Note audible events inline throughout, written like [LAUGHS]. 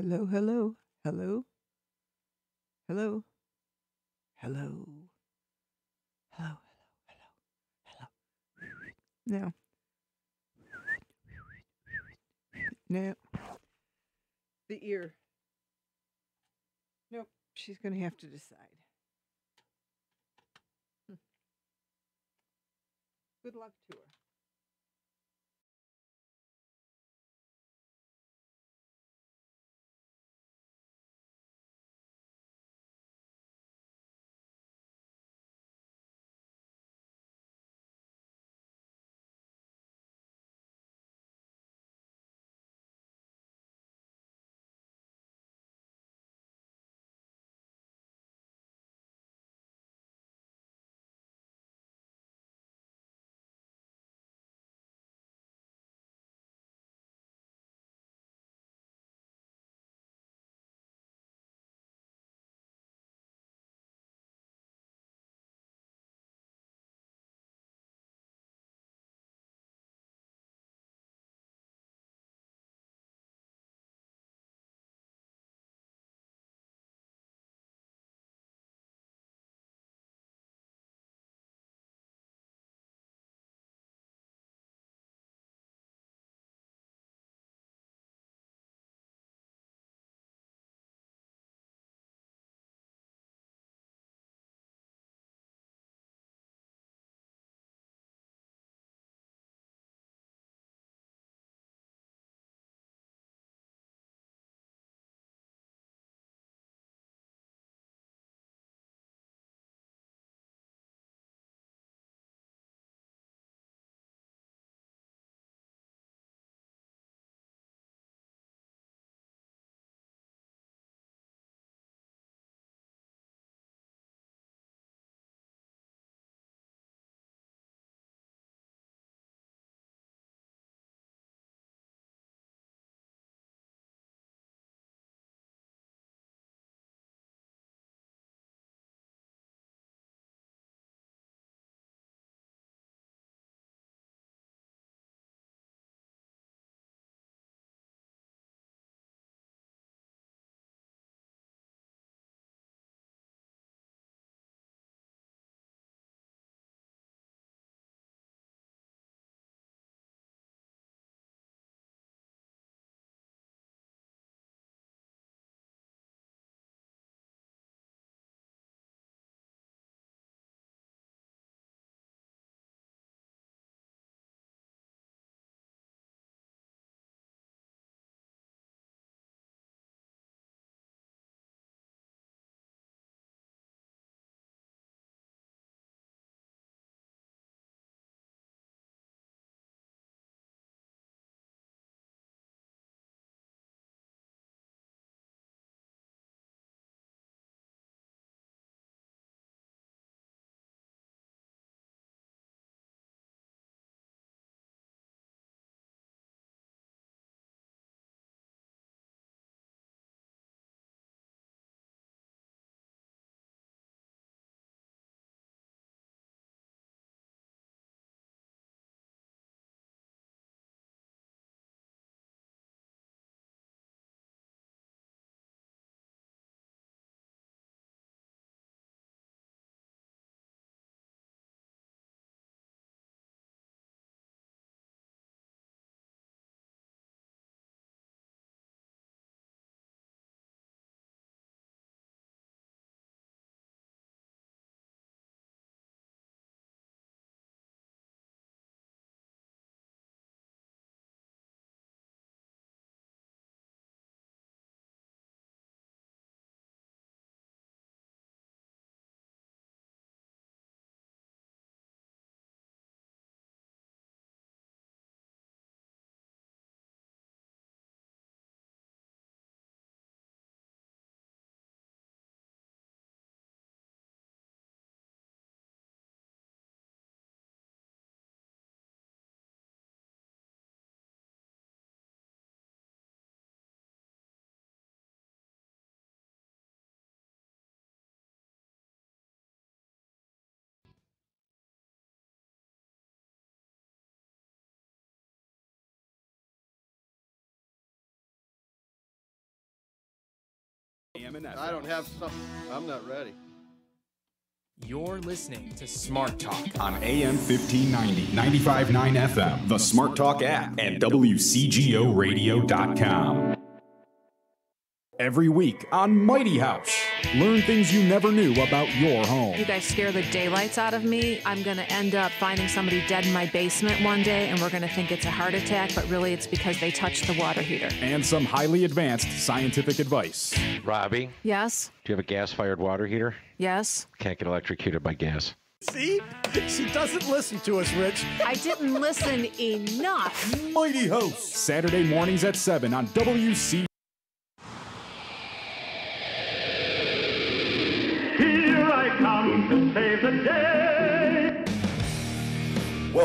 Hello, hello, hello, hello, hello, hello, hello, hello, hello. Now, now, the ear. Nope, she's going to have to decide. Hmm. Good luck to her. AM. I don't have some. I'm not ready. You're listening to Smart Talk on AM 1590, 95.9 FM, the Smart Talk app, and WCGORadio.com. Every week on Mighty House, learn things you never knew about your home. You guys scare the daylights out of me. I'm going to end up finding somebody dead in my basement one day, and we're going to think it's a heart attack, but really it's because they touched the water heater. And some highly advanced scientific advice. Robbie, Yes? do you have a gas fired water heater? Yes? Can't get electrocuted by gas. See? She doesn't listen to us, Rich. I didn't listen enough. Mighty House, Saturday mornings at 7 on WC.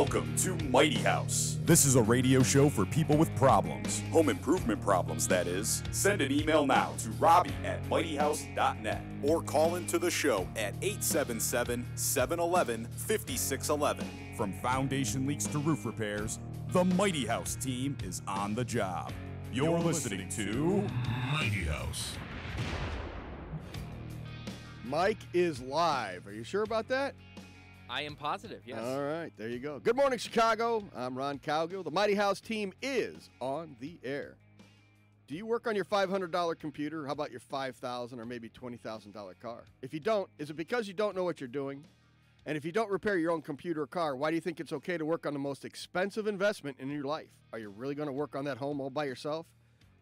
Welcome to Mighty House. This is a radio show for people with problems. Home improvement problems, that is. Send an email now to Robbie at mightyhouse.net or call into the show at 877 711 5611. From foundation leaks to roof repairs, the Mighty House team is on the job. You're, listening to Mighty House. Mike is live. Are you sure about that? I am positive, yes. All right, there you go. Good morning, Chicago. I'm Ron Cowgill. The Mighty House team is on the air. Do you work on your $500 computer? How about your 5,000 or maybe $20,000 car? If you don't, is it because you don't know what you're doing? And if you don't repair your own computer or car, why do you think it's okay to work on the most expensive investment in your life? Are you really going to work on that home all by yourself?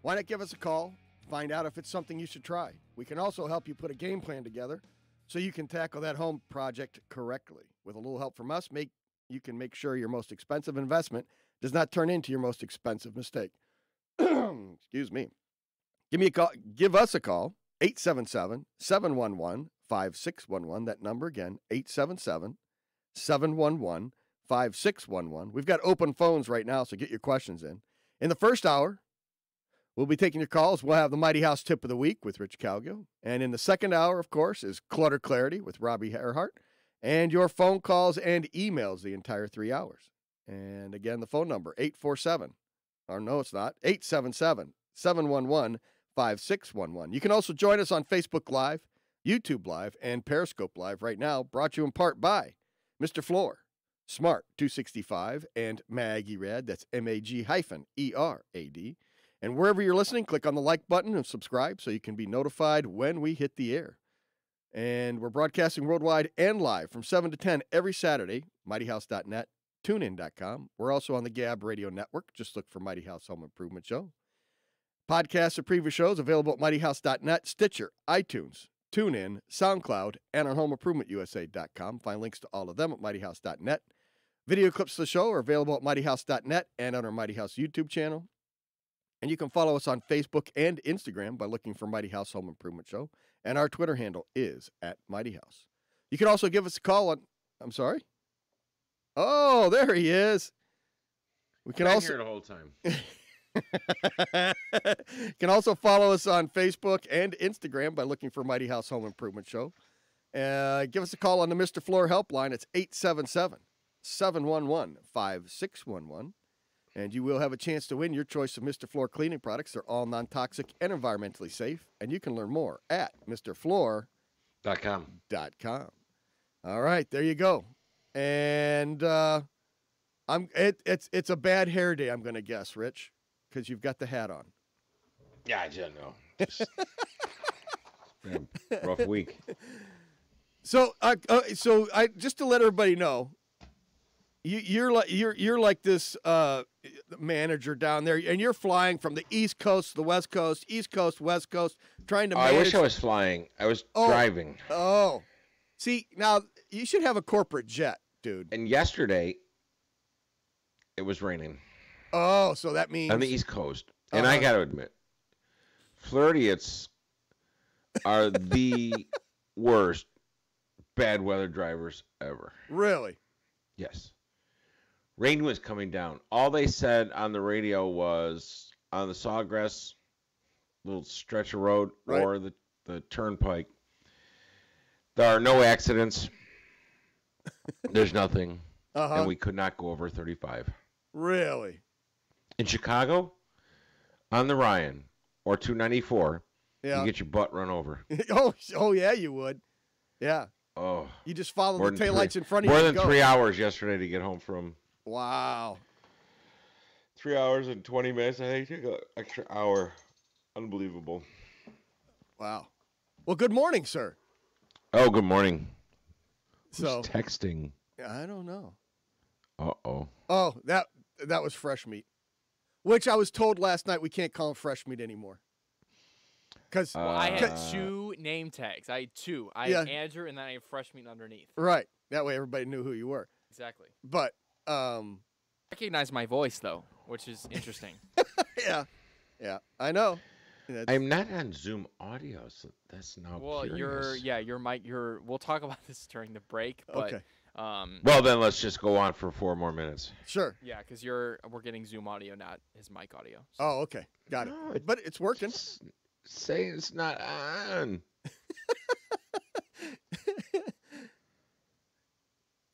Why not give us a call? Find out if it's something you should try. We can also help you put a game plan together so you can tackle that home project correctly. With a little help from us, make you can make sure your most expensive investment does not turn into your most expensive mistake. [CLEARS THROAT] Excuse me. Give me a call. Give us a call. 877 711 5611. That number again, 877 711 5611. We've got open phones right now, so get your questions in. In the first hour, we'll be taking your calls. We'll have the Mighty House tip of the week with Rich Cowgill. And in the second hour, of course, is Clutter Clarity with Robbie Earhart. And your phone calls and emails the entire three hours. And again, the phone number, 847, or no, it's not, 877 711 5611. You can also join us on Facebook Live, YouTube Live, and Periscope Live right now, brought to you in part by Mr. Floor, Smart 265, and Maggie Rad. That's M A G hyphen E R A D. And wherever you're listening, click on the like button and subscribe so you can be notified when we hit the air. And we're broadcasting worldwide and live from 7 to 10 every Saturday, mightyhouse.net, tunein.com. We're also on the Gab Radio Network. Just look for Mighty House Home Improvement Show. Podcasts of previous shows available at mightyhouse.net, Stitcher, iTunes, TuneIn, SoundCloud, and on homeimprovementusa.com. Find links to all of them at mightyhouse.net. Video clips of the show are available at mightyhouse.net and on our Mighty House YouTube channel. And you can follow us on Facebook and Instagram by looking for Mighty House Home Improvement Show. And our Twitter handle is at Mighty House. You can also give us a call on. I'm sorry. Oh, there he is. We can Been also here the whole time. [LAUGHS] you can also follow us on Facebook and Instagram by looking for Mighty House Home Improvement Show. Uh, give us a call on the Mr. Floor helpline. It's 877 711 5611. And you will have a chance to win your choice of Mr. Floor cleaning products. They're all non toxic and environmentally safe. And you can learn more at MrFloor.com. Dot com. All right, there you go. And uh, I'm it, it's it's a bad hair day, I'm going to guess, Rich, because you've got the hat on. Yeah, I don't know. [LAUGHS] Rough week. So, uh, uh, so I just to let everybody know, you, you're like you're you're like this uh, manager down there, and you're flying from the East Coast to the West Coast, East Coast, West Coast, trying to Oh, I wish I was flying. I was Oh. driving. Oh, see now you should have a corporate jet, dude. And yesterday, it was raining Oh, so that means on the East Coast. And I Uh-huh. got to admit, Floridians are the [LAUGHS] worst bad weather drivers ever. really. Yes. Rain was coming down. All they said on the radio was on the Sawgrass little stretch of road Right. or the, the turnpike. There are no accidents. There's nothing. Uh huh. And we could not go over 35. really. In Chicago, on the Ryan or 294, Yeah. You get your butt run over. [LAUGHS] oh, oh yeah, you would. Yeah. Oh, You just follow the taillights three, in front of more you. than three hours yesterday to get home from. Wow. Three hours and twenty minutes. I think took an extra hour. Unbelievable. Wow. Well, good morning, sir. Oh, good morning. So Who's texting? I don't know. Uh oh. Oh, that that was fresh meat, which I was told last night we can't call him fresh meat anymore. Because Well, I had Uh, two name tags. I had two. I Yeah. had Andrew and then I had fresh meat underneath. right that way everybody knew who you were. Exactly. But um, Recognize my voice though, which is [LAUGHS] interesting. yeah, yeah, I know. That's- I'm not on Zoom audio, so that's now well, you're yeah, your mic. Your we'll talk about [LAUGHS] this during the break, but okay, um, Well, then let's just go on for four more minutes. sure. yeah, because you're we're getting Zoom audio, not his mic audio. so- Oh, okay, got it. No, it- But it's working. S- Say it's not on. [LAUGHS]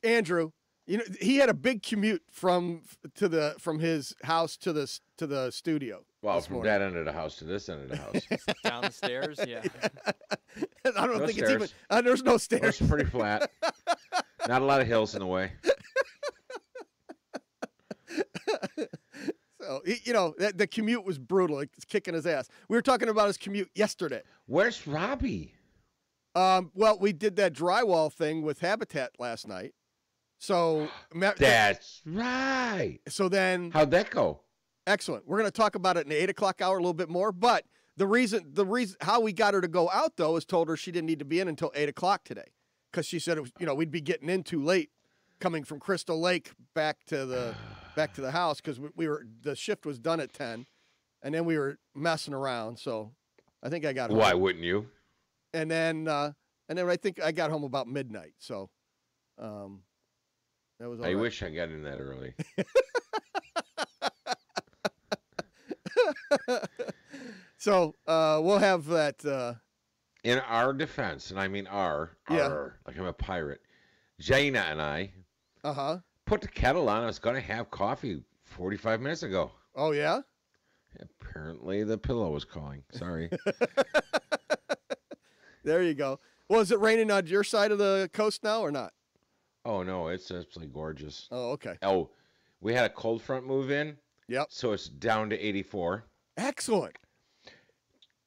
Andrew, you know he had a big commute from to the from his house to the to the studio. Well, this from morning. that end of the house to this end of the [LAUGHS] house. Down the stairs, yeah. [LAUGHS] I don't No think it's even. Uh, there's no It's stairs. pretty flat. Not a lot of hills in the way. [LAUGHS] So you know that the commute was brutal. It's kicking his ass. We were talking about his commute yesterday. Where's Robbie? Um, well, we did that drywall thing with Habitat last night. So, That's right. so then, How'd that go? excellent. We're going to talk about it in the eight o'clock hour a little bit more. But the reason, the reason how we got her to go out though is told her she didn't need to be in until eight o'clock today, because she said it was, you know, we'd be getting in too late, coming from Crystal Lake back to the [SIGHS] back to the house because we, we were the shift was done at ten, and then we were messing around. So, I think I got home. Why wouldn't you? and then uh, and then I think I got home about midnight. So um, that was I right. wish I got in that early. [LAUGHS] so uh, we'll have that. Uh, In our defense, and I mean our, Yeah. our, like I'm a pirate, Jaina and I uh huh. put the kettle on. I was going to have coffee 45 minutes ago. Oh yeah. Apparently, the pillow was calling. Sorry. [LAUGHS] There you go. Well, is it raining on your side of the coast now or not? Oh, no, it's absolutely gorgeous. Oh, okay. Oh, we had a cold front move in, Yep. so it's down to 84. Excellent.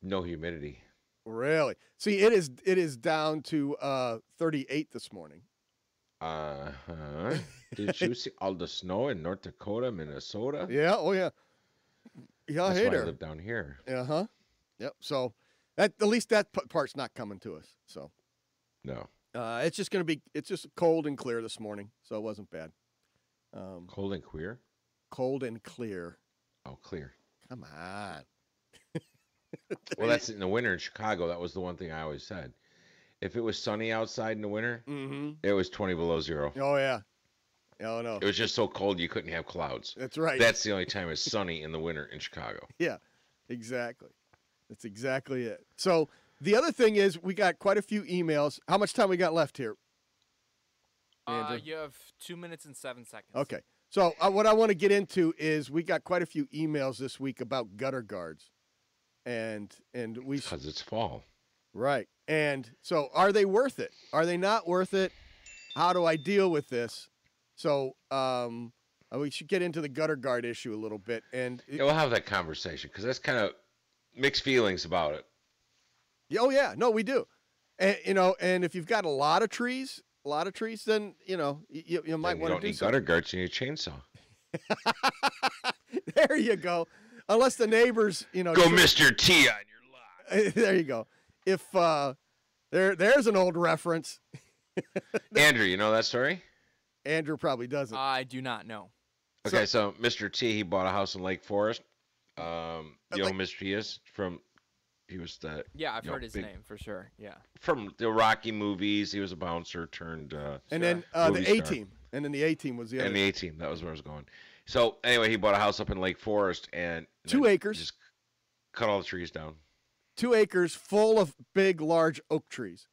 No humidity. Really? See, it is. It is down to uh, 38 this morning. Uh huh. [LAUGHS] Did you see all the snow in North Dakota, Minnesota? Yeah. Oh yeah. Yeah. That's hey why I live down here. Uh huh. Yep. So that at least that part's not coming to us. So. No, Uh, it's just going to be, it's just cold and clear this morning, so it wasn't bad. Um, cold and queer. cold and clear. Oh, clear. Come on. [LAUGHS] Well, that's in the winter in Chicago. That was the one thing I always said. If it was sunny outside in the winter, Mm-hmm. it was 20 below zero. Oh, yeah. Oh, no. It was just so cold you couldn't have clouds. That's right. That's the only time it's sunny in the winter in Chicago. [LAUGHS] yeah, exactly. That's exactly it. So the other thing is we got quite a few emails. How much time we got left here? Uh, Andrew? you have two minutes and seven seconds. Okay. So uh, what I want to get into is we got quite a few emails this week about gutter guards. And and we Because it's fall. Right. And so are they worth it? Are they not worth it? How do I deal with this? So um uh, we should get into the gutter guard issue a little bit. And Yeah, we'll have that conversation because that's kind of mixed feelings about it. Oh yeah, no, we do. And you know, and if you've got a lot of trees, a lot of trees, then you know you, you might want to don't do need something. gutter guards, you need a chainsaw. [LAUGHS] there you go. Unless the neighbors, you know, Go tr- Mr. T on your lot. [LAUGHS] there you go. If uh there there's an old reference. [LAUGHS] Andrew, you know that story? Andrew probably doesn't. I do not know. Okay, so, Mr. T, he bought a house in Lake Forest. Um, you know who Mr. T is from? He was the Yeah, I've you know, heard his big- name for sure. Yeah. from the Rocky movies. He was a bouncer turned uh, and then uh, the A team. And then the A team was the other. and the A team. That was where I was going. So anyway, he bought a house up in Lake Forest and Two acres. Just cut all the trees down. two acres full of big, large oak trees.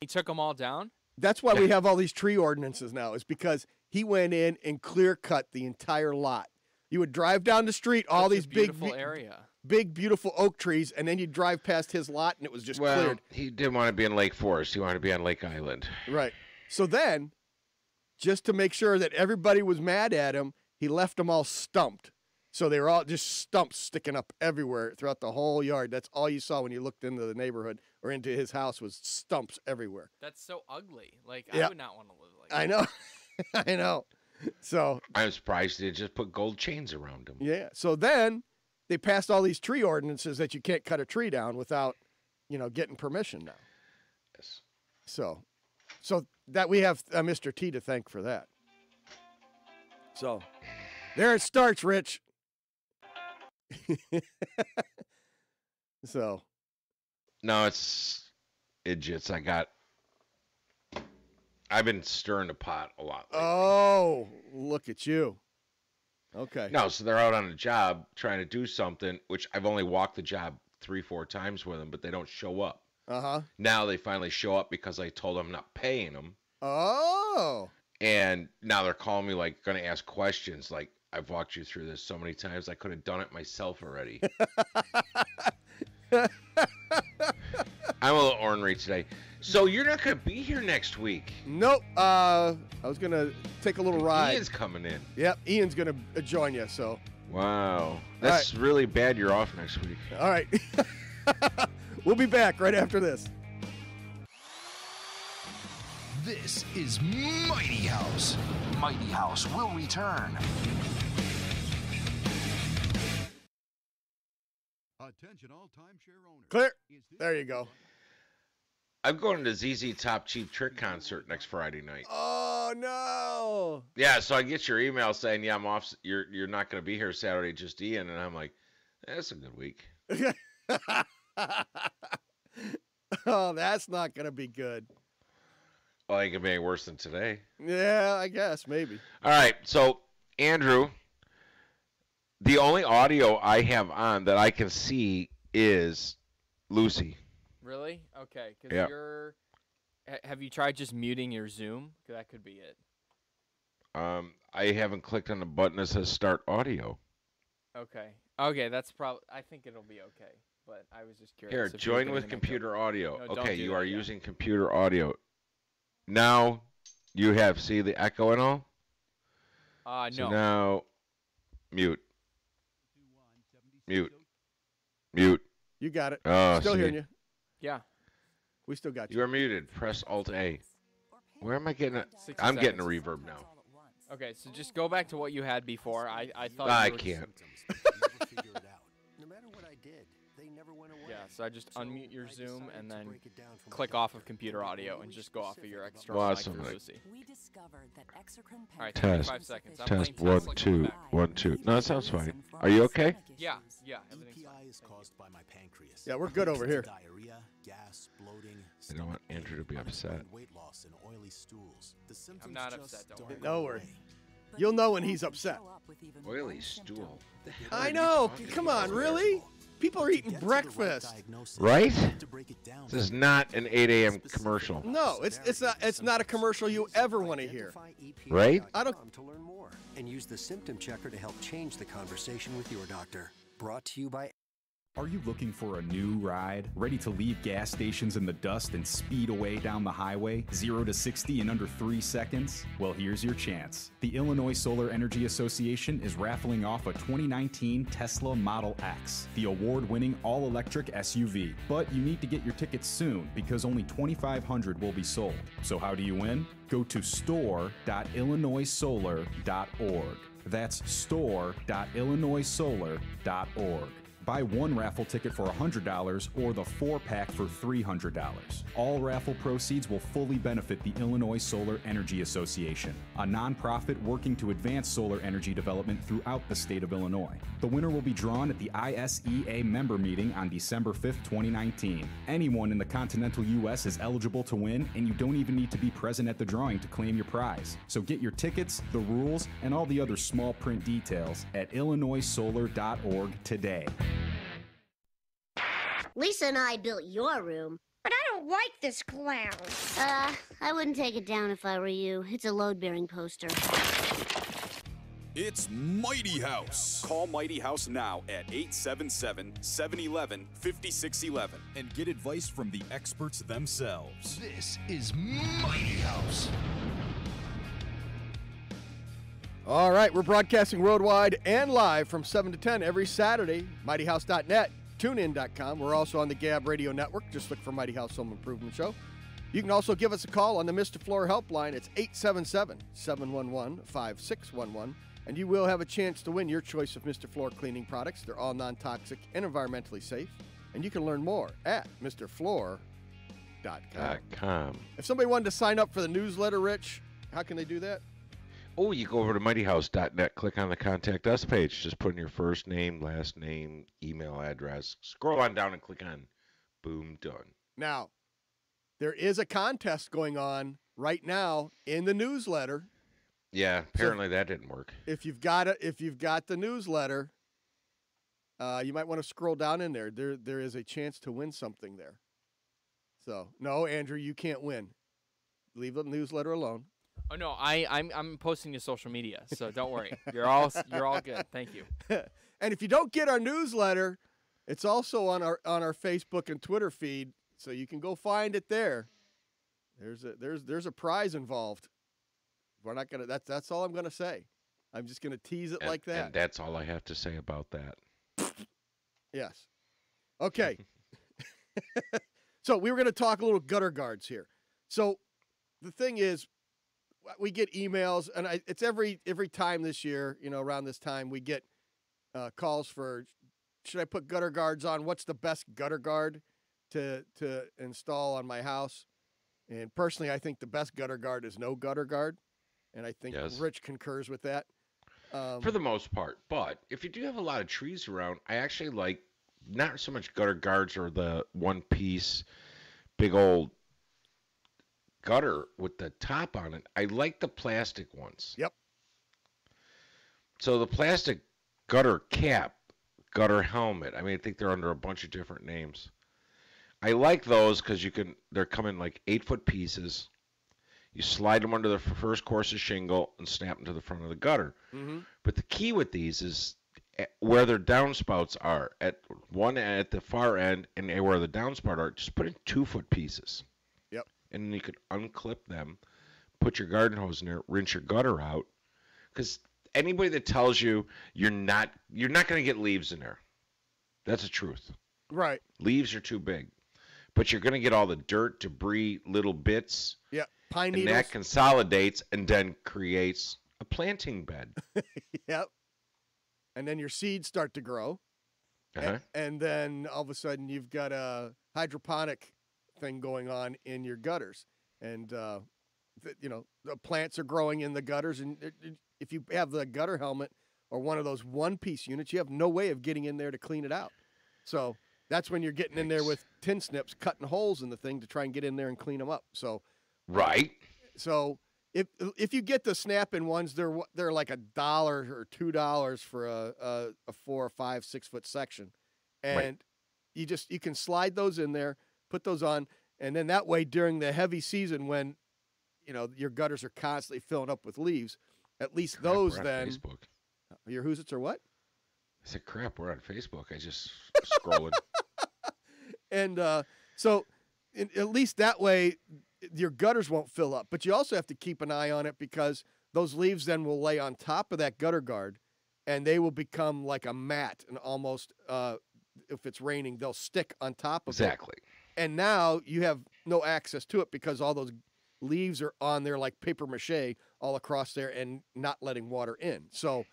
He took them all down. That's why we have all these tree ordinances now, is because he went in and clear cut the entire lot. You would drive down the street, all Such a these big, beautiful be- area. Big, beautiful oak trees, and then you drive past his lot, and it was just well, cleared. he didn't want to be in Lake Forest. He wanted to be on Lake Island. Right. So then, just to make sure that everybody was mad at him, he left them all stumped. So they were all just stumps sticking up everywhere throughout the whole yard. That's all you saw when you looked into the neighborhood or into his house was stumps everywhere. That's so ugly. Like Yeah. I would not want to live like I know. [LAUGHS] I know. So, I'm surprised they just put gold chains around him. yeah. So then they passed all these tree ordinances that you can't cut a tree down without, you know, getting permission now. Yes. So, so that we have uh, Mr. T to thank for that. So, there it starts, Rich. [LAUGHS] so, No, it's idiots. I got. I've been stirring the pot a lot. lately. oh, look at you. Okay. No, so they're out on a job trying to do something, which I've only walked the job three, four times with them, but they don't show up. Uh huh. Now they finally show up because I told them I'm not paying them, Oh. and now they're calling me like going to ask questions. Like I've walked you through this so many times, I could have done it myself already. [LAUGHS] I'm a little ornery today. So you're not going to be here next week. Nope. Uh, I was gonna take a little ride. Ian's coming in. Yep. Ian's gonna uh, join you. So, Wow, that's really bad. You're off next week. all right. [LAUGHS] we'll be back right after this. This is Mighty House. Mighty House will return. Attention all timeshare owners. Clear. There you go. I'm going to ZZ Top Cheap Trick concert next Friday night. Oh no. Yeah, so I get your email saying, "Yeah, I'm off. You're you're not going to be here Saturday, just Ian." And I'm like, "That's a good week." [LAUGHS] oh, that's not gonna be good. Well, it could be any worse than today. Yeah, I guess maybe. All right, so Andrew, the only audio I have on that I can see is Lucy. Really? Okay, because Yeah. you're. ha- Have you tried just muting your Zoom? that could be it. Um, I haven't clicked on the button that says start audio. Okay. Okay, that's probably. I think it'll be okay. But I was just curious. Here, if you were join with make a- computer audio. No, okay, you are yet. using computer audio. Now you have see the echo and all. Uh, So no. now mute. Mute. Mute. You got it. Oh, Still see. hearing you. Yeah. We still got you. You are muted. Press Alt A. Where am I getting it? 60 I'm getting a reverb now. Okay, so just go back to what you had before. I I thought. I can't. No matter what I did, Yeah, so I just So unmute your I Zoom and then break it down from click off of computer audio and just go off of your external Well, mic awesome, for Mike. Lucy. We discovered that exocrine All right, Test. 25 seconds. I'm Test. playing One, Tesla two. One, two. No, that sounds fine. Are you okay? Yeah, yeah, everything's fine. EPI is caused by my pancreas. Yeah, we're good over here. Diarrhea, gas, bloating, I don't want Andrew to be upset. unexplained weight loss, and oily stools. The symptoms not just upset, don't worry. Don't worry. away. You'll know when he's upset. Oily stool. I know. Come on, really? People are eating Get to the right breakfast. Right? you have to break it down This is not an 8 a.m. commercial. No, it's it's not it's not a commercial you ever want to hear. Right? I don't- To learn more and use the symptom checker to help change the conversation with your doctor. Brought to you by Are you looking for a new ride? Ready to leave gas stations in the dust and speed away down the highway? 0 to 60 in under 3 seconds? Well, here's your chance. The Illinois Solar Energy Association is raffling off a 2019 Tesla Model X, the award winning all electric SUV. But you need to get your tickets soon because only 2,500 will be sold. So, how do you win? Go to store.illinoissolar.org. That's store.illinoissolar.org. Buy one raffle ticket for $100 or the four pack for $300. All raffle proceeds will fully benefit the Illinois Solar Energy Association, a nonprofit working to advance solar energy development throughout the state of Illinois. The winner will be drawn at the ISEA member meeting on December 5th, 2019. Anyone in the continental U.S. is eligible to win, and you don't even need to be present at the drawing to claim your prize. So get your tickets, the rules, and all the other small print details at illinoissolar.org today. Lisa and I built your room. But I don't like this clown. Uh, I wouldn't take it down if I were you. It's a load bearing poster. It's Mighty House. Call Mighty House now at 877 711 5611 and get advice from the experts themselves. This is Mighty House. All right, we're broadcasting worldwide and live from 7 to 10 every Saturday. MightyHouse.net, TuneIn.com. We're also on the Gab Radio Network. Just look for Mighty House Home Improvement Show. You can also give us a call on the Mr. Floor helpline. It's 877 711 5611. And you will have a chance to win your choice of Mr. Floor cleaning products. They're all non toxic and environmentally safe. And you can learn more at MrFloor.com. com. If somebody wanted to sign up for the newsletter, Rich, how can they do that? Oh, you go over to mightyhouse.net, click on the contact us page. Just put in your first name, last name, email address. Scroll on down and click on boom, done. Now, there is a contest going on right now in the newsletter. Yeah, apparently that didn't work. If you've got it, if you've got the newsletter, uh, you might want to scroll down in there. There, there is a chance to win something there. So, no, Andrew, you can't win. Leave the newsletter alone. Oh no, I I'm I'm posting to social media, so don't worry. [LAUGHS] You're all you're all good. Thank you. [LAUGHS] and if you don't get our newsletter, it's also on our on our Facebook and Twitter feed, so you can go find it there. There's a there's there's a prize involved. We're not gonna. That's that's all I'm gonna say. I'm just gonna tease it And, like that. and that's all I have to say about that. Yes. Okay. [LAUGHS] so we were going to talk a little gutter guards here. So the thing is, we get emails, and I, it's every every time this year. You know, around this time, we get uh, calls for should I put gutter guards on? What's the best gutter guard to to install on my house? And personally, I think the best gutter guard is no gutter guard, and I think Yes. Rich concurs with that. Um, For the most part. But if you do have a lot of trees around, I actually like not so much gutter guards or the one piece big old gutter with the top on it. I like the plastic ones. Yep. So the plastic gutter cap, gutter helmet. I mean, I think they're under a bunch of different names. I like those because you can. They're coming like eight foot pieces. You slide them under the first course of shingle and snap them to the front of the gutter. mhm. But the key with these is eh, where their downspouts are at one at the far end, and where the downspout are. Just put in two foot pieces. And then you could unclip them, put your garden hose in there, rinse your gutter out. Because anybody that tells you you're not you're not going to get leaves in there, that's the truth. Right. Leaves are too big, but you're going to get all the dirt, debris, little bits, Yeah. Pine and needles. that consolidates and then creates a planting bed. [LAUGHS] Yep. And then your seeds start to grow. Uh-huh. And then all of a sudden you've got a hydroponic thing going on in your gutters. And, uh, you know, the plants are growing in the gutters. And it- it- if you have the gutter helmet or one of those one piece units, you have no way of getting in there to clean it out. So that's when you're getting in there with tin snips, cutting holes in the thing to try and get in there and clean them up. So, Right. so if if you get the snap in ones, they're they're like a dollar or two dollars for a, a a four or five six foot section, and Right. you just you can slide those in there, put those on, and then that way during the heavy season when you know your gutters are constantly filling up with leaves, at least Crap, those then Facebook. your whoosits or what? I said, crap, we're on Facebook. I just scrolling. [LAUGHS] and uh, so in, at least that way your gutters won't fill up but you also have to keep an eye on it because those leaves then will lay on top of that gutter guard and they will become like a mat and almost uh, if it's raining they'll stick on top of Exactly. it and now you have no access to it because all those leaves are on there like paper mache all across there and not letting water in so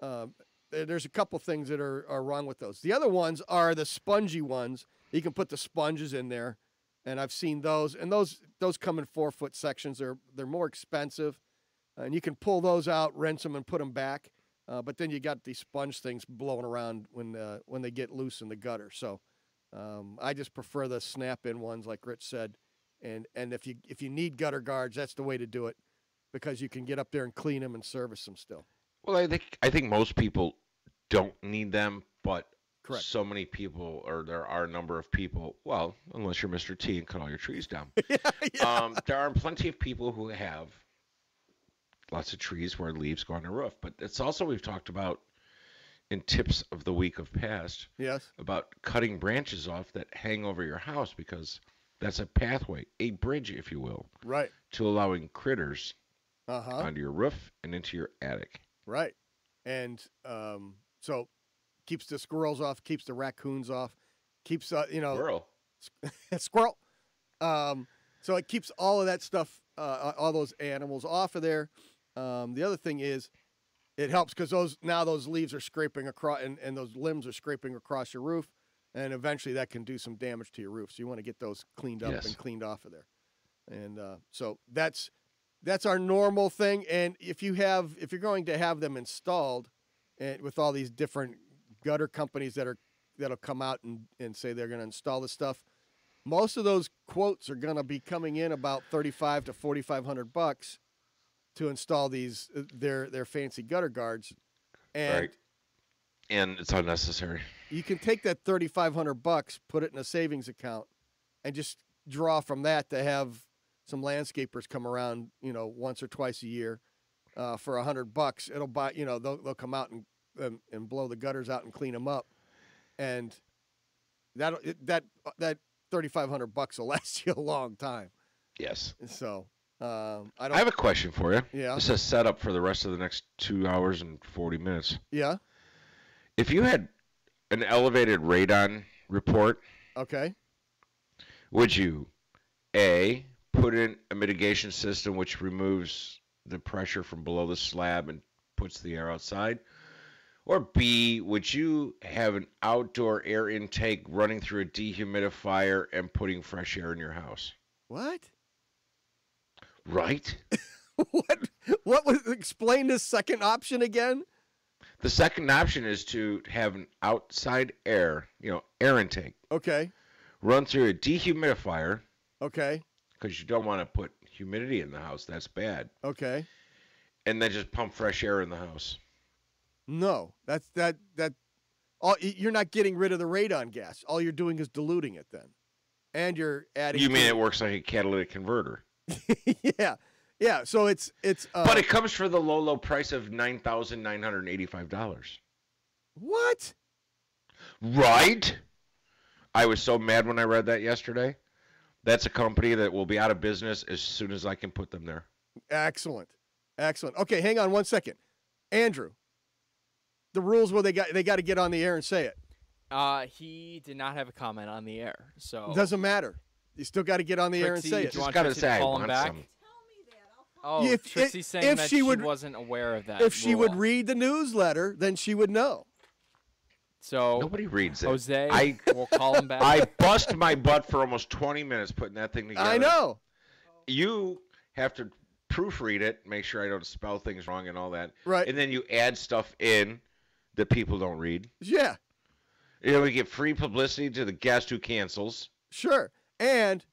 um, there's a couple things that are, are wrong with those. The other ones are the spongy ones. You can put the sponges in there, and I've seen those. And those those come in four foot sections. They're they're more expensive, and you can pull those out, rinse them, and put them back. Uh, but then you got these sponge things blowing around when uh, when they get loose in the gutter. So um, I just prefer the snap in ones, like Rich said. And and if you if you need gutter guards, that's the way to do it, because you can get up there and clean them and service them still. Well, I think I think most people don't need them, but Correct. so many people, or there are a number of people. Well, unless you're Mr. T and cut all your trees down. [LAUGHS] Um, there are plenty of people who have lots of trees where leaves go on the roof. But it's also we've talked about in tips of the week of past Yes. about cutting branches off that hang over your house because that's a pathway, a bridge, if you will, Right. to allowing critters Uh huh. onto your roof and into your attic. Right. And um, so keeps the squirrels off, keeps the raccoons off, keeps uh, you know Squirrel. [LAUGHS] squirrel. Um, so it keeps all of that stuff, uh, all those animals off of there. Um, the other thing is, it helps because those now those leaves are scraping across and, and those limbs are scraping across your roof, and eventually that can do some damage to your roof. So you want to get those cleaned up Yes. and cleaned off of there. And uh, so that's that's our normal thing. And if you have if you're going to have them installed, and with all these different gutter companies that are that'll come out and, and say they're going to install the stuff, most of those quotes are going to be coming in about 35 to 4500 bucks to install these uh, their their fancy gutter guards and Right. And it's unnecessary. you can take that 3500 bucks put it in a savings account and just draw from that to have some landscapers come around you know once or twice a year uh, for a hundred bucks it'll buy you know they'll, they'll come out and, and and blow the gutters out and clean them up and that that that 3500 bucks will [LAUGHS] last you a long time Yes. so um, I don't I have a question for you. Yeah. This is set up for the rest of the next two hours and 40 minutes. yeah If you had an elevated radon report, okay would you A, put in a mitigation system which removes the pressure from below the slab and puts the air outside? Or B, would you have an outdoor air intake running through a dehumidifier and putting fresh air in your house? what Right? [LAUGHS] what what was explain this second option again The second option is to have an outside air, you know, air intake, okay run through a dehumidifier okay because you don't want to put humidity in the house. That's bad. okay And then just pump fresh air in the house. No, that's that that. All you're not getting rid of the radon gas. All you're doing is diluting it then, and you're adding. You mean it works like a catalytic converter? [LAUGHS] yeah, yeah. So it's it's. Uh, but it comes for the low, low price of nine thousand nine hundred eighty-five dollars. what? Right? I was so mad when I read that yesterday. That's a company that will be out of business as soon as I can put them there. Excellent, excellent. Okay, hang on one second, Andrew. The rules where they got they got to get on the air and say it. Uh, he did not have a comment on the air, so doesn't matter. You still got to get on the air and say do it. you want gotta say I to call him back? some. Oh, If- Trixie's if- saying if that she she, would- wasn't aware of that. if she would read the newsletter, then she would know. so Nobody reads it. Jose, I will call him back. [LAUGHS] I bust my butt for almost 20 minutes putting that thing together. I know. You have to proofread it, make sure I don't spell things wrong and all that. Right. And then you add stuff in that people don't read. Yeah, You know, we get free publicity to the guest who cancels, sure. And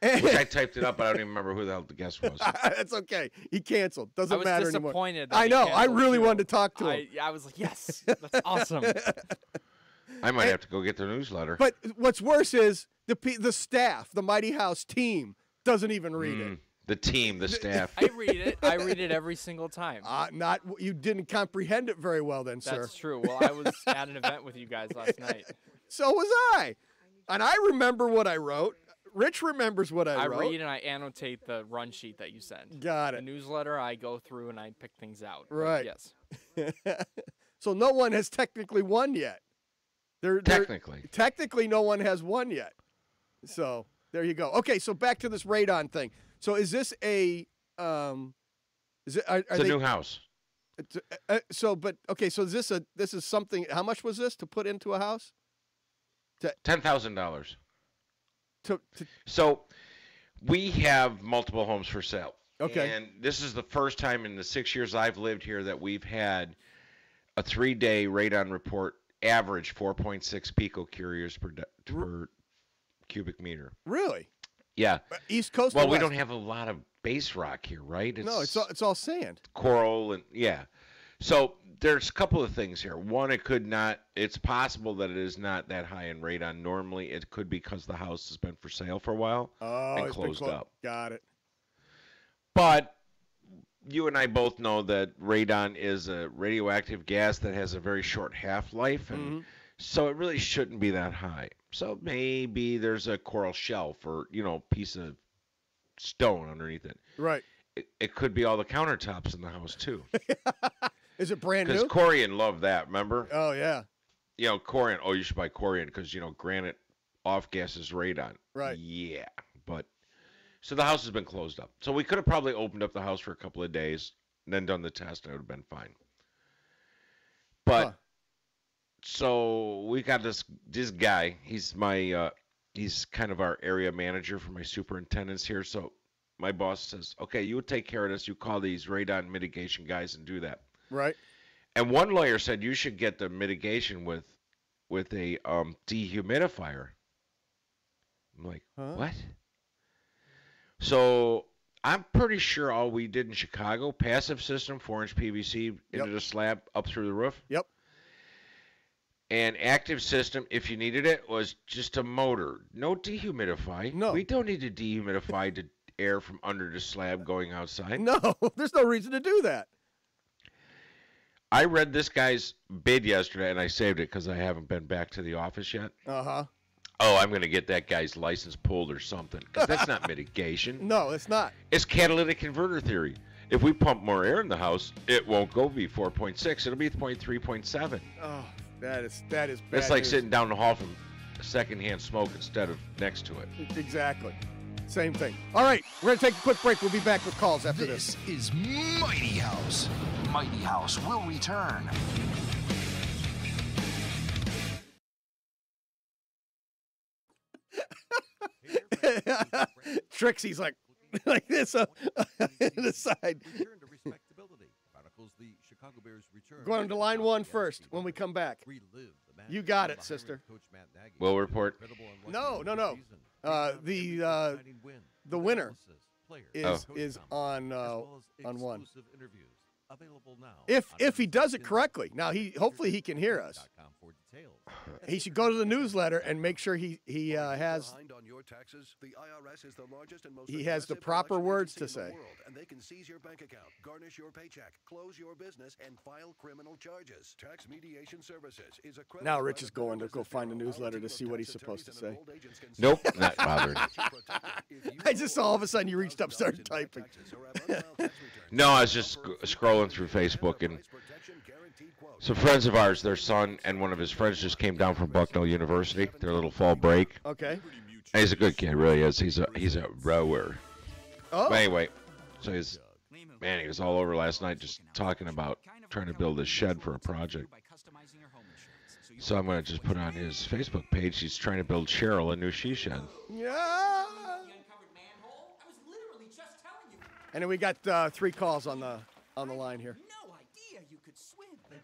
and which I [LAUGHS] typed it up, but I don't even remember who the hell the guest was. [LAUGHS] That's okay. He canceled. Doesn't I was matter anymore. disappointed. That I know. I really too. wanted to talk to him. I, I was like, yes, that's [LAUGHS] awesome. I might have to go get their newsletter. But what's worse is the the staff, the Mighty House team, doesn't even read it. Mm, the team, the staff. I read it. I read it every single time. Uh, not you didn't comprehend it very well, then, sir. That's true. Well, I was at an event with you guys last night. So was I, and I remember what I wrote. Rich remembers what I, I wrote. I read and I annotate the run sheet that you send. Got The it. newsletter, I go through and I pick things out. Right. Yes. [LAUGHS] so no one has technically won yet. They're, they're- Technically. technically, no one has won yet. So there you go. Okay, so back to this radon thing. So is this a um, is it? Are, are It's a they, new house. it's uh, so, but okay, so is this a this is something? How much was this to put into a house? Ten thousand dollars. To, to So we have multiple homes for sale. Okay. And this is the first time in the six years I've lived here that we've had a three day radon report average 4.6 picocuries per, per cubic meter. really Yeah. Uh, east Coast? Well, we West? don't have a lot of base rock here, right? no, it's all, it's all sand. coral and yeah. So there's a couple of things here. One, it could not. It's possible that it is not that high in radon. Normally, it could be because the house has been for sale for a while Oh, and closed clo- up. Got it. But you and I both know that radon is a radioactive gas that has a very short half-life, and Mhm. so it really shouldn't be that high. So maybe there's a coral shelf or you know piece of stone underneath it. Right. It, it could be all the countertops in the house too. [LAUGHS] Is it brand new? Because? Corian loved that. Remember? oh yeah. You know Corian. Oh, you should buy Corian because you know granite off gases radon. Right. Yeah, but so the house has been closed up. So we could have probably opened up the house for a couple of days and then done the test, and it would have been fine. But Huh. so we got this this guy. He's my uh, he's kind of our area manager for my superintendents here. So my boss says, "Okay, you take care of this. You call these radon mitigation guys and do that." Right. And one lawyer said you should get the mitigation with with a um, dehumidifier. I'm like, Huh? what? So I'm pretty sure all we did in Chicago, passive system, four inch PVC into the slab up through the roof. Yep. And active system, if you needed it, was just a motor. No dehumidify. No. We don't need to dehumidify the air from under the slab going outside. [LAUGHS] No, there's no reason to do that. I read this guy's bid yesterday and I saved it because I haven't been back to the office yet. Uh huh. Oh, I'm going to get that guy's license pulled or something because that's not [LAUGHS] mitigation. No, it's not. It's catalytic converter theory. If we pump more air in the house, it won't go be 4.6. It'll be 0.3, 0.7. Oh, that is that is bad. It's like news. sitting down the hall from secondhand smoke instead of next to it. Exactly. Same thing. All right, we're gonna take a quick break. We'll be back with calls after this. This is Mighty House. Mighty House will return. [LAUGHS] Trixie's like [LAUGHS] like this uh, in [LAUGHS] the side. Going to line one first when we come back. You got it, sister. Will report. No, no, no. Uh, the uh, the winner is Oh. is on uh, on one. If if he does it correctly, now he hopefully he can hear us. He should go to the newsletter and make sure he he uh, has he has the proper words to say. and they can seize your bank account, garnish your paycheck, close your business, and file criminal charges. Tax Mediation Services is a Now Rich is going to go find the newsletter to see what he's supposed to say. Nope, not bothered. [LAUGHS] I just saw all of a sudden you reached up, started typing. No, I was just sc- scrolling through Facebook and some friends of ours, their son and one of his friends just came down from Bucknell University, their little fall break. Okay. And he's a good kid, really is. He's a he's a rower. Oh. But anyway, so he's man, he was all over last night just talking about trying to build a shed for a project. So I'm gonna just put on his Facebook page. He's trying to build Cheryl a new she shed. Yeah. And then we got uh, three calls on the on the line here.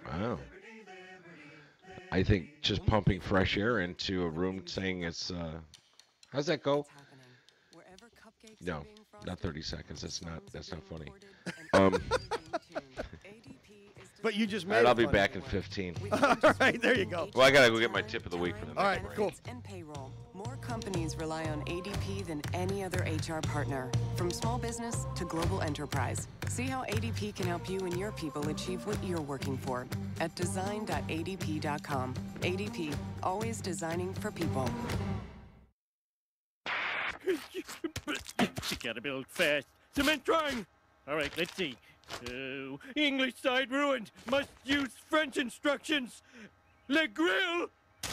Wow. I think just pumping fresh air into a room saying it's uh how's that go? No, not 30 seconds. That's not that's not funny. [LAUGHS] Um [LAUGHS] But you just made right, it I'll be funny. back in 15. [LAUGHS] All right, there you go. Well, I got to go get my tip of the week for them. All right, cool. Companies rely on ADP than any other HR partner, from small business to global enterprise. See how ADP can help you and your people achieve what you're working for at design.adp.com. ADP, always designing for people. you gotta build fast. Cement drawing. All right, let's see. Oh, English side ruined. Must use French instructions. Le grill.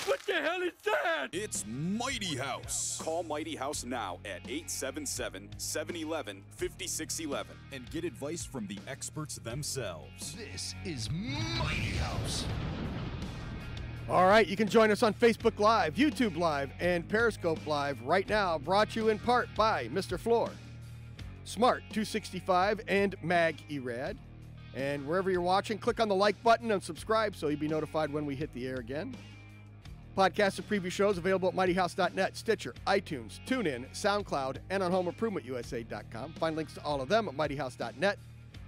What the hell is that? It's Mighty House. Call Mighty House now at 877 711 5611. And get advice from the experts themselves. This is Mighty House. All right, you can join us on Facebook Live, YouTube Live, and Periscope Live right now, brought to you in part by Mr. Floor, Smart 265, and Mag Erad. And wherever you're watching, click on the like button and subscribe so you'll be notified when we hit the air again. Podcasts and preview shows available at mightyhouse.net, Stitcher, iTunes, TuneIn, SoundCloud, and on HomeImprovementUSA.com. Find links to all of them at mightyhouse.net.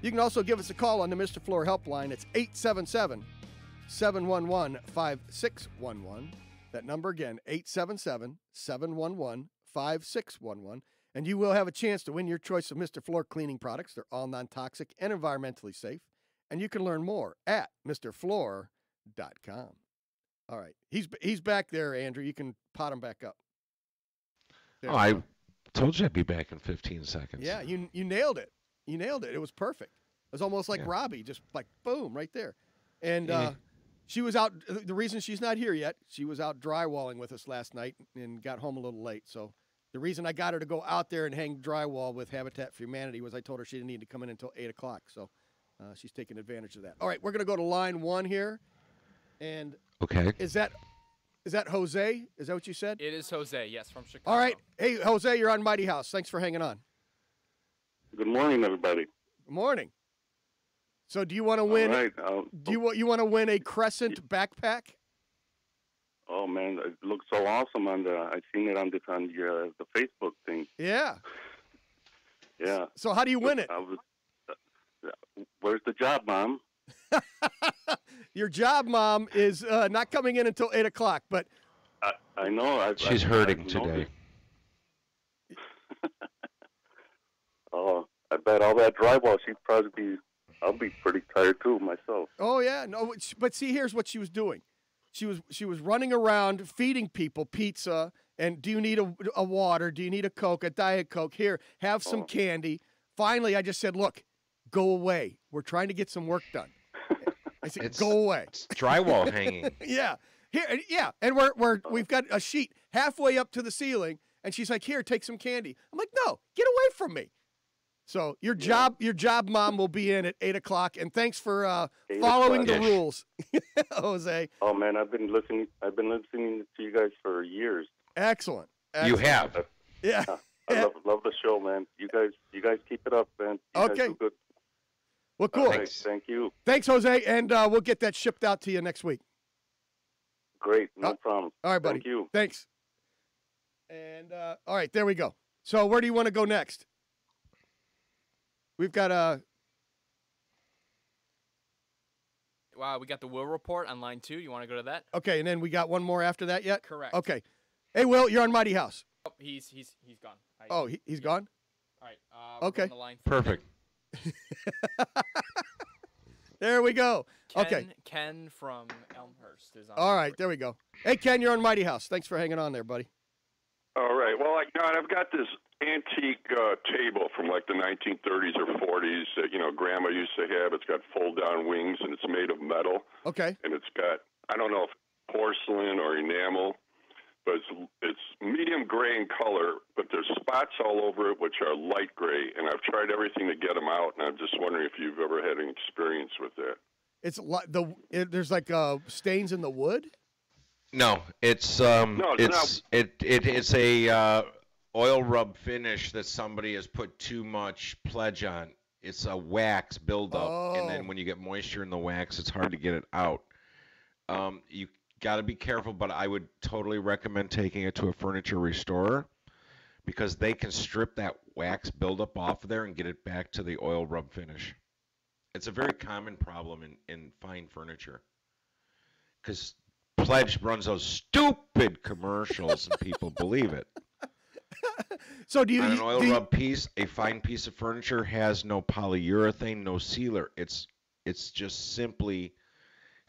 You can also give us a call on the Mr. Floor helpline. It's 877 711 5611. That number again, 877 711 5611. And you will have a chance to win your choice of Mr. Floor cleaning products. They're all non toxic and environmentally safe. And you can learn more at MrFloor.com. All right. He's he's back there, Andrew. You can pot him back up. There Oh, I told you I'd be back in 15 seconds. Yeah, you you nailed it. You nailed it. It was perfect. It was almost like Yeah. Robbie, just like boom, right there. And Yeah. uh, she was out. The reason she's not here yet, she was out drywalling with us last night and got home a little late. So the reason I got her to go out there and hang drywall with Habitat for Humanity was I told her she didn't need to come in until eight o'clock. So uh, she's taking advantage of that. All right, we're gonna go to line one here. And Okay. is that is that Jose? Is that what you said? It is Jose, yes, from Chicago. All right. Hey, Jose, you're on Mighty House. Thanks for hanging on. Good morning, everybody. Good morning. So, do you want to win? All right. Do you want you want to win a Crescent backpack? oh man, it looks so awesome on the. I've seen it on the on the, uh, the Facebook thing. Yeah. [LAUGHS] Yeah. So, how do you win it? I was, uh, where's the job, mom? [LAUGHS] Your job, mom, is uh, not coming in until eight o'clock. But I, I know. I, She's I, hurting I today. [LAUGHS] Oh, I bet all that drywall. She'd probably be. I'll be pretty tired too myself. oh yeah, no. But see, here's what she was doing. She was she was running around feeding people pizza. And do you need a, a water? Do you need a Coke? A Diet Coke? Here, have some Oh. candy. Finally, I just said, look, go away. We're trying to get some work done. I said, It's- go away. It's drywall hanging. [LAUGHS] yeah. Here, yeah, and we're we're we've got a sheet halfway up to the ceiling, and she's like, "Here, take some candy." I'm like, "No, get away from me." So your job, your job, mom will be in at eight o'clock, and thanks for uh, Eight following the o'clock. rules, [LAUGHS] Jose. Oh man, I've been listening. I've been listening to you guys for years. Excellent. You have. Yeah. I love love the show, man. You guys, you guys keep it up, man. You guys Okay. do good. Well, cool. All right, thank you. Thanks, Jose, and uh, we'll get that shipped out to you next week. Great, no Uh, problem. All right, buddy. Thank you. Thanks. And uh, all right, there we go. So where do you want to go next? We've got uh, a Wow, we got the Will report on line two. You want to go to that? okay, and then we got one more after that yet. Correct. Okay. Hey, Will, you're on Mighty House. Oh, he's he's he's gone. I- Oh, he, he's gone. All right. Uh, Okay. going to line. Perfect. [LAUGHS] There we go. Ken, Okay. Ken from Elmhurst is on. All right, there we go. Hey, Ken, you're on Mighty House. Thanks for hanging on there, buddy. All right. Well, I, God, I've got this antique uh, table from like the 1930s or 40s that you know Grandma used to have. It's got fold-down wings and it's made of metal, Okay. and it's got I don't know if porcelain or enamel, but it's it's medium gray in color. But there's spots all over it which are light gray, and I've tried everything to get them out. And I'm just wondering if you've ever had any experience with that. It's li- the it, there's like uh, stains in the wood. No, it's um, No, it's it's it it it's a uh, oil rub finish that somebody has put too much pledge on. It's a wax buildup, and Oh. then when you get moisture in the wax, it's hard to get it out. Um, you got to be careful, but I would totally recommend taking it to a furniture restorer because they can strip that wax buildup off of there and get it back to the oil rub finish. It's a very common problem in, in fine furniture because Pledge runs those stupid commercials and people [LAUGHS] believe it. So do you? On an oil do you- rub piece, a fine piece of furniture has no polyurethane, no sealer. It's it's just simply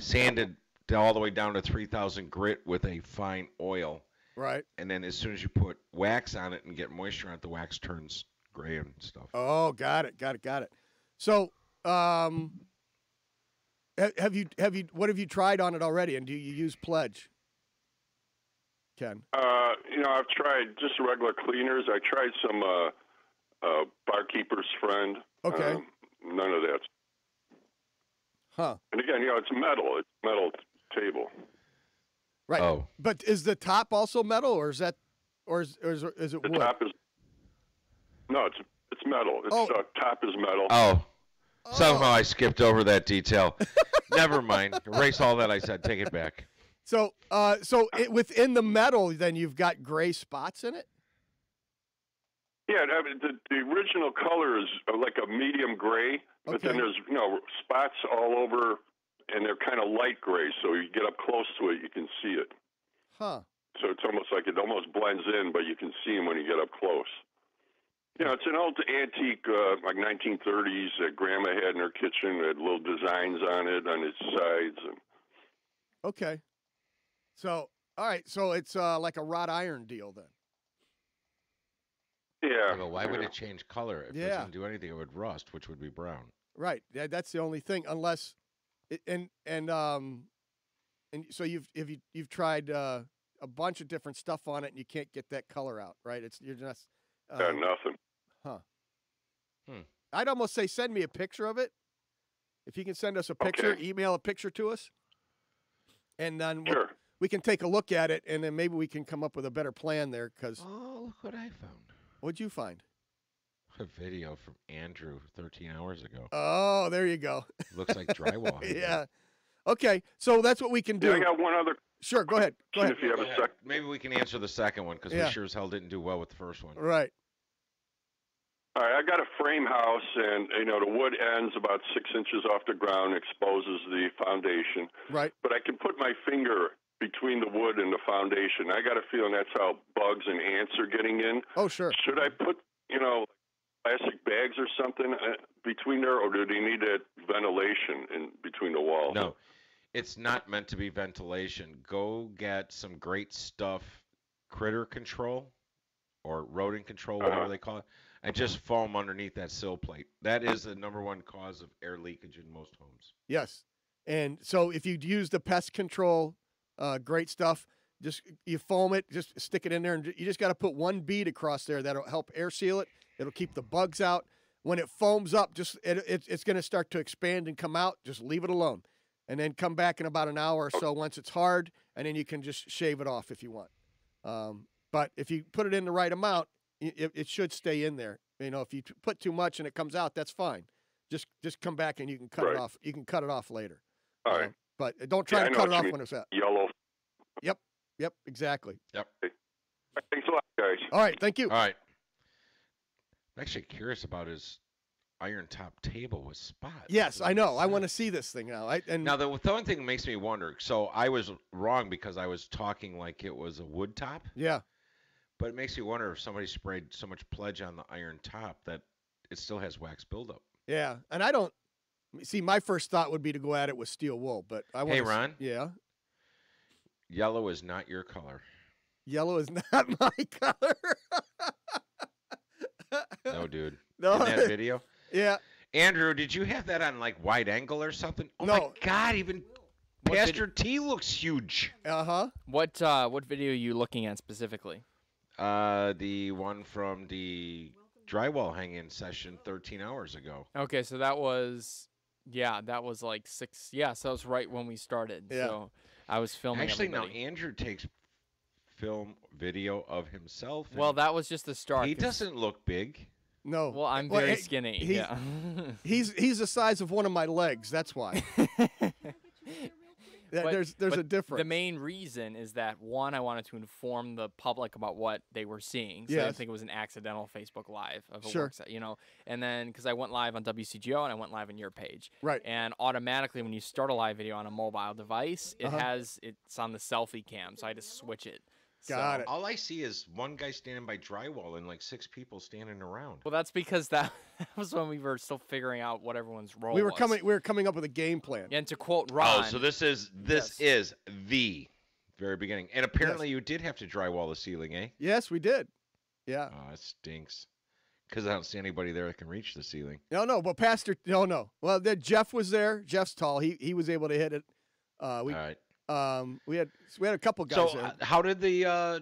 sanded all the way down to 3000 grit with a fine oil. Right. And then as soon as you put wax on it and get moisture on it, the wax turns gray and stuff. Oh, got it, got it, got it. So, um, have you have you what have you tried on it already? And do you use Pledge? Ken. Uh, you know, I've tried just regular cleaners. I tried some uh, uh, barkeeper's friend. Okay. Um, none of that. Huh. And again, you know, it's metal. It's metal t- table. Right. Oh. But is the top also metal, or is that, or is or is, is it The wood? top is no, it's it's metal. Its Oh. uh, top is metal. Oh. Somehow I skipped over that detail. [LAUGHS] Never mind. Erase all that I said. Take it back. So, uh, so it, within the metal, then you've got gray spots in it. Yeah, I mean, the, the original color is uh, like a medium gray, but then there's you know spots all over, and they're kind of light gray. So you get up close to it, you can see it. Huh. So it's almost like it almost blends in, but you can see them when you get up close. You know, it's an old antique, uh, like 1930s that Grandma had in her kitchen. It had little designs on it on its sides. And Okay. So, all right. So it's uh, like a wrought iron deal then. Yeah. Well, why would it change color? If it Yeah. doesn't do anything, it would rust, which would be brown. Right. Yeah, that's the only thing. Unless, it, and and um, and so you've if you you've tried uh, a bunch of different stuff on it, and you can't get that color out. Right. It's you're just. Uh, Got nothing. Huh. Hmm. I'd almost say send me a picture of it. If you can send us a picture, email a picture to us, and then we'll- we can take a look at it, and then maybe we can come up with a better plan there. Because Oh, look what I found. what'd you find? A video from Andrew 13 hours ago. Oh, there you go. Looks like drywall. [LAUGHS] yeah. Okay, so that's what we can do. Yeah, I got one other. Sure, go ahead. Go ahead. If you have a sec. Maybe we can answer the second one because Yeah. we sure as hell didn't do well with the first one. Right. All right, I got a frame house, and you know the wood ends about six inches off the ground, exposes the foundation. Right. But I can put my finger between the wood and the foundation. I got a feeling that's how bugs and ants are getting in. Oh, sure. Should I put, you know, plastic bags or something uh, between there, or do they need that ventilation in between the walls? No, it's not meant to be ventilation. Go get some great stuff, critter control or rodent control, whatever Uh-huh. they call it, and just foam underneath that sill plate. That is the number one cause of air leakage in most homes. Yes. And so if you use the pest control, uh, great stuff. Just you foam it, just stick it in there, and you just got to put one bead across there. That'll help air seal it. It'll keep the bugs out. When it foams up, just it, it, it's going to start to expand and come out. Just leave it alone, and then come back in about an hour or so once it's hard, and then you can just shave it off if you want. Um, but if you put it in the right amount, it, it should stay in there. You know, if you put too much and it comes out, that's fine. Just just come back and you can cut Right. it off. You can cut it off later. All right. But uh, don't try Yeah, to cut it off mean. when it's out. Yellow. Yep. Yep. Exactly. Yep. Thanks a lot, guys. All right. Thank you. All right. I'm actually curious about his iron top table with spots. Yes, I know. I want to see this thing now. I and Now, the, the one thing that makes me wonder so I was wrong because I was talking like it was a wood top, yeah. but it makes me wonder if somebody sprayed so much pledge on the iron top that it still has wax buildup. Yeah. And I don't see. My first thought would be to go at it with steel wool, but I want. Hey, Ron? Yeah. Yellow is not your color. Yellow is [LAUGHS] not my color. [LAUGHS] No, [LAUGHS] dude. No. In that video? yeah. Andrew, did you have that on like wide angle or something? Oh my God! Even What Pastor T looks huge. Uh huh. What uh, what video are you looking at specifically? Uh, the one from the drywall hang-in session 13 hours ago. Okay, so that was yeah, that was like six. Yeah, so that was right when we started. Yeah. So I was filming. Actually, now. Andrew takes film video of himself. Well, that was just the start. He doesn't look big. No. Well, I'm very eh, skinny. he's- yeah. [LAUGHS] He's he's the size of one of my legs. That's why. [LAUGHS] But- there's there's a difference. The main reason is that one, I wanted to inform the public about what they were seeing. So I didn't think it was an accidental Facebook Live of a Sure. work set, you know. And then because I went live on WCGO and I went live on your page, Right. And automatically, when you start a live video on a mobile device, it Uh-huh. has it's on the selfie cam, so I had to switch it. Got So- it. All I see is one guy standing by drywall and like six people standing around. Well, that's because that, [LAUGHS] that was when we were still figuring out what everyone's role we were was. coming we were coming up with a game plan. And to quote Ron, Oh, so this is this is the very beginning. And apparently you did have to drywall the ceiling, eh? Yes, we did. Yeah. Oh, it stinks. Because I don't see anybody there that can reach the ceiling. No, no, but Pastor, no, no. Well, then Jeff was there. Jeff's tall. He he was able to hit it. Uh, we All right. Um we had we had a couple guys So there. uh, how did the uh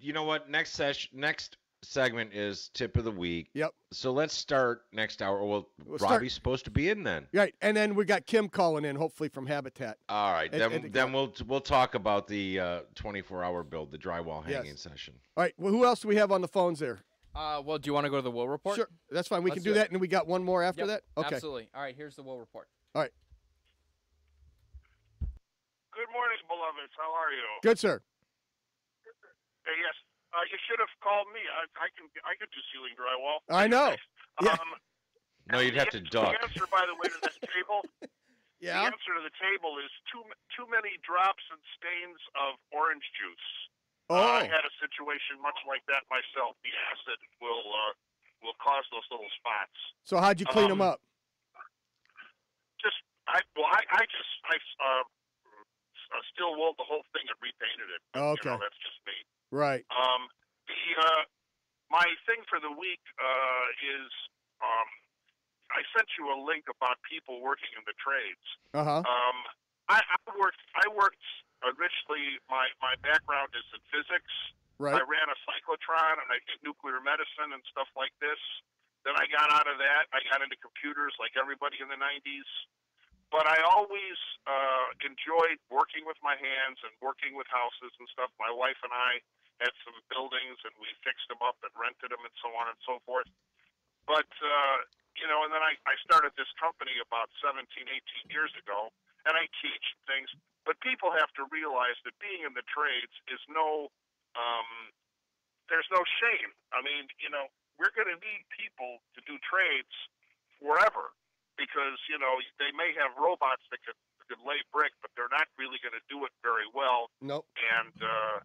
you know what next session next segment is tip of the week. Yep. So let's start next hour. Well, We'll start- Robbie's supposed to be in then. Right, and then we got Kim calling in, hopefully from Habitat. All right, And- then and then we'll we'll talk about the uh, 24 hour build, the drywall Yes. hanging session. All right, well, who else do we have on the phones there? Uh, well, do you want to go to the Will report? Sure, that's fine. We Let's can do do it. that, and we got one more after Yep, that. Okay. Absolutely. All right, here's the Will report. All right. Good morning, beloveds. How are you? Good, sir. Hey, yes, uh, you should have called me. I, I can I could do ceiling drywall. I know. Yeah. Um, No, you'd have to duck. the answer, by the way, to that [LAUGHS] table. Yeah. The answer to the table is too too many drops and stains of orange juice. Oh. I had a situation much like that myself. The acid will uh, will cause those little spots. So how'd you clean them Um, up? Just I well I, I just I uh, uh, still wove the whole thing and repainted it. Oh, You know, okay. that's just me. Right. Um, the uh, my thing for the week uh, is um, I sent you a link about people working in the trades. Uh huh. Um, I, I worked. I worked originally. My my background is in physics. Right. I ran a cyclotron and I did nuclear medicine and stuff like this. Then I got out of that. I got into computers like everybody in the '90s. But I always uh, enjoyed working with my hands and working with houses and stuff. My wife and I had some buildings and we fixed them up and rented them and so on and so forth. But uh, you know, and then I, I started this company about 17, 18 years ago, and I teach things. But people have to realize that being in the trades is no, um, there's no shame. I mean, you know, we're going to need people to do trades forever because you know they may have robots that could, could lay brick, but they're not really going to do it very well Nope. and uh,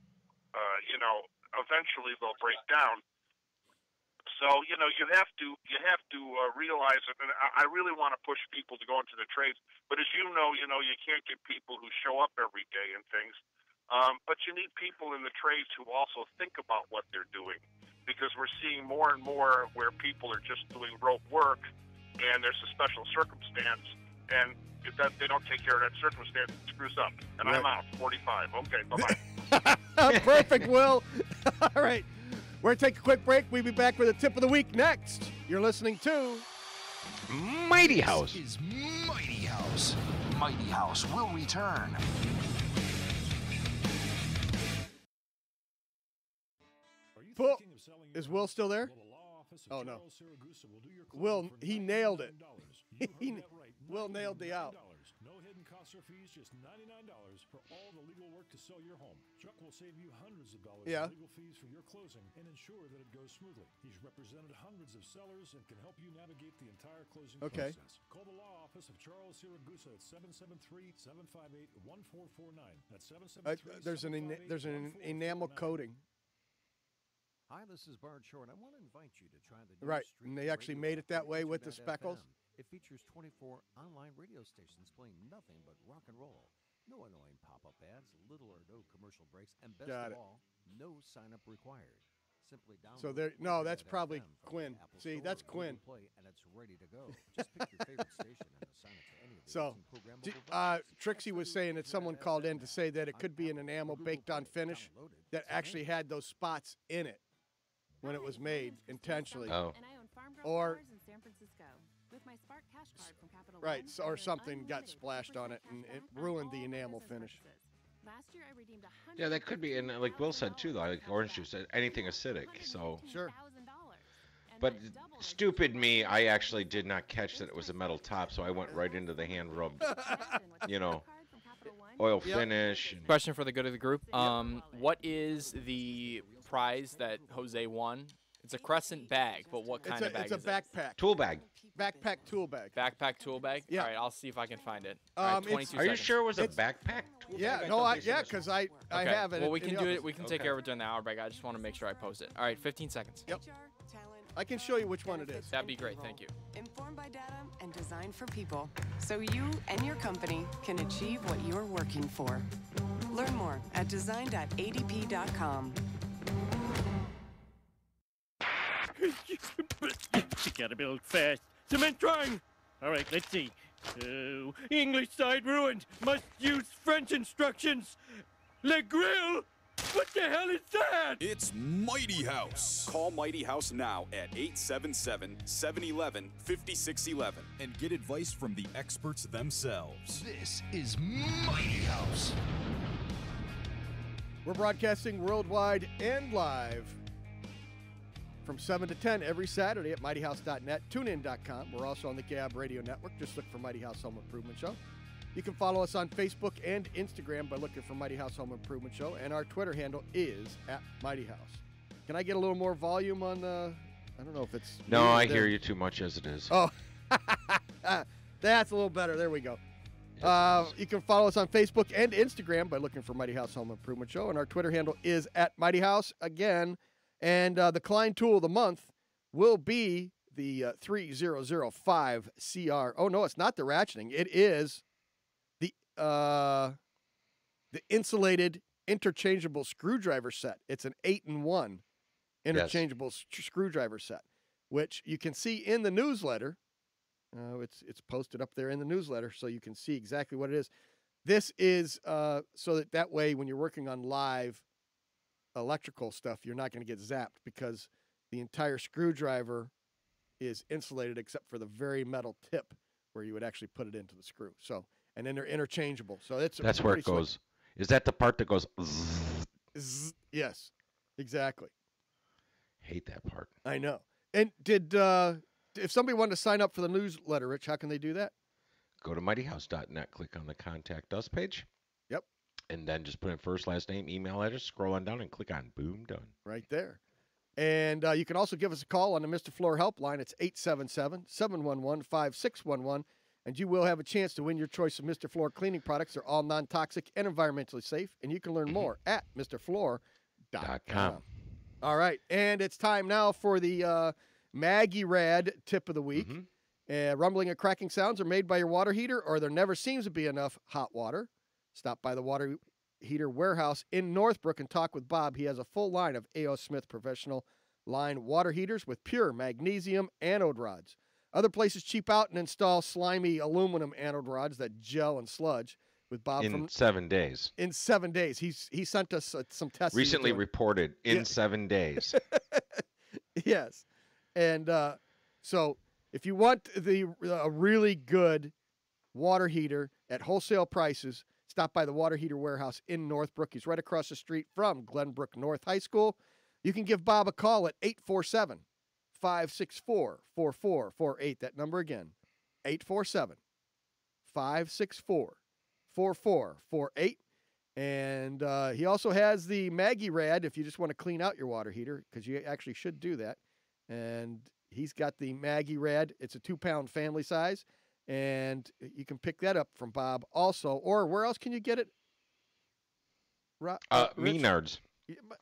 uh, you know eventually they'll break down. So you know you have to you have to uh, realize it, and I, I really want to push people to go into the trades. But as you know, you know you can't get people who show up every day and things. Um, but you need people in the trades who also think about what they're doing, because we're seeing more and more where people are just doing rote work, and there's a special circumstance, and if that they don't take care of that circumstance, it screws up. And I'm out. 45. Okay. Bye bye. [LAUGHS] Perfect, Will. [LAUGHS] All right. We're going to take a quick break. We'll be back with a tip of the week next. You're listening to Mighty House. This is Mighty House. Mighty House will return. Pull. Is Will still there? Oh, no. Will, he nailed it. [LAUGHS] he, Will nailed the out. No hidden costs or fees, just $99 for all the legal work to sell your home. Chuck will save you hundreds of dollars Yeah. in legal fees for your closing and ensure that it goes smoothly. He's represented hundreds of sellers and can help you navigate the entire closing Okay. process. Call the law office of Charles Siragusa at 773-758-1449. That's Uh, 773 there's an ena- there's an enamel coating. Hi, this is Bart Short. I want to invite you to try the new Right, and they actually made it that way with the speckles. FM. It features 24 online radio stations playing nothing but rock and roll. No annoying pop-up ads, little or no commercial breaks, and best Got of it. all, no sign-up required. Simply download So there, no, that's probably Quinn. See, that's Quinn. Play, and it's ready to go. Just pick your favorite [LAUGHS] station and assign it to any of the So, d- uh, Trixie was saying that someone called in to say that it could be an enamel baked on finish that actually had those spots in it when it was made intentionally. Oh. And I own farm girl Or San Francisco. With my Spark Cash card from Capital right, One, or something got splashed on it and it ruined the enamel finish. Last year I redeemed Yeah, that could be, and uh, like Will said too, though, like orange juice, anything acidic. So sure. But stupid me, I actually did not catch that it was a metal top, so I went right into the hand rubbed, [LAUGHS] you know, oil Yep. finish. Question for the good of the group. Um, what is the prize that Jose won? It's a crescent bag, but what It's kind a, of bag it's a is backpack. Tool bag. Backpack tool bag. Backpack tool bag. Yeah. All right, I'll see if I can find it. All right, Um, it's- 22 Are you sure it was a It's- backpack? Tool Yeah, bag? no, I yeah, because I I Okay, have it. Well, we can do it. We can take care of it during the hour break. I just want to make sure I post it. All right, 15 seconds. Yep. I can show you which one it is. That'd be great. Thank you. Informed by data and designed for people, so you and your company can achieve what you're working for. Learn more at design.adp.com. you gotta build fast. Cement drawing. All right, let's see. Oh, English side ruined. Must use French instructions. Le Grill. What the hell is that? It's Mighty House. Call Mighty House now at 877 711 5611. And get advice from the experts themselves. This is Mighty House. We're broadcasting worldwide and live from 7 to 10 every Saturday at mightyhouse.net, tunein.com. We're also on the Gab Radio Network. Just look for Mighty House Home Improvement Show. You can follow us on Facebook and Instagram by looking for Mighty House Home Improvement Show, and our Twitter handle is at Mighty House. Can I get a little more volume on the? I don't know if it's. No, I them. hear you too much as it is. Oh, [LAUGHS] that's a little better. There we go. Uh, you can follow us on Facebook and Instagram by looking for Mighty House Home Improvement Show, and our Twitter handle is at Mighty House again. And uh, the Klein Tool of the Month will be the uh, 3005 CR. Oh no, it's not the ratcheting. It is the uh, the insulated interchangeable screwdriver set. It's an eight in one interchangeable s- screwdriver set, which you can see in the newsletter. Uh, it's it's posted up there in the newsletter, so you can see exactly what it is. This is uh, so that that way when you're working on live electrical stuff, you're not going to get zapped because the entire screwdriver is insulated except for the very metal tip where you would actually put it into the screw. So and then they're interchangeable. So it's That's where it slick. goes. Is that the part that goes? zzz? Zzz, yes, exactly. Hate that part. I know. And did uh, if somebody wanted to sign up for the newsletter, Rich, how can they do that? Go to mightyhouse.net, click on the contact us page. And then just put in first, last name, email address, scroll on down, and click on boom, done. right there. And uh, you can also give us a call on the Mr. Floor helpline. It's 877 711 5611. And you will have a chance to win your choice of Mr. Floor cleaning products. They're all non toxic and environmentally safe. And you can learn more at MrFloor.com. com. All right. And it's time now for the uh, Maggie Rad tip of the week. Uh, rumbling and cracking sounds are made by your water heater, or there never seems to be enough hot water. Stop by the water heater warehouse in Northbrook and talk with Bob. He has a full line of A.O. Smith professional line water heaters with pure magnesium anode rods. Other places cheap out and install slimy aluminum anode rods that gel and sludge. With Bob in from seven days. in seven days, he's he sent us uh, some tests. Recently reported in Yeah. seven days. [LAUGHS] yes, and uh, so if you want the a really good water heater at wholesale prices, stop by the Water Heater Warehouse in Northbrook. He's right across the street from Glenbrook North High School. You can give Bob a call at 847 564 4448. That number again, 847 564 4448. And uh, he also has the Maggie Rad if you just want to clean out your water heater, because you actually should do that. And he's got the Maggie Rad. It's a two pound family size. And you can pick that up from Bob also. Or where else can you get it? Ro- Uh, Rich? Menards,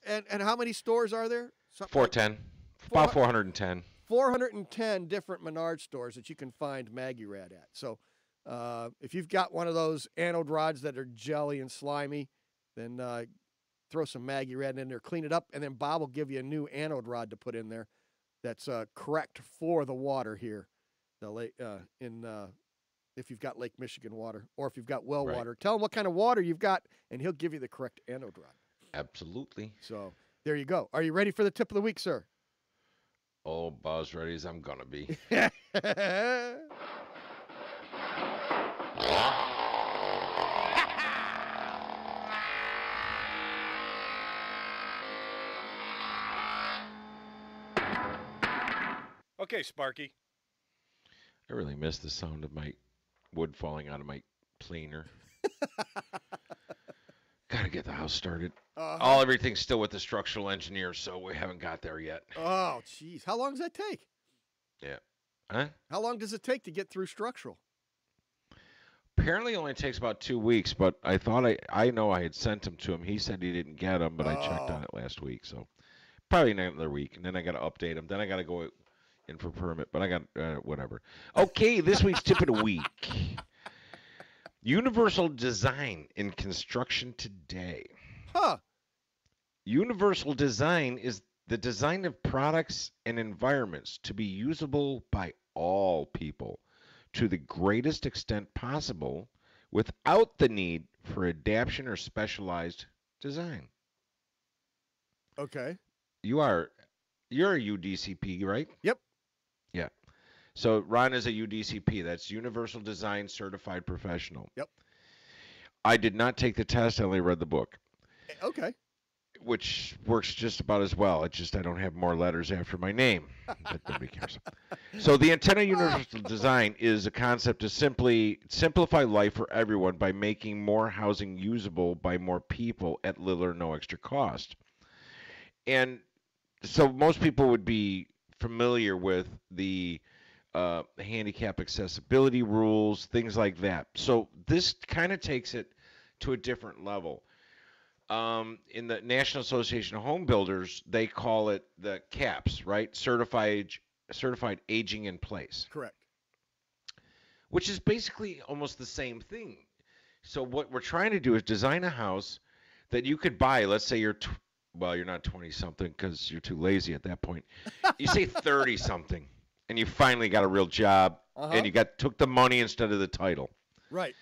And, and how many stores are there? Something like 410. About 410. 410 different Menard stores that you can find Maggie Rad at. So uh, if you've got one of those anode rods that are jelly and slimy, then uh, throw some Maggie Rad in there, clean it up, and then Bob will give you a new anode rod to put in there that's uh, correct for the water here. The lake uh, in uh, if you've got Lake Michigan water or if you've got well Right. water, tell him what kind of water you've got, and he'll give you the correct anode rod. Absolutely. So there you go. Are you ready for the tip of the week, sir? Oh, Buzz, ready as I'm going to be. [LAUGHS] Okay, Sparky. I really miss the sound of my wood falling out of my planer. [LAUGHS] Gotta get the house started. Uh-huh. All everything's still with the structural engineer, so we haven't got there yet. oh, jeez. How long does that take? Yeah. Huh? How long does it take to get through structural? Apparently, it only takes about two weeks, but I thought I I know I had sent them to him. He said he didn't get them, but I checked on Oh. it last week, so probably another week, and then I got to update them. Then I got to go in for permit, but I got uh, whatever. Okay, this week's tip of the week: Universal design in construction today. Huh? Universal design is the design of products and environments to be usable by all people to the greatest extent possible without the need for adaptation or specialized design. Okay. You are you're a UDCP, right? Yep. Yeah. So Ron is a UDCP. That's Universal Design Certified Professional. Yep. I did not take the test. I only read the book. Eh, okay. which works just about as well. It's just I don't have more letters after my name, but nobody cares. [LAUGHS] So the antenna universal design is a concept to simply simplify life for everyone by making more housing usable by more people at little or no extra cost. And so most people would be familiar with the uh, handicap accessibility rules, things like that. So this kind of takes it to a different level. Um, in the National Association of Home Builders, they call it the CAPS, right? Certified Certified Aging in Place. Correct. which is basically almost the same thing. So what we're trying to do is design a house that you could buy. Let's say you're, tw- well, you're not 20 something because you're too lazy at that point. You say [LAUGHS] 30 something, and you finally got a real job, Uh-huh. and you got took the money instead of the title. Right.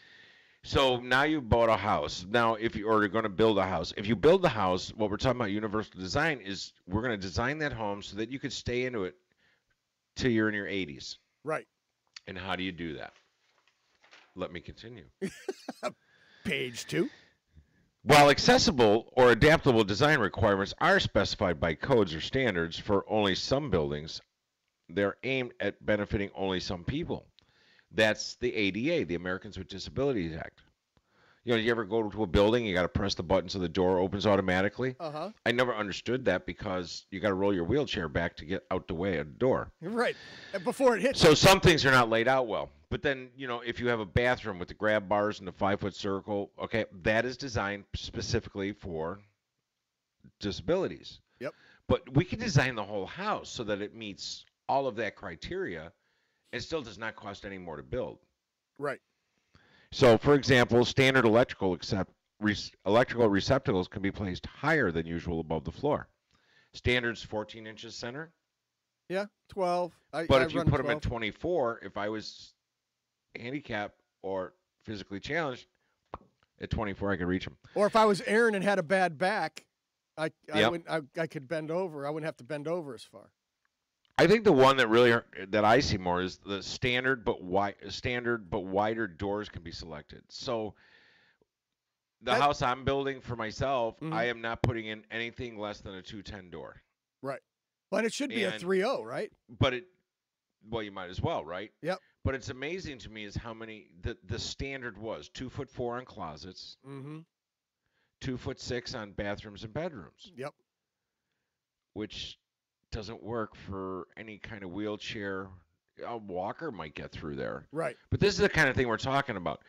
So now you bought a house. Now, if you or you're going to build a house, if you build the house, what we're talking about universal design is we're going to design that home so that you could stay into it till you're in your 80s. Right. And how do you do that? Let me continue. [LAUGHS] Page two. While accessible or adaptable design requirements are specified by codes or standards for only some buildings, they're aimed at benefiting only some people. That's the ADA, the Americans with Disabilities Act. You know, you ever go to a building, you got to press the button so the door opens automatically? Uh huh. I never understood that because you got to roll your wheelchair back to get out the way of the door. Right. Before it hits. So some things are not laid out well. But then, you know, if you have a bathroom with the grab bars and the five foot circle, okay, that is designed specifically for disabilities. Yep. But we can design the whole house so that it meets all of that criteria and still does not cost any more to build. Right. So, for example, standard electrical accept, re, electrical receptacles can be placed higher than usual above the floor. Standards 14 inches center. Yeah. Twelve. I, But I if you put them at 24, if I was handicapped or physically challenged, at 24 I could reach them. Or if I was Aaron and had a bad back, I I, Yep. wouldn't, I I could bend over. I wouldn't have to bend over as far. I think the one that really that I see more is the standard but wide standard but wider doors can be selected. So the That- house I'm building for myself, Mhm. I am not putting in anything less than a 210 door. Right. But it should be a And- 3-0, right? But it well, you might as well, right? Yep. But it's amazing to me is how many the the standard was two foot four on closets, Mm-hmm. two foot six on bathrooms and bedrooms, Yep. which doesn't work for any kind of wheelchair. A walker might get through there. Right. But this is the kind of thing we're talking about.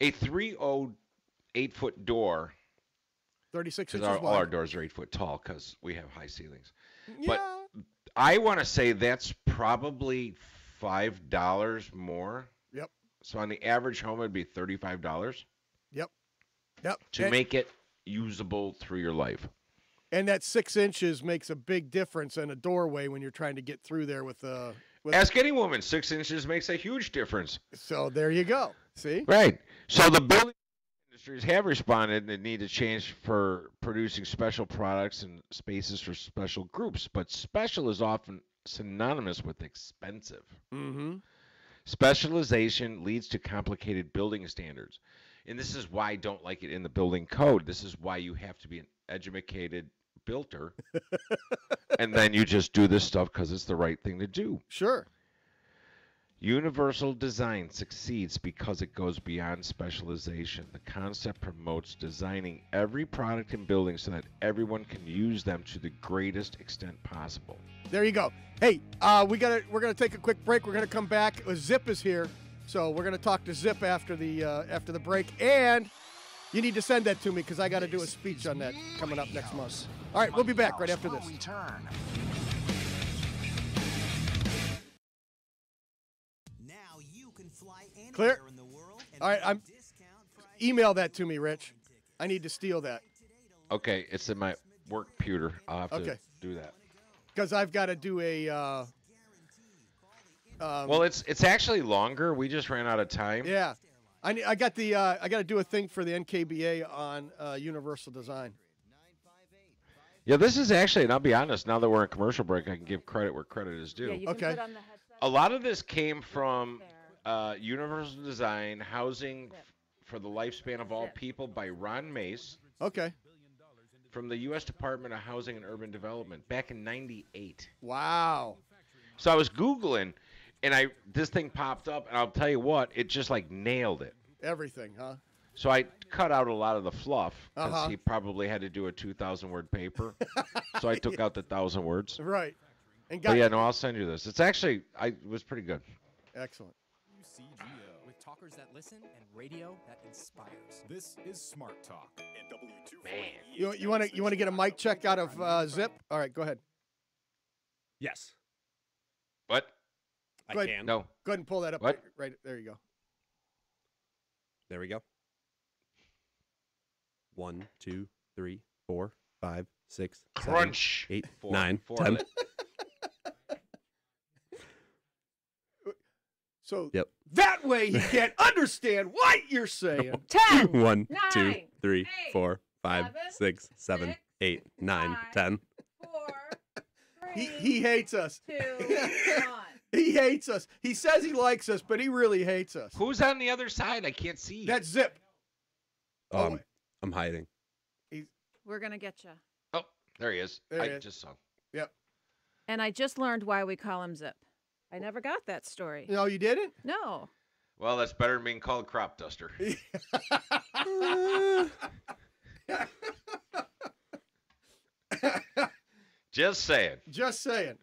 A 308 foot door, 36 because inches our, all our doors are eight foot tall because we have high ceilings. Yeah. But I want to say that's probably five dollars more. Yep. So on the average home, it'd be thirty-five dollars Yep. Yep. to and, make it usable through your life. and that six inches makes a big difference in a doorway when you're trying to get through there with uh with Ask any woman, six inches makes a huge difference. So there you go. See? Right. So the building industries have responded and need to change for producing special products and spaces for special groups, but special is often synonymous with expensive. Mm-hmm. Specialization leads to complicated building standards. And this is why I don't like it in the building code. This is why you have to be an educated builder. [LAUGHS] and then you just do this stuff because it's the right thing to do. Sure. Universal design succeeds because it goes beyond specialization. The concept promotes designing every product and building so that everyone can use them to the greatest extent possible. There you go. Hey, uh, we gotta we're gonna take a quick break. We're gonna come back. Uh, Zip is here, so we're gonna talk to Zip after the uh, after the break. And you need to send that to me because I got to do a speech on that coming up next month. All right, we'll be back right after this. Clear. All right, I'm email that to me, Rich. I need to steal that Okay, it's in my work computer. I'll have to do that. because I've got to do a. Uh, um, Well, it's it's actually longer. We just ran out of time. yeah, I I got the uh, I got to do a thing for the NKBA on uh, Universal Design. Yeah, this is actually, and I'll be honest, now that we're in commercial break, I can give credit where credit is due. Yeah, you can Okay. put on the. A lot of this came from uh, Universal Design Housing f- for the Lifespan of All People by Ron Mace Okay. from the U.S. Department of Housing and Urban Development back in 98. Wow. So I was Googling, and I this thing popped up, and I'll tell you what, it just like nailed it. Everything, huh? So I cut out a lot of the fluff because Uh-huh. he probably had to do a 2,000 word paper. [LAUGHS] so I took out the thousand words. Right. And But got yeah, no, I'll send you this. It's actually, I it was pretty good. excellent. UCGO with Talkers that listen and radio that inspires. This is Smart Talk. And W2 Man. You you want to you want to get a mic check out of uh, Zip? All right, go ahead. Yes. What? I Go ahead. can. No. Go ahead and pull that up. What? Right, right there. You go. There we go. One, two, three, four, five, six, seven, Crunch. eight, Four- nine, four ten. of it. So Yep. That way he can't [LAUGHS] understand what you're saying. [LAUGHS] Ten. [LAUGHS] One, two, nine, three, eight, four, five, seven, six, seven, six, eight, nine, five, ten. He he hates us. Two, one. He hates us. He says he likes us, but he really hates us. Who's on the other side? I can't see. That's Zip. Um, oh, I'm, I'm hiding. We're gonna get you. Oh, there he is. There I is. just saw. Yep. And I just learned why we call him Zip. I never got that story. No, you didn't. No. Well, that's better than being called crop duster. [LAUGHS] [LAUGHS] Just saying. Just saying.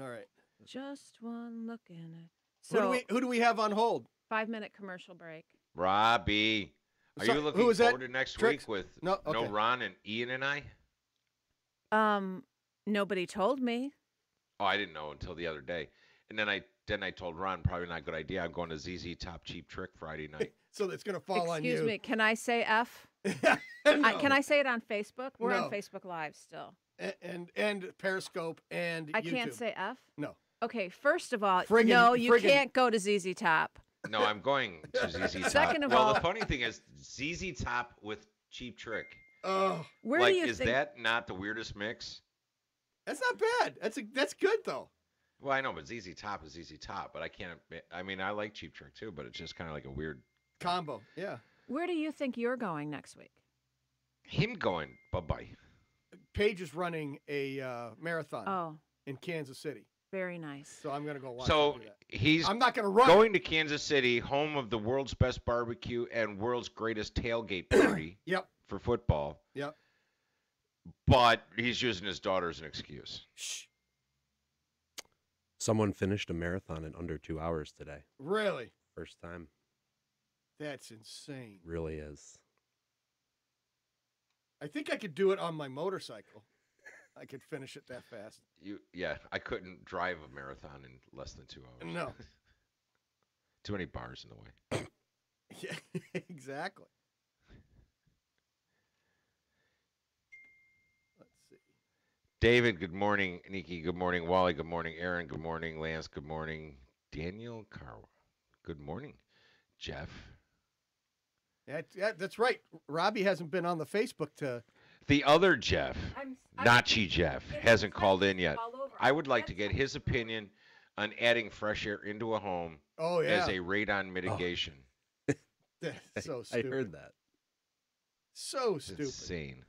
All right. Just one look in it. Who So do we who do we have on hold? five minute commercial break. Robbie, are So, you looking was that? forward to next Trix? week with No, okay. Ron and Ian and I? Um, nobody told me. Oh, I didn't know until the other day. And then I then I told Ron probably not a good idea. I'm going to ZZ Top Cheap Trick Friday night. [LAUGHS] So it's gonna fall on you. Excuse me. Can I say F? [LAUGHS] no. I, can I say it on Facebook? We're No. on Facebook Live still. A- and and Periscope and I YouTube. can't say F. no. Okay, first of all, Friggin- no, you friggin- can't go to ZZ Top. No, I'm going to ZZ [LAUGHS] Top. Second of well, all- the funny thing is ZZ Top with Cheap Trick. Oh, Where like, do you is think? that not the weirdest mix? That's not bad. That's a, that's good though. Well, I know, but ZZ Top is ZZ Top. But I can't. I mean, I like Cheap Trick too, but it's just kind of like a weird. Combo. Yeah. Where do you think you're going next week? Him going bye bye. Paige is running a uh, marathon Oh, in Kansas City, very nice. so I'm gonna go watch. So that. he's I'm not gonna run. going to Kansas City, home of the world's best barbecue and world's greatest tailgate party [COUGHS] Yep. for football. Yep. But he's using his daughter as an excuse. Shh. Someone finished a marathon in under two hours today. Really? First time. That's insane. Really is. I think I could do it on my motorcycle. I could finish it that fast. You, yeah, I couldn't drive a marathon in less than two hours. No. [LAUGHS] Too many bars in the way. [LAUGHS] Yeah, [LAUGHS] exactly. Let's see. David, good morning. Nikki, good morning. Wally, good morning. Aaron, good morning. Lance, good morning. Daniel Carwa, good morning. Jeff, That, that, that's right. Robbie hasn't been on the Facebook to. the other Jeff, I'm, Nachi Jeff, hasn't called in yet. I would like to get his opinion on adding fresh air into a home Oh yeah. as a radon oh. mitigation. [LAUGHS] That's so [LAUGHS] I heard that. So It's stupid. insane.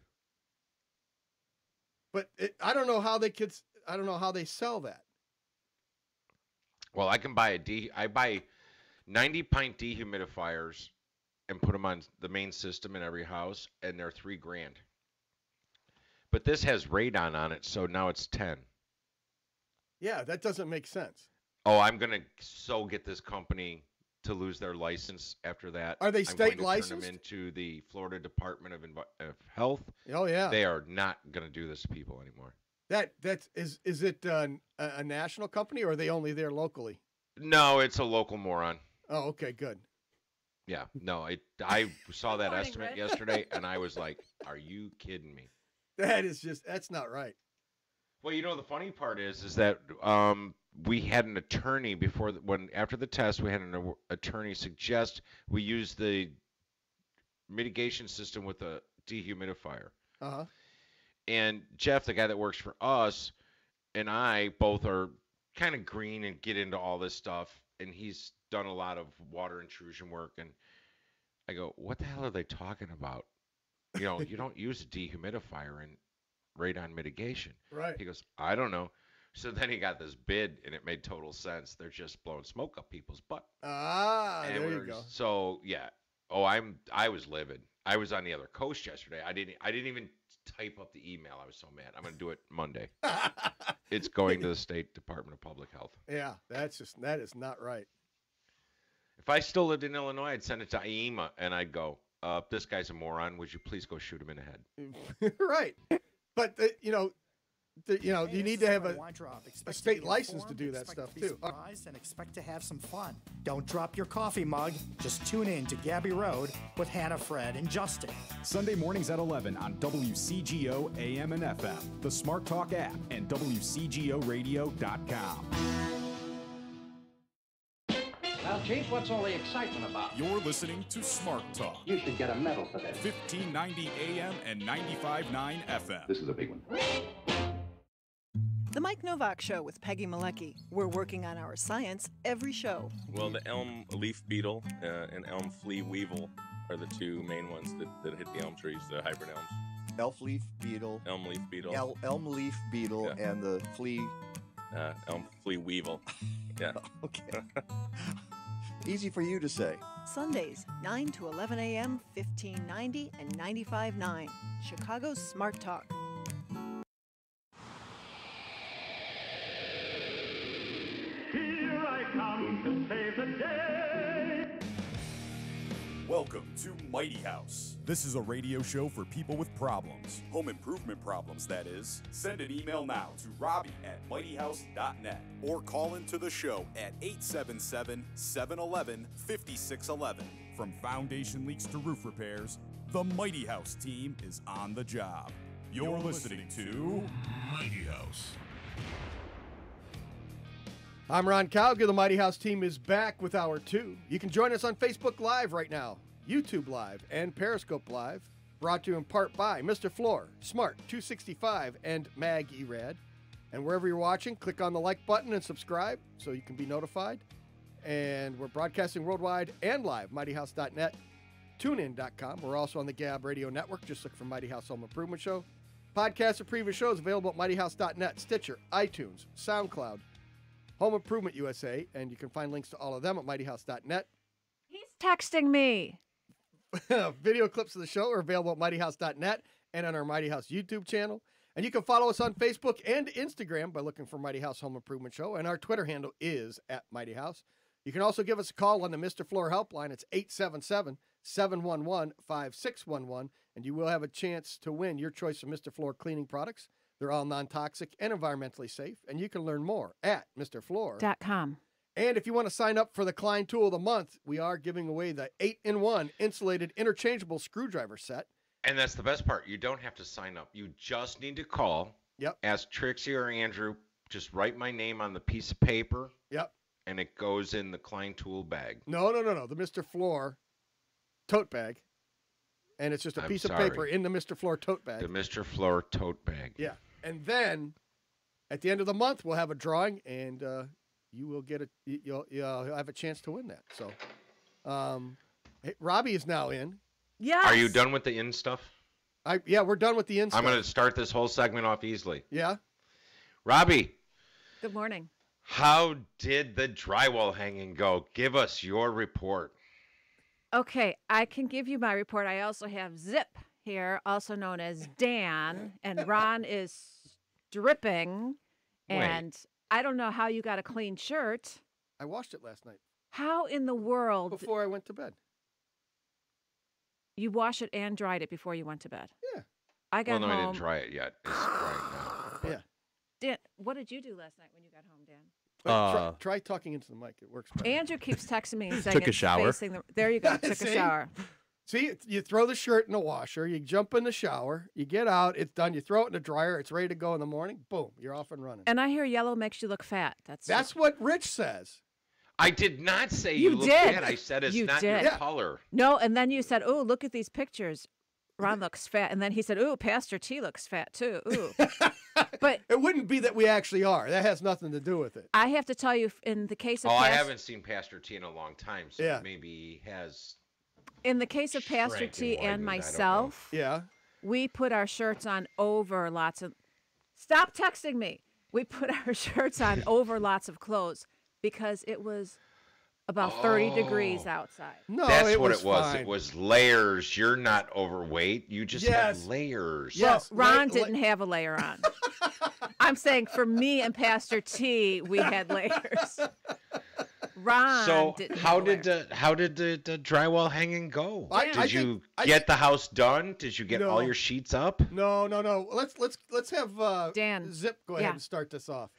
But it, I don't know how they could. I don't know how they sell that. Well, I can buy a de I buy 90 pint dehumidifiers and put them on the main system in every house, and they're three grand. But this has radon on it, so now it's 10. Yeah, that doesn't make sense. Oh, I'm gonna so get this company to lose their license after that. Are they I'm state going to Turn licensed? them into the Florida Department of, Envi- of Health. Oh yeah. They are not gonna do this to people anymore. That that's is is it uh, a, a national company or are they only there locally? No, it's a local moron. Oh, okay, good. Yeah, no, it. I saw that morning, estimate Rick. yesterday, [LAUGHS] and I was like, "Are you kidding me?" That is just that's not right. Well, you know, the funny part is, is that um, we had an attorney before the, when after the test, we had an attorney suggest we use the mitigation system with a dehumidifier. Uh huh. And Jeff, the guy that works for us, and I both are kind of green and get into all this stuff. And he's done a lot of water intrusion work. And I go, what the hell are they talking about? You know, you [LAUGHS] don't use a dehumidifier in radon mitigation. Right. He goes, I don't know. So then he got this bid, and it made total sense. They're just blowing smoke up people's butt. Ah, And there you we're- go. So yeah. Oh, I'm I was livid. I was on the other coast yesterday. I didn't I didn't even type up the email. I was so mad. I'm gonna do it Monday. [LAUGHS] it's going to the State Department of Public Health. Yeah, that's just that is not right. If I still lived in Illinois, I'd send it to IEMA and I'd go, uh, "This guy's a moron. Would you please go shoot him in the head?" [LAUGHS] right. But the, you know, you know, you need to have a, a state license to do that stuff to too. And expect to have some fun. Don't drop your coffee mug. Just tune in to Gabby Road with Hannah, Fred, and Justin. Sunday mornings at 11 on WCGO AM and FM, the Smart Talk app, and WCGORadio.com. Well, Chief, what's all the excitement about? You're listening to Smart Talk. You should get a medal for this. 1590 AM and 95.9 FM. This is a big one. The Mike Novak Show with Peggy Malecki. We're working on our science every show. Well, the elm leaf beetle uh, and elm flea weevil are the two main ones that, that hit the elm trees, the hybrid elms. elf leaf beetle, Elm leaf beetle, el- elm leaf beetle, Yeah. and the flea. uh, elm flea weevil. [LAUGHS] Yeah. okay. [LAUGHS] Easy for you to say. Sundays, 9 to 11 a.m., 1590 and 95.9. Chicago's Smart Talk. Come to save the day. Welcome to Mighty House. This is a radio show for people with problems. Home improvement problems, that is. Send an email now to Robbie at mightyhouse.net or call into the show at 877 711 5611. From foundation leaks to roof repairs, the Mighty House team is on the job. You're, listening to Mighty House. I'm Ron Cowgill. The Mighty House team is back with hour two. You can join us on Facebook Live right now, YouTube Live, and Periscope Live. Brought to you in part by Mr. Floor, Smart 265, and Mag Erad. And wherever you're watching, click on the like button and subscribe so you can be notified. And we're broadcasting worldwide and live, mightyhouse.net, tunein.com. We're also on the Gab Radio Network. Just look for Mighty House Home Improvement Show. Podcasts of previous shows available at mightyhouse.net, Stitcher, iTunes, SoundCloud, Home Improvement USA, and you can find links to all of them at mightyhouse.net. He's texting me. [LAUGHS] Video clips of the show are available at mightyhouse.net and on our Mighty House YouTube channel. And you can follow us on Facebook and Instagram by looking for Mighty House Home Improvement Show. And our Twitter handle is at Mighty House. You can also give us a call on the Mr. Floor helpline. It's 877 711 5611. And you will have a chance to win your choice of Mr. Floor cleaning products. They're all non toxic and environmentally safe. And you can learn more at Mr. Floor. Dot com. And if you want to sign up for the Klein Tool of the Month, we are giving away the 8 in 1 insulated interchangeable screwdriver set. And that's the best part. You don't have to sign up. You just need to call. Yep. Ask Trixie or Andrew. Just write my name on the piece of paper. Yep. And it goes in the Klein tool bag. No, no, no, no. The Mr. Floor tote bag. And it's just a I'm piece of paper in the Mr. Floor tote bag. The Mr. Floor tote bag. Yeah. And then at the end of the month, we'll have a drawing and uh, you will get a, you- you'll, you'll have a chance to win that. So, um, hey, Robbie is now in. Yeah. Are you done with the in stuff? I, yeah, we're done with the in Stuff. I'm going to start this whole segment off easily. Yeah. Robbie, Good morning. how did the drywall hanging go? Give us your report. Okay, I can give you my report. I also have Zip here, also known as Dan, and Ron [LAUGHS] is dripping. Wait. And I don't know how you got a clean shirt. I washed it last night How in the world before I went to bed. you wash it and dried it before you went to bed? Yeah. I got well, no, I didn't dry it yet. It's drying now. Yeah. Dan, what did you do last night when you got home, Dan? Wait, try, Uh, try talking into the mic. It works better. Andrew keeps texting me and [LAUGHS] saying Took a shower. the- there you go. [LAUGHS] Took a shower. See, you throw the shirt in the washer, you jump in the shower, you get out, it's done. You throw it in the dryer, it's ready to go in the morning. Boom, you're off and running. And I hear yellow makes you look fat. That's That's what Rich says. I did not say you, You look did. fat. I said it's You not did. your Yeah. color. No, and then you said, "Oh, look at these pictures. Ron looks fat." And then he said, "Oh, Pastor T looks fat too." Ooh. [LAUGHS] but It wouldn't be that we actually are. That has nothing to do with it. I have to tell you, in the case of Oh, I haven't seen Pastor T in a long time, so Yeah. maybe he has. in the case of Pastor shrank and T and widened, I don't know. myself, Yeah. we put our shirts on over lots of. Stop texting me. We put our [LAUGHS] shirts on over lots of clothes because it was about 30 degrees Oh. outside. No, That's it what was it was. fine. It was layers. You're not overweight. You just Yes. have layers. Yes. Well, Ron la- la- didn't have a layer on. I'm saying for me and Pastor T, we had layers. Ron. So didn't how did the how did the, the drywall hanging go? I- did I you think- get think- the house done? Did you get all your sheets up? No, no, no. Let's let's let's have uh, Dan, Zip go ahead and start this off.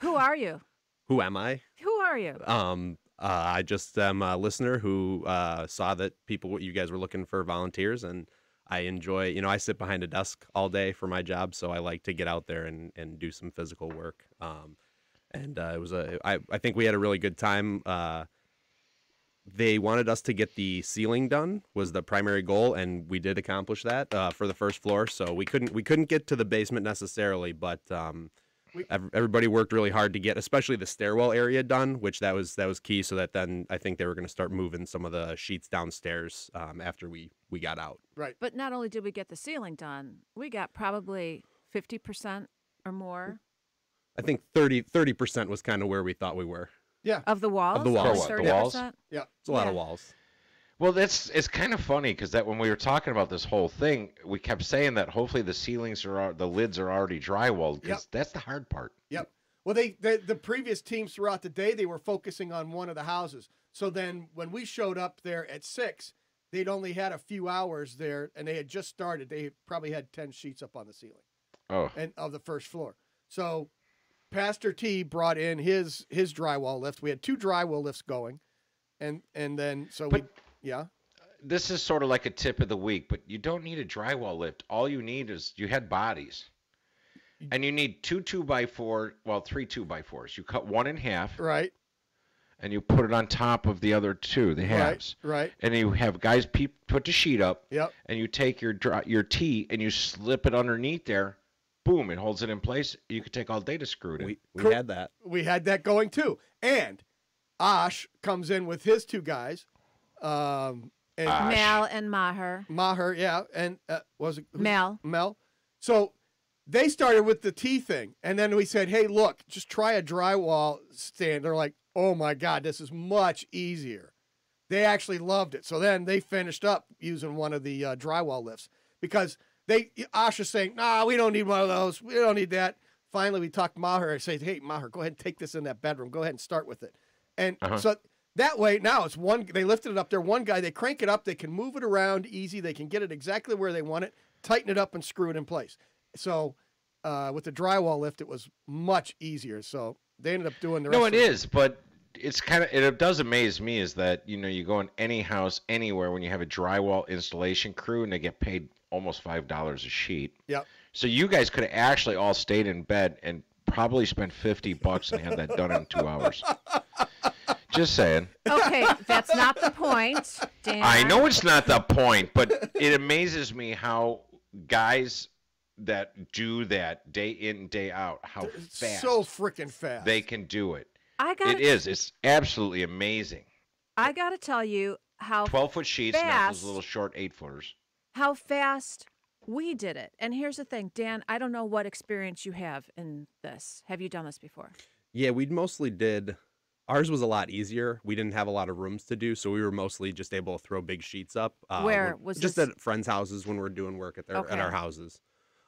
Who are you? Who am I? Who are you? Um, uh, I just am a listener who uh, saw that people, you guys were looking for volunteers, and I enjoy. You know, I sit behind a desk all day for my job, so I like to get out there and, and do some physical work. Um, and uh, it was a. I I think we had a really good time. Uh, they wanted us to get the ceiling done was the primary goal, and we did accomplish that uh, for the first floor. So we couldn't we couldn't get to the basement necessarily, but. Um, everybody worked really hard to get especially the stairwell area done which that was that was key so that then i think they were going to start moving some of the sheets downstairs um, after we we got out Right. But not only did we get the ceiling done, we got probably 50% or more i think 30 30% was kind of where we thought we were Yeah. of the walls. of the walls The walls? Yeah. it's a lot Yeah. of walls Well, that's it's kind of funny because that when we were talking about this whole thing, we kept saying that hopefully the ceilings are the lids are already drywalled because Yep. that's the hard part. Yep. Well, they, they the previous teams throughout the day they were focusing on one of the houses. So then when we showed up there at six, they'd only had a few hours there, and they had just started. They probably had ten sheets up on the ceiling Oh, and of the first floor. So Pastor T brought in his his drywall lift. We had two drywall lifts going, and and then so we yeah this is sort of like a tip of the week, but you don't need a drywall lift. All you need is you had bodies, and you need two two by four, well three two by fours. You cut one in half, right and you put it on top of the other two, the halves. right right And you have guys peep, put the sheet up, Yep. and you take your dry, your T and you slip it underneath there. Boom! It holds it in place. You could take all day to screw it in. we, we Cor- had that we had that going too. And Ash comes in with his two guys, um, and Ash. Mel and Maher. Maher, yeah, and uh, was it who's- Mel. Mel. So they started with the T thing, and then we said, "Hey, look, just try a drywall stand." They're like, "Oh my God, this is much easier." They actually loved it. So then they finished up using one of the uh, drywall lifts because they Asha's saying, "Nah, we don't need one of those. We don't need that." Finally, we talked Maher. I say, "Hey, Maher, go ahead and take this in that bedroom. Go ahead and start with it." And Uh-huh. so that way, now it's one. They lifted it up there. One guy, they crank it up. They can move it around easy. They can get it exactly where they want it. Tighten it up and screw it in place. So uh, with the drywall lift, it was much easier. So they ended up doing the rest. No, it is, but it's kind of it does amaze me is that you know you go in any house anywhere when you have a drywall installation crew and they get paid almost five dollars a sheet. Yep. So you guys could have actually all stayed in bed and probably spent fifty bucks and had that done in two hours. [LAUGHS] Just saying. Okay, that's not the point, Dan. I know it's not the point, but it amazes me how guys that do that day in and day out how fast so freaking fast. they can do it. I got It is. It's absolutely amazing. I got to tell you how 12 foot sheets, not those little short eight footers. how fast we did it. And here's the thing, Dan, I don't know what experience you have in this. Have you done this before? yeah we mostly did ours was a lot easier we didn't have a lot of rooms to do so we were mostly just able to throw big sheets up uh, Where when- was just this? at friends houses when we're doing work at their at our houses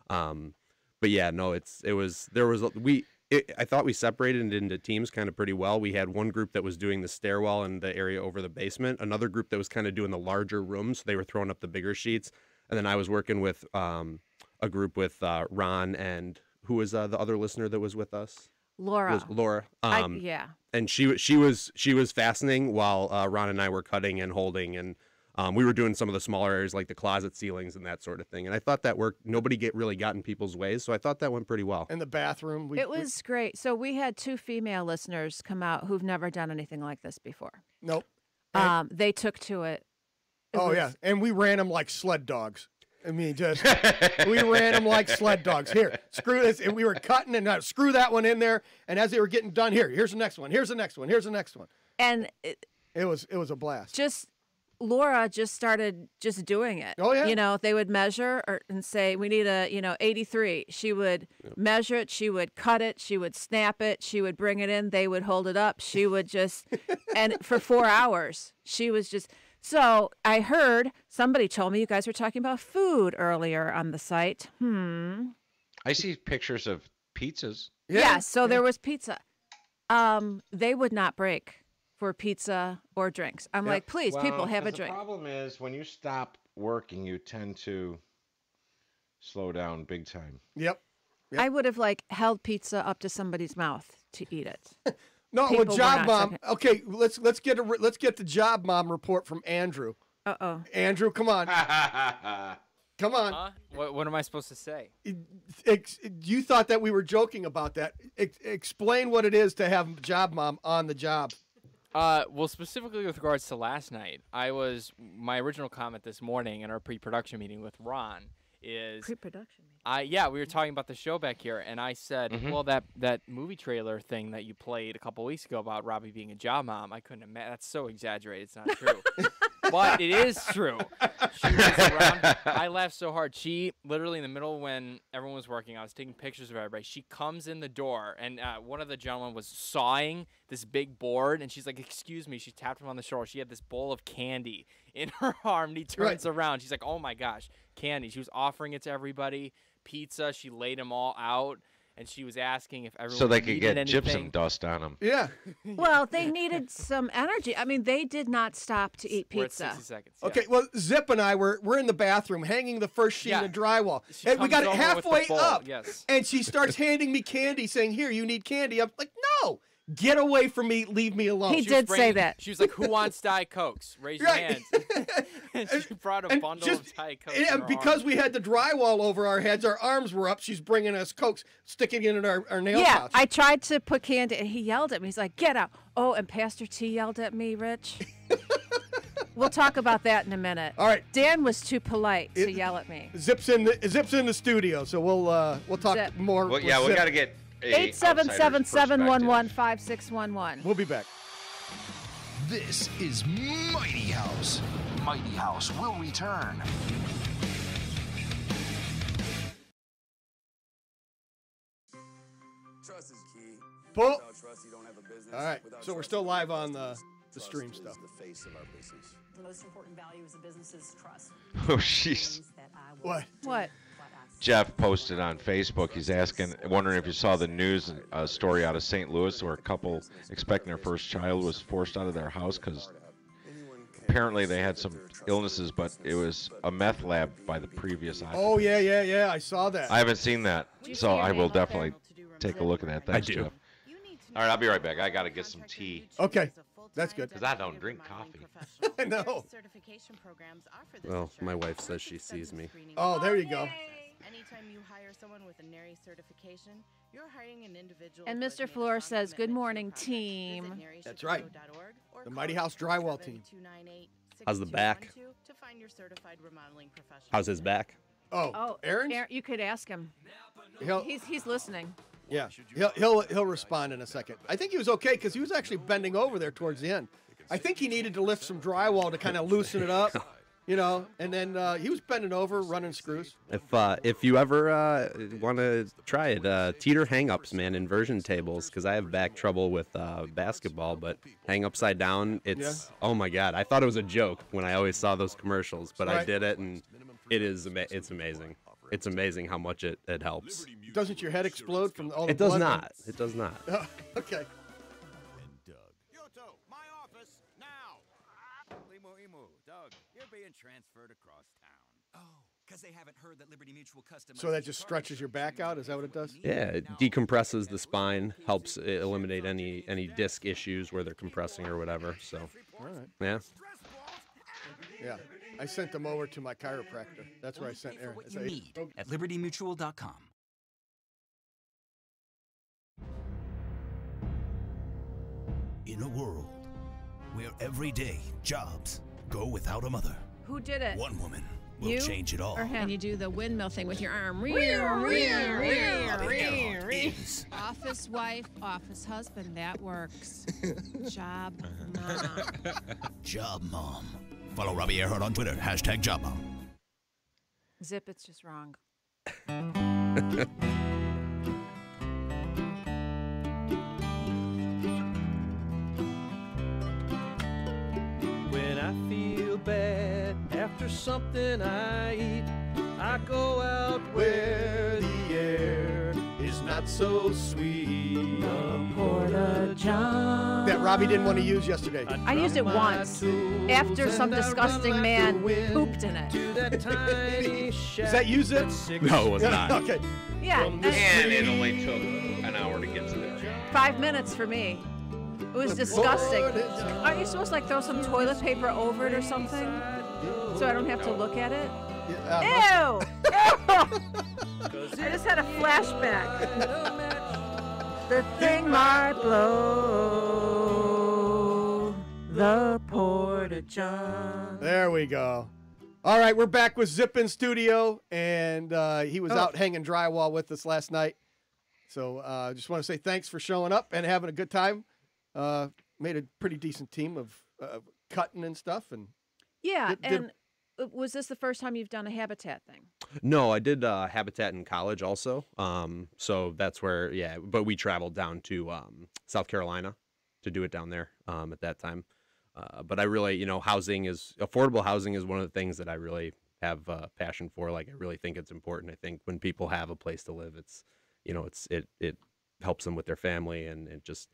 um but yeah no it's it was there was a- we it, i thought we separated it into teams kind of pretty well we had one group that was doing the stairwell and the area over the basement another group that was kind of doing the larger rooms so they were throwing up the bigger sheets and then i was working with um a group with uh ron and who was uh, the other listener that was with us Laura. was Laura. I- Um, yeah. And she wa- she was she was fastening while uh, Ron and I were cutting and holding, and um, we were doing some of the smaller areas like the closet ceilings and that sort of thing. And I thought that worked. Nobody get really got in people's ways, so I thought that went pretty well. in the bathroom. We, it we- was great. So we had two female listeners come out who've never done anything like this before. nope. Um, they took to it. It oh was- yeah, and we ran them like sled dogs. I mean, just we ran them like sled dogs. Here, screw this, and we were cutting and uh, screw that one in there. And as they were getting done, here, here's the next one. Here's the next one. Here's the next one. And it, It was it was a blast. just Laura just started just doing it. Oh, yeah. You know, they would measure or, and say we need a you know 83. She would measure it. She would cut it. She would snap it. She would bring it in. They would hold it up. She would just and for four hours she was just. So I heard somebody told me you guys were talking about food earlier on the site. Hmm. I see pictures of pizzas. Yeah. so there was pizza. Um, they would not break for pizza or drinks. I'm Yep. like, please, people have a drink. The problem is when you stop working, you tend to slow down big time. Yep. I would have like held pizza up to somebody's mouth to eat it. [LAUGHS] No, People well, job mom. second- Okay, let's let's get a re- let's get the job mom report from Andrew. Uh oh. Andrew, come on, [LAUGHS] come on. Huh? What, what am I supposed to say? Ex- you thought that we were joking about that. Ex- explain what it is to have job mom on the job. Uh, well, specifically with regards to last night, I was my original comment this morning in our pre-production meeting with Ron is Pre-production. I yeah we were talking about the show back here, and I said, Mhm. well that that movie trailer thing that you played a couple weeks ago about Robbie being a job mom, I couldn't imagine. That's so exaggerated. It's not true, [LAUGHS] but it is true. She around. I [LAUGHS] laughed so hard. She literally in the middle when everyone was working, I was taking pictures of everybody. She comes in the door, and uh, one of the gentlemen was sawing this big board, and she's like, "Excuse me." She tapped him on the shoulder. She had this bowl of candy in her [LAUGHS] arm, and he Right. turns around. She's like, "Oh my gosh, candy!" She was offering it to everybody. Pizza. She laid them all out, and she was asking if everyone So they could needed get gypsum dust on them. Yeah. [LAUGHS] Well, they needed some energy. I mean, they did not stop to eat We're at pizza. 60 seconds. Okay, well, Zip and I were we're in the bathroom hanging the first sheet Yeah. of drywall, She and we comes got it over with the halfway bowl, up, yes. and she starts [LAUGHS] handing me candy, saying, "Here, you need candy." I'm like, "No, get away from me, leave me alone." He She was did say that. She was like, "Who wants Diet Cokes? Raise your Right. hands." [LAUGHS] [LAUGHS] and she brought a and bundle just- of Diet Cokes. Yeah, because arm. we had the drywall over our heads, our arms were up. She's bringing us cokes, sticking it in our, our nail yeah, pouch. I tried to put candy, and he yelled at me. He's like, "Get out!" Oh, and Pastor T yelled at me, Rich. [LAUGHS] we'll talk about that in a minute. All right. Dan was too polite to It- yell at me. Zip's in the Zip's in the studio, so we'll uh, we'll talk Zip. more. Well, yeah, we got to get a Eight seven seven outsider's seven one one perspective. five six one one. We'll be back. This is Mighty House. Mighty House will return. Trust is key. Pull. Without trust, you don't have a business. All right, Without so we're still live on have the the Trust stream is stuff. the face of our business. The most important value as a business is trust. [LAUGHS] Oh, jeez. What? What? Jeff posted on Facebook. He's asking, wondering if you saw the news uh, story out of St. Louis where a couple expecting their first child was forced out of their house because apparently they had some illnesses, but it was a meth lab by the previous occupant. Oh yeah, yeah, yeah. I saw that. I haven't seen that, so I will name up there? definitely take a look at that. Thanks, I do. Jeff. All right, I'll be right back. I got to get some tea Okay, that's good. because I don't drink coffee. [LAUGHS] I know. Certification programs offer this Well, my wife says she sees me. Oh, there you go. Process. Anytime you hire someone with a NARI certification, you're hiring an individual. And Mr. made Floor says, "Good commitment to your morning, team." That's right. The Mighty House drywall team. 77298 How's the back? To find your certified remodeling professional. How's his back? Oh, Oh, Aaron. Aaron, you could ask him. He'll, He's he's listening. yeah, he'll he'll he'll respond in a second. I think he was okay because he was actually bending over there towards the end. I think he needed to lift some drywall to kind of loosen it up, [LAUGHS] you know. And then uh, he was bending over, running screws. If uh, if you ever uh, want to try it, uh, teeter hang-ups, man, inversion tables, because I have back trouble with uh, basketball, but hang upside down, it's oh my god! I thought it was a joke when I always saw those commercials, but I did it, and it is ama- it's amazing. It's amazing how much it, it helps. Doesn't your head explode from all the It does blood? not. It does not. [LAUGHS] okay. LiMu Emu, Doug, you're being transferred across town. Oh, because they haven't heard that Liberty Mutual customers. So that just stretches your back out. Is that what it does? Yeah, it decompresses the spine, helps uh, eliminate any any disc issues where they're compressing or whatever. So, All right. yeah. Yeah. I sent them over to my chiropractor. That's where I sent Aaron. What you need at libertymutual.com. In a world where every day jobs go without a mother, Who did it? one woman will you change it all. Or him? And you do the windmill thing with your arm. Bobby Earhart is Office wife, office husband. That works. [LAUGHS] Job uh-huh. mom. [LAUGHS] Job Mom. Follow Robbie Earhart on Twitter, hashtag Job Mom. Zip, it's just wrong. [LAUGHS] after something I eat, I go out where the air is not so sweet. Porta John. That Robbie didn't want to use yesterday. I used it once after some disgusting man pooped in it. it. [LAUGHS] Is that use it? No, it was not. okay. Yeah, And and it only took an hour to get to there. five minutes for me. It was disgusting. Aren't you supposed to like throw some toilet paper over it or something? So I don't have to look at it? Ew! Ew! [LAUGHS] I just had a flashback. The thing might blow. The Porta John. There we go. All right, we're back with Zip in studio, and uh, he was Oh. out hanging drywall with us last night. So I uh, just want to say thanks for showing up and having a good time. Uh, made a pretty decent team of uh, cutting and stuff, and Yeah, Did- did- and uh, was this the first time you've done a habitat thing? No, I did uh, Habitat in college also. Um, so that's where, yeah. But we traveled down to um, South Carolina to do it down there um, at that time. Uh, but I really, you know, housing is affordable housing is one of the things that I really have uh, passion for. Like I really think it's important. I think when people have a place to live, it's, you know, it's it it helps them with their family and it just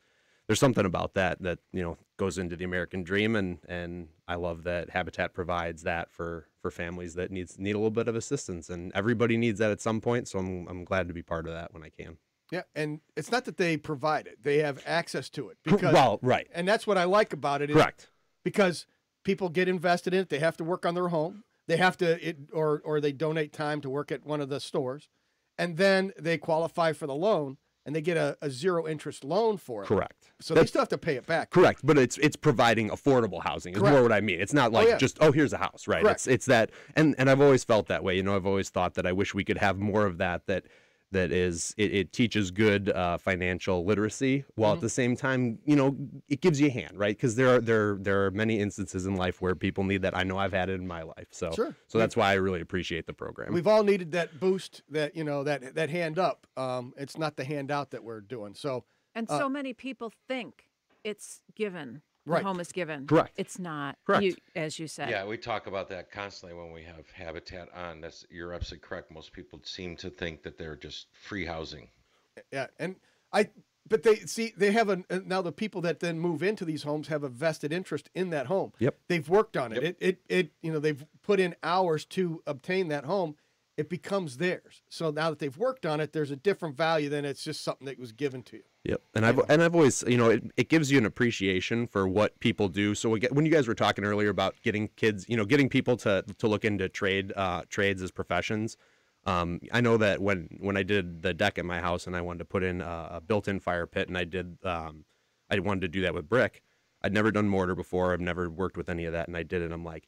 there's something about that that you know goes into the American dream, and and I love that Habitat provides that for for families that needs need a little bit of assistance, and everybody needs that at some point. So I'm I'm glad to be part of that when I can. yeah, and it's not that they provide it; they have access to it. Because, Well, right. and that's what I like about it. is Correct. Because people get invested in it, they have to work on their home, they have to, it, or or they donate time to work at one of the stores, and then they qualify for the loan, and they get a, a zero interest loan for it. Correct. So they still have to pay it back. Correct, but it's it's providing affordable housing is Correct. more what I mean. It's not like oh, yeah. just oh here's a house, right? Correct. It's it's that and and I've always felt that way. You know, I've always thought that I wish we could have more of that that that is it, it teaches good uh, financial literacy while Mm-hmm. at the same time, you know, it gives you a hand, right? Because there are there there are many instances in life where people need that. I know I've had it in my life. So Sure. so that's why I really appreciate the program. We've all needed that boost, that you know, that that hand up. Um, it's not the handout that we're doing. So And uh, so many people think it's given. The home is given. Correct. It's not. Correct. You, as you said. Yeah, we talk about that constantly when we have Habitat on. That's you're absolutely correct. Most people seem to think that they're just free housing. yeah, and I, but they see they have a now the people that then move into these homes have a vested interest in that home. Yep. They've worked on it. Yep. It it it you know they've put in hours to obtain that home. It becomes theirs. So now that they've worked on it, there's a different value than it's just something that was given to you. Yep, and I've and I've always you know it, it gives you an appreciation for what people do. So we get, when you guys were talking earlier about getting kids, you know, getting people to to look into trade uh, trades as professions. Um, I know that when when I did the deck at my house and I wanted to put in a, a built-in fire pit, and I did um, I wanted to do that with brick. I'd never done mortar before. I've never worked with any of that, and I did it. I'm like,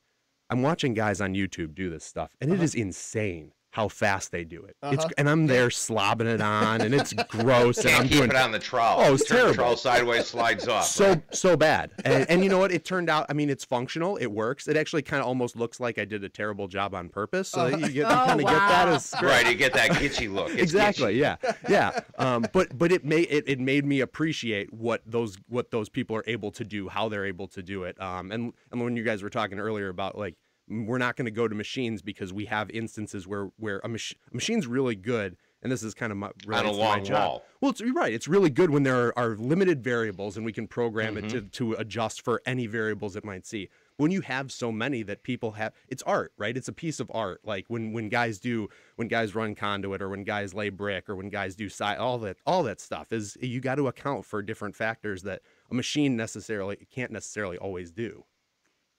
I'm watching guys on YouTube do this stuff, and it is insane how fast they do it. Uh-huh. and I'm there slobbing it on, and it's gross. and Can't I'm keep doing it on the trowel. Oh, it's Turn the terrible. trowel sideways, slides off. So so bad. And, and you know what? It turned out. I mean, it's functional. It works. It actually kind of almost looks like I did a terrible job on purpose. So Uh-huh. you, get, you Oh, kind of get that wow. as Right, you get that kitschy look. It's exactly. kitschy. Yeah. Yeah. Um, but but it made it, it made me appreciate what those what those people are able to do, how they're able to do it. Um, and and when you guys were talking earlier about like we're not going to go to machines because we have instances where where a, mach- a machine's really good. And this is kind of my to my long job. wall. Well, it's, you're right. It's really good when there are, are limited variables and we can program Mm-hmm. it to, to adjust for any variables it might see. When you have so many that people have, it's art, right? It's a piece of art. Like when when guys do, when guys run conduit or when guys lay brick or when guys do side, all that all that stuff is you got to account for different factors that a machine necessarily can't necessarily always do.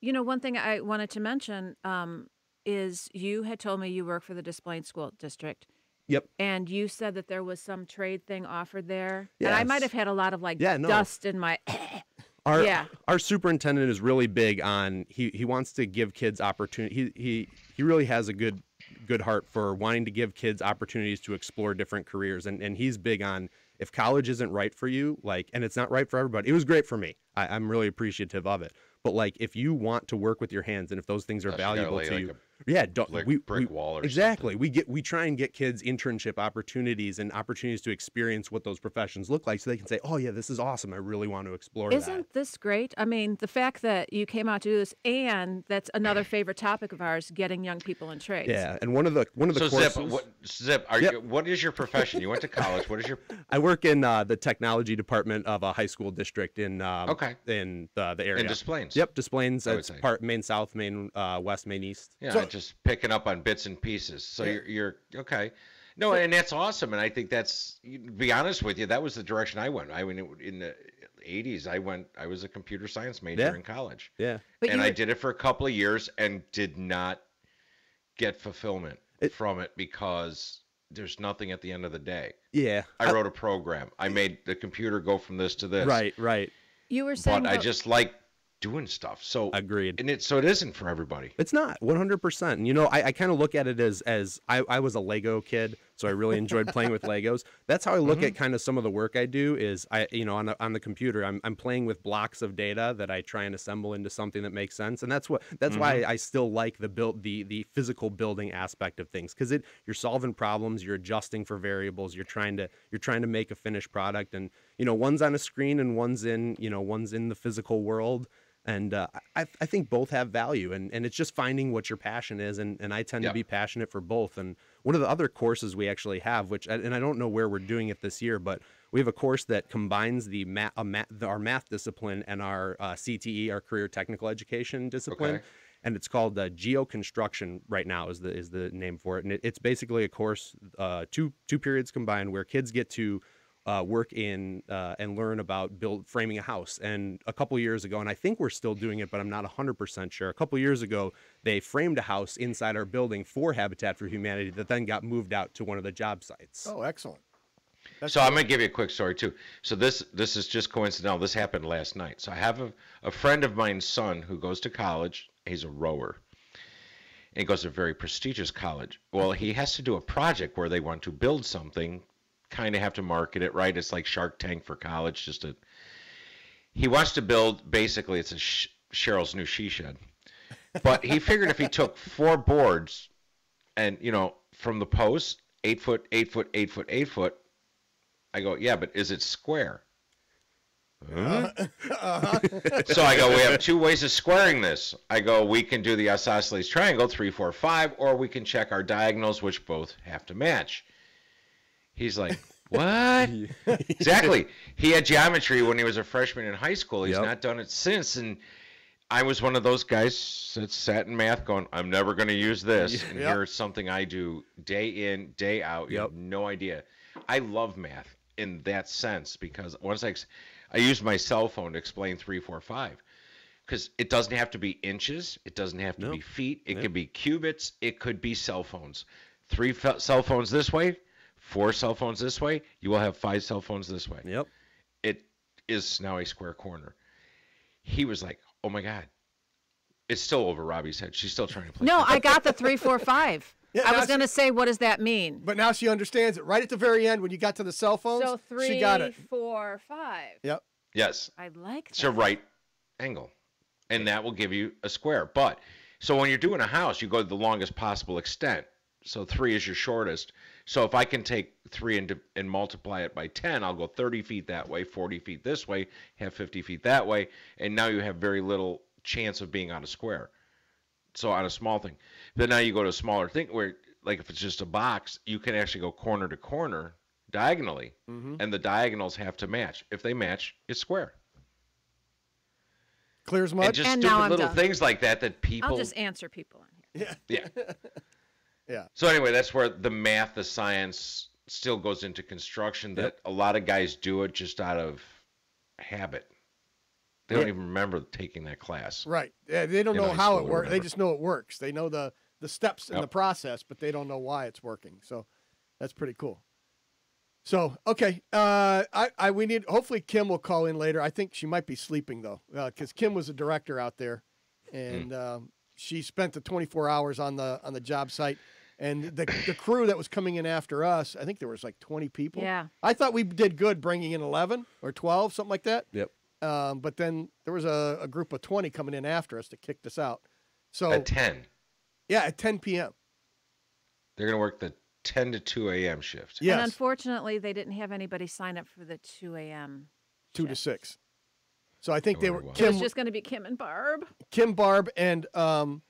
You know, one thing I wanted to mention um, is you had told me you work for the Des Plaines School District. Yep. And you said that there was some trade thing offered there. And I might have had a lot of like Yeah, no. dust in my. [COUGHS] Our, Yeah. our superintendent is really big on he, he wants to give kids opportunity he, he he really has a good good heart for wanting to give kids opportunities to explore different careers and, and he's big on if college isn't right for you like and it's not right for everybody it was great for me I, i'm really appreciative of it but like if you want to work with your hands and if those things are valuable to like you Yeah, don't, Like we, brick we- wall or exactly. We get we try and get kids internship opportunities and opportunities to experience what those professions look like, so they can say, "Oh yeah, this is awesome. I really want to explore Isn't that." this great? I mean, the fact that you came out to do this, and that's another favorite topic of ours: getting young people in trades. Yeah, and one of the one of the so courses. Zip, what, Zip, are Yep. you, what is your profession? You went to college. What is your? [LAUGHS] I work in uh, the technology department of a high school district in um, Okay. in uh, the area. Des Plaines? Yep, Des Plaines. It's part Maine South, Maine uh, West, Maine East. Yeah, just picking up on bits and pieces. So Yeah. you're, you're okay. No, and that's awesome. And I think that's, to be honest with you, that was the direction I went. I went in the 80s. I went. I was a computer science major Yeah. in college. Yeah. But and you I did it for a couple of years and did not get fulfillment from it because there's nothing at the end of the day. Yeah. I wrote a program. I made the computer go from this to this. Right, right. You were saying, But I just like doing stuff. So agreed. And it so it isn't for everybody. It's not 100%. And you know, I, I kind of look at it as as I, I was a Lego kid, so I really enjoyed playing with [LAUGHS] Legos. That's how I look Mm-hmm. at kind of some of the work I do is I you know on the, on the computer I'm I'm playing with blocks of data that I try and assemble into something that makes sense. And that's what that's why Mm-hmm. I still like the build the the physical building aspect of things cuz it you're solving problems, you're adjusting for variables, you're trying to you're trying to make a finished product and you know one's on a screen and one's in, you know, one's in the physical world and uh, I, I think both have value and, and it's just finding what your passion is and, and i tend Yeah. to be passionate for both and one of the other courses we actually have which and i don't know where we're doing it this year but we have a course that combines the math, a math our math discipline and our uh, cte our career technical education discipline Okay. and it's called uh, geoconstruction right now is the is the name for it and it, it's basically a course uh, two two periods combined where kids get to uh, work in uh, and learn about build framing a house. And a couple years ago, and I think we're still doing it, but I'm not 100% sure. A couple years ago, they framed a house inside our building for Habitat for Humanity that then got moved out to one of the job sites. Oh, excellent. so I'm gonna give you a quick story too. So this this is just coincidental. This happened last night. So I have a, a friend of mine's son who goes to college. He's a rower. And he goes to a very prestigious college. Well, he has to do a project where they want to build something, kind of have to market it, right? It's like Shark Tank for college. Just a. He wants to build basically it's a sh- Cheryl's new she shed, but he figured if he took four boards, and you know from the post, eight foot, eight foot, eight foot, eight foot, I go, yeah, but is it square? Huh? Uh-huh. so I go, we have two ways of squaring this. I go, we can do the isosceles triangle, three, four, five, or we can check our diagonals, which both have to match. He's like, [LAUGHS] what? exactly. He had geometry when he was a freshman in high school. He's Yep. not done it since. And I was one of those guys that sat in math going, I'm never going to use this. And Yep. here's something I do day in, day out. You have no idea. I love math in that sense because once I, I use my cell phone to explain three, four, five. Because it doesn't have to be inches, it doesn't have to be feet, it Yep. could be cubits, it could be cell phones. Three cell phones this way, four cell phones this way, you will have five cell phones this way. Yep. It is now a square corner. He was like, "Oh my god." It's still over Robbie's head. She's still trying to play. no, I got the three, four, five. [LAUGHS] Yeah, I was that's- going to say, what does that mean? But now she understands it. Right at the very end, when you got to the cell phones, So three, she got it. four, five. Yep. Yes. I like It's a right angle. And that will give you a square. But so when you're doing a house, you go to the longest possible extent. So three is your shortest. So if I can take three and, and multiply it by 10, I'll go 30 feet that way, 40 feet this way, have 50 feet that way. And now you have very little chance of being on a square. So on a small thing. Then now you go to a smaller thing where, like if it's just a box, you can actually go corner to corner diagonally. Mhm. And the diagonals have to match. If they match, it's square. Clear as mud. And just And now stupid I'm little done. things like that that people. I'll just answer people. In here. Yeah. Yeah. [LAUGHS] Yeah. So anyway, that's where the math, the science still goes into construction. That a lot of guys do it just out of habit. They don't even remember taking that class. Right. Yeah, they don't know how it works. They just know it works. They know the the steps in the process, but they don't know why it's working. So that's pretty cool. So okay, uh, I, I we need. Hopefully, Kim will call in later. I think she might be sleeping though, because Kim was a director out there, and um, she spent the 24 hours on the on the job site. And the the crew that was coming in after us, I think there was like 20 people. Yeah. I thought we did good bringing in 11 or 12, something like that. Yep. Um, but then there was a, a group of 20 coming in after us that kicked us out. So At ten. Yeah, at 10 p.m. They're going to work the 10 to 2 a.m. shift. And unfortunately, they didn't have anybody sign up for the 2 a.m. two to six. So I think they were It Kim, was just going to be Kim and Barb. Kim Barb and um.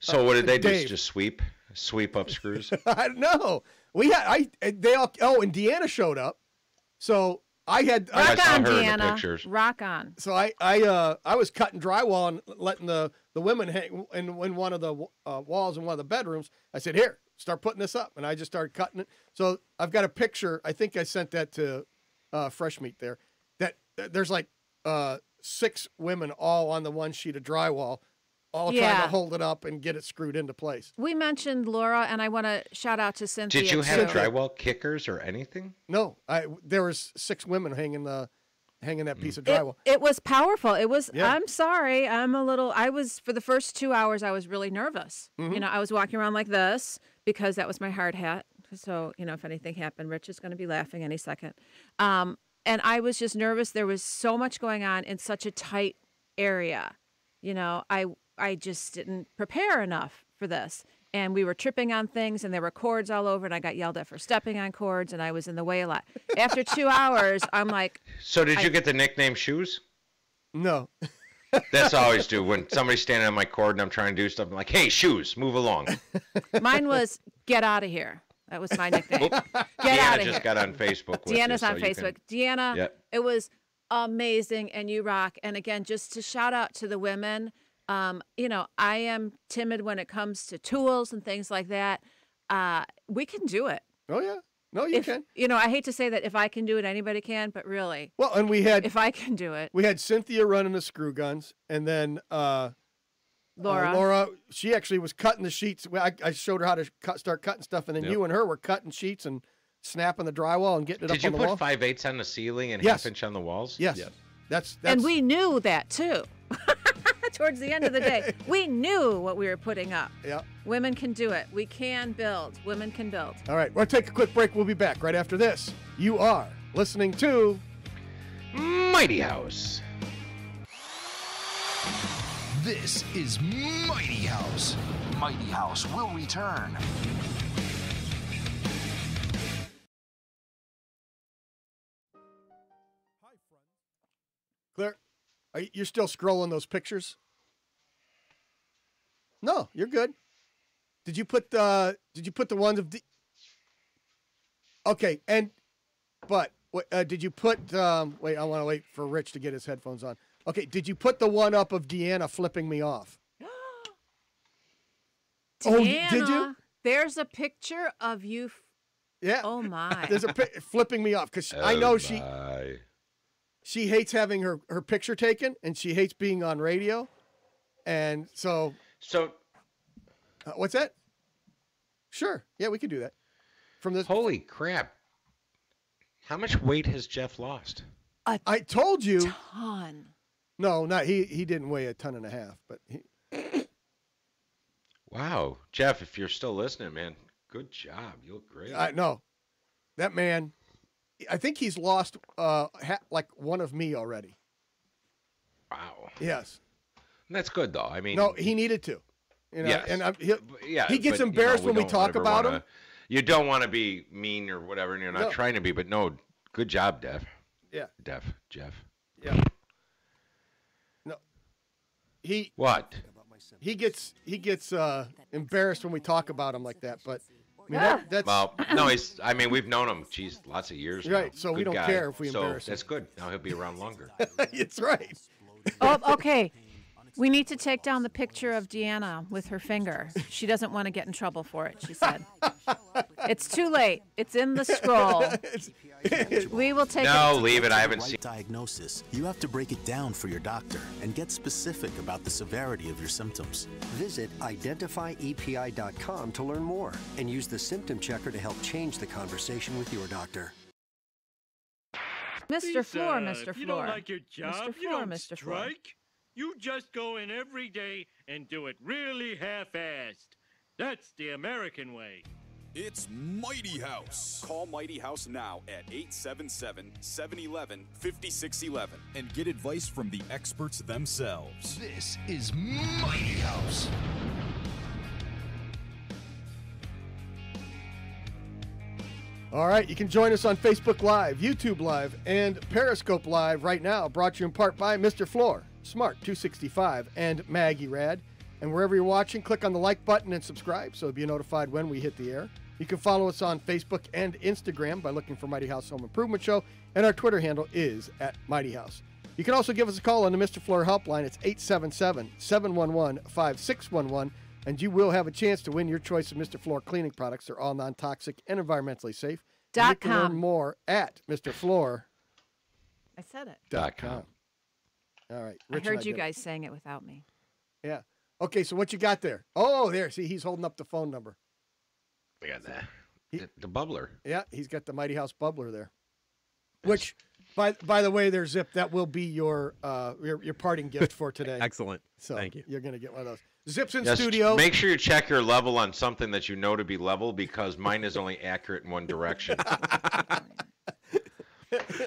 So uh, what did they do? Dave. Just sweep, sweep up screws. [LAUGHS] I don't know. We had I they all oh and Deanna showed up, so I had I Rock saw on, her in Deanna. pictures. Rock on. So I I uh I was cutting drywall and letting the the women hang in, in one of the uh, walls in one of the bedrooms. I said, "Here, start putting this up," and I just started cutting it. So I've got a picture. I think I sent that to uh, Fresh Meat there. That that there's like uh six women all on the one sheet of drywall, all trying to hold it up and get it screwed into place. We mentioned Laura, and I want to shout out to Cynthia. Did you have too. drywall kickers or anything? No, I there was six women hanging the hanging that piece of drywall. it was powerful. It was. Yeah. I'm sorry. I'm a little. I was for the first two hours. I was really nervous. Mhm. You know, I was walking around like this because that was my hard hat. So you know, if anything happened, Rich is going to be laughing any second. Um, and I was just nervous. There was so much going on in such a tight area. You know, I I just didn't prepare enough for this. And we were tripping on things, and there were cords all over, and I got yelled at for stepping on cords, and I was in the way a lot. After two [LAUGHS] hours, I'm like, So did I- you get the nickname shoes? No. [LAUGHS] That's all I always do [LAUGHS] when somebody's standing on my cord and I'm trying to do stuff. I'm like, "Hey, shoes, move along." Mine was "Get out of here." That was my nickname. Oop. Get Deanna out of just here. got on Facebook with you, Deanna's so on can- Facebook. Deanna, Yep. it was amazing, and you rock. And again, just to shout out to the women. Um, you know, I am timid when it comes to tools and things like that. Uh, we can do it. Oh yeah, no, you If- can. You know, I hate to say that if I can do it, anybody can, but really, Well, and we had if I can do it, we had Cynthia running the screw guns, and then uh, Laura. uh, Laura, she actually was cutting the sheets. I, I showed her how to cut, start cutting stuff, and then Yep. you and her were cutting sheets and snapping the drywall and getting it Did up on the wall. Did you put five eighths on the ceiling and Yes. half inch on the walls? Yes. That's that's and we knew that too. [LAUGHS] Towards the end of the day, [LAUGHS] we knew what we were putting up. Yeah. Women can do it. We can build. Women can build. All right, we'll take a quick break. We'll be back right after this. You are listening to Mighty House. This is Mighty House. Mighty House will return. Claire. Are you, you're still scrolling those pictures? No, you're good. Did you put the did you put the ones of the Okay, and but wait, uh, did you put um wait, I want to wait for Rich to get his headphones on. Okay, did you put the one up of Deanna flipping me off? [GASPS] Oh, did you? Deanna, There's a picture of you. f- Yeah. Oh my. [LAUGHS] There's a pi- flipping me off cuz I know my. she hates having her her picture taken and she hates being on radio. And so So uh, what's that? Sure. Yeah, we could do that. From the Holy crap. How much weight has Jeff lost? I told you. Ton. No, not he. He didn't weigh a ton and a half, but he, [CLEARS THROAT] Wow. Jeff, if you're still listening, man, good job. You look great. I know that man. I think he's lost uh ha- like one of me already. Wow. Yes. That's good though. I mean, No, he needed to. You know, Yes. and I'm, he, yeah, he gets but, you know, embarrassed when we talk about wanna- him. You don't want to be mean or whatever, and you're not No. trying to be, but no, good job, Dev. Yeah. Dev, Jeff. Yeah. No. He What? he gets he gets uh embarrassed when we talk about him like that, but I mean, that, that's Well, no, he's. I mean, we've known him. Geez, lots of years. now. Right, so we don't guy. care if we so embarrass him. That's good. Now he'll be around longer. [LAUGHS] it's right. Oh, okay. We need to take down the picture of Deanna with her finger. She doesn't want to get in trouble for it, she said. it's too late. It's in the scroll. we will take No, it. leave it. I haven't right seen. diagnosis, you have to break it down for your doctor and get specific about the severity of your symptoms. Visit identifyepi.com to learn more and use the symptom checker to help change the conversation with your doctor. Mr. Lisa, Floor, Mr. If you Floor. don't like your job, Mr. you Floor, don't Mr. Floor. You just go in every day and do it really half-assed. That's the American way. It's Mighty House. Call Mighty House now at 877 711 5611 and get advice from the experts themselves. This is Mighty House. All right, you can join us on Facebook Live, YouTube Live, and Periscope Live right now, brought to you in part by Mr. Floor. Smart 265, and Maggie Rad. And wherever you're watching, click on the like button and subscribe so you'll be notified when we hit the air. You can follow us on Facebook and Instagram by looking for Mighty House Home Improvement Show, and our Twitter handle is at Mighty House. You can also give us a call on the Mr. Floor helpline. It's 877 711 5611, and you will have a chance to win your choice of Mr. Floor cleaning products. They're all non toxic and environmentally safe. And you Dot can learn more at Mr. Floor. I said it. Dot com. All right. I Rich and heard you did it. guys saying it without me. Yeah. Okay, so what you got there? Oh, there. See, he's holding up the phone number. We got that. The, the bubbler. Yeah, he's got the Mighty House bubbler there. Which, by by the way, there, Zip, that will be your uh your, your parting gift for today. [LAUGHS] Excellent. So Thank you. You're gonna get one of those. Zip's in Yes, studio. Make sure you check your level on something that you know to be level because mine is only accurate in one direction. [LAUGHS]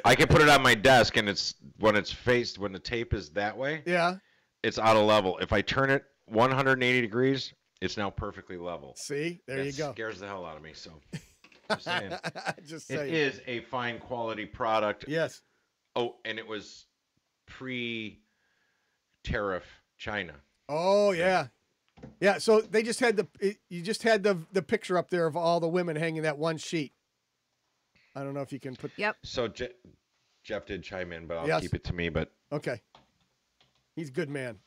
I can put it on my desk and it's when it's faced when the tape is that way, yeah. it's out of level. If I turn it 180 degrees, it's now perfectly level. See, there that you go. Scares the hell out of me. So, [LAUGHS] just saying, [LAUGHS] Just it saying. is a fine quality product. Yes. Oh, and it was pre-tariff China. Oh yeah, yeah. So they just had the it, you just had the the picture up there of all the women hanging that one sheet. I don't know if you can put. Yep. So Je- Jeff did chime in, but I'll Yes. keep it to me. But Okay. He's a good man.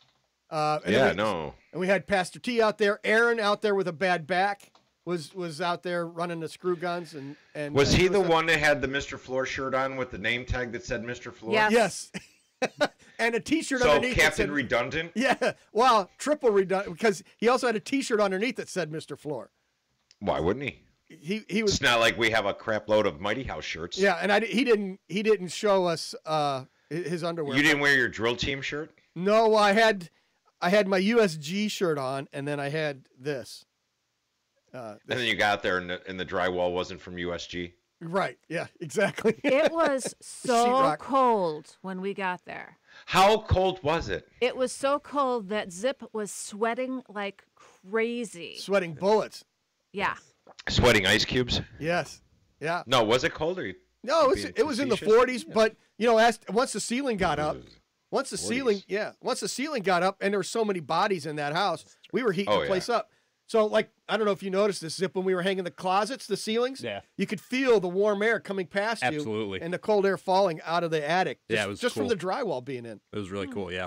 Uh, and yeah, we- no. And we had Pastor T out there. Aaron out there with a bad back was was out there running the screw guns and and Was and he the was- one that had the Mr. Floor shirt on with the name tag that said Mr. Floor? Yes. [LAUGHS] and a T-shirt So underneath. that Captain said- Redundant? Yeah. Well, triple redundant because he also had a T-shirt underneath that said Mr. Floor. Why wouldn't he? He he was It's not like we have a crap load of Mighty House shirts. yeah, and I he didn't he didn't show us uh his underwear. You didn't wear your drill team shirt? No, I had I had my USG shirt on, and then I had this. Uh, And then you got there and the, and the drywall wasn't from USG. right. Yeah. [LAUGHS] Exactly. It was [LAUGHS] so cold when we got there. How cold was it? It was so cold that Zip was sweating like crazy. Sweating bullets. Yeah. Sweating ice cubes? Yes. Yeah. No, was it cold or? you No, it was, it was in the facetious? 40s, but you know, as once the ceiling got up, once the ceiling, yeah, once the ceiling got up, and there were so many bodies in that house, we were heating Oh, the yeah. place up. So, like, I don't know if you noticed this, Zip, when we were hanging the closets, the ceilings, Yeah. you could feel the warm air coming past you, Absolutely. and the cold air falling out of the attic. Yeah, it was just from the drywall being in. It was really hmm. cool. Yeah.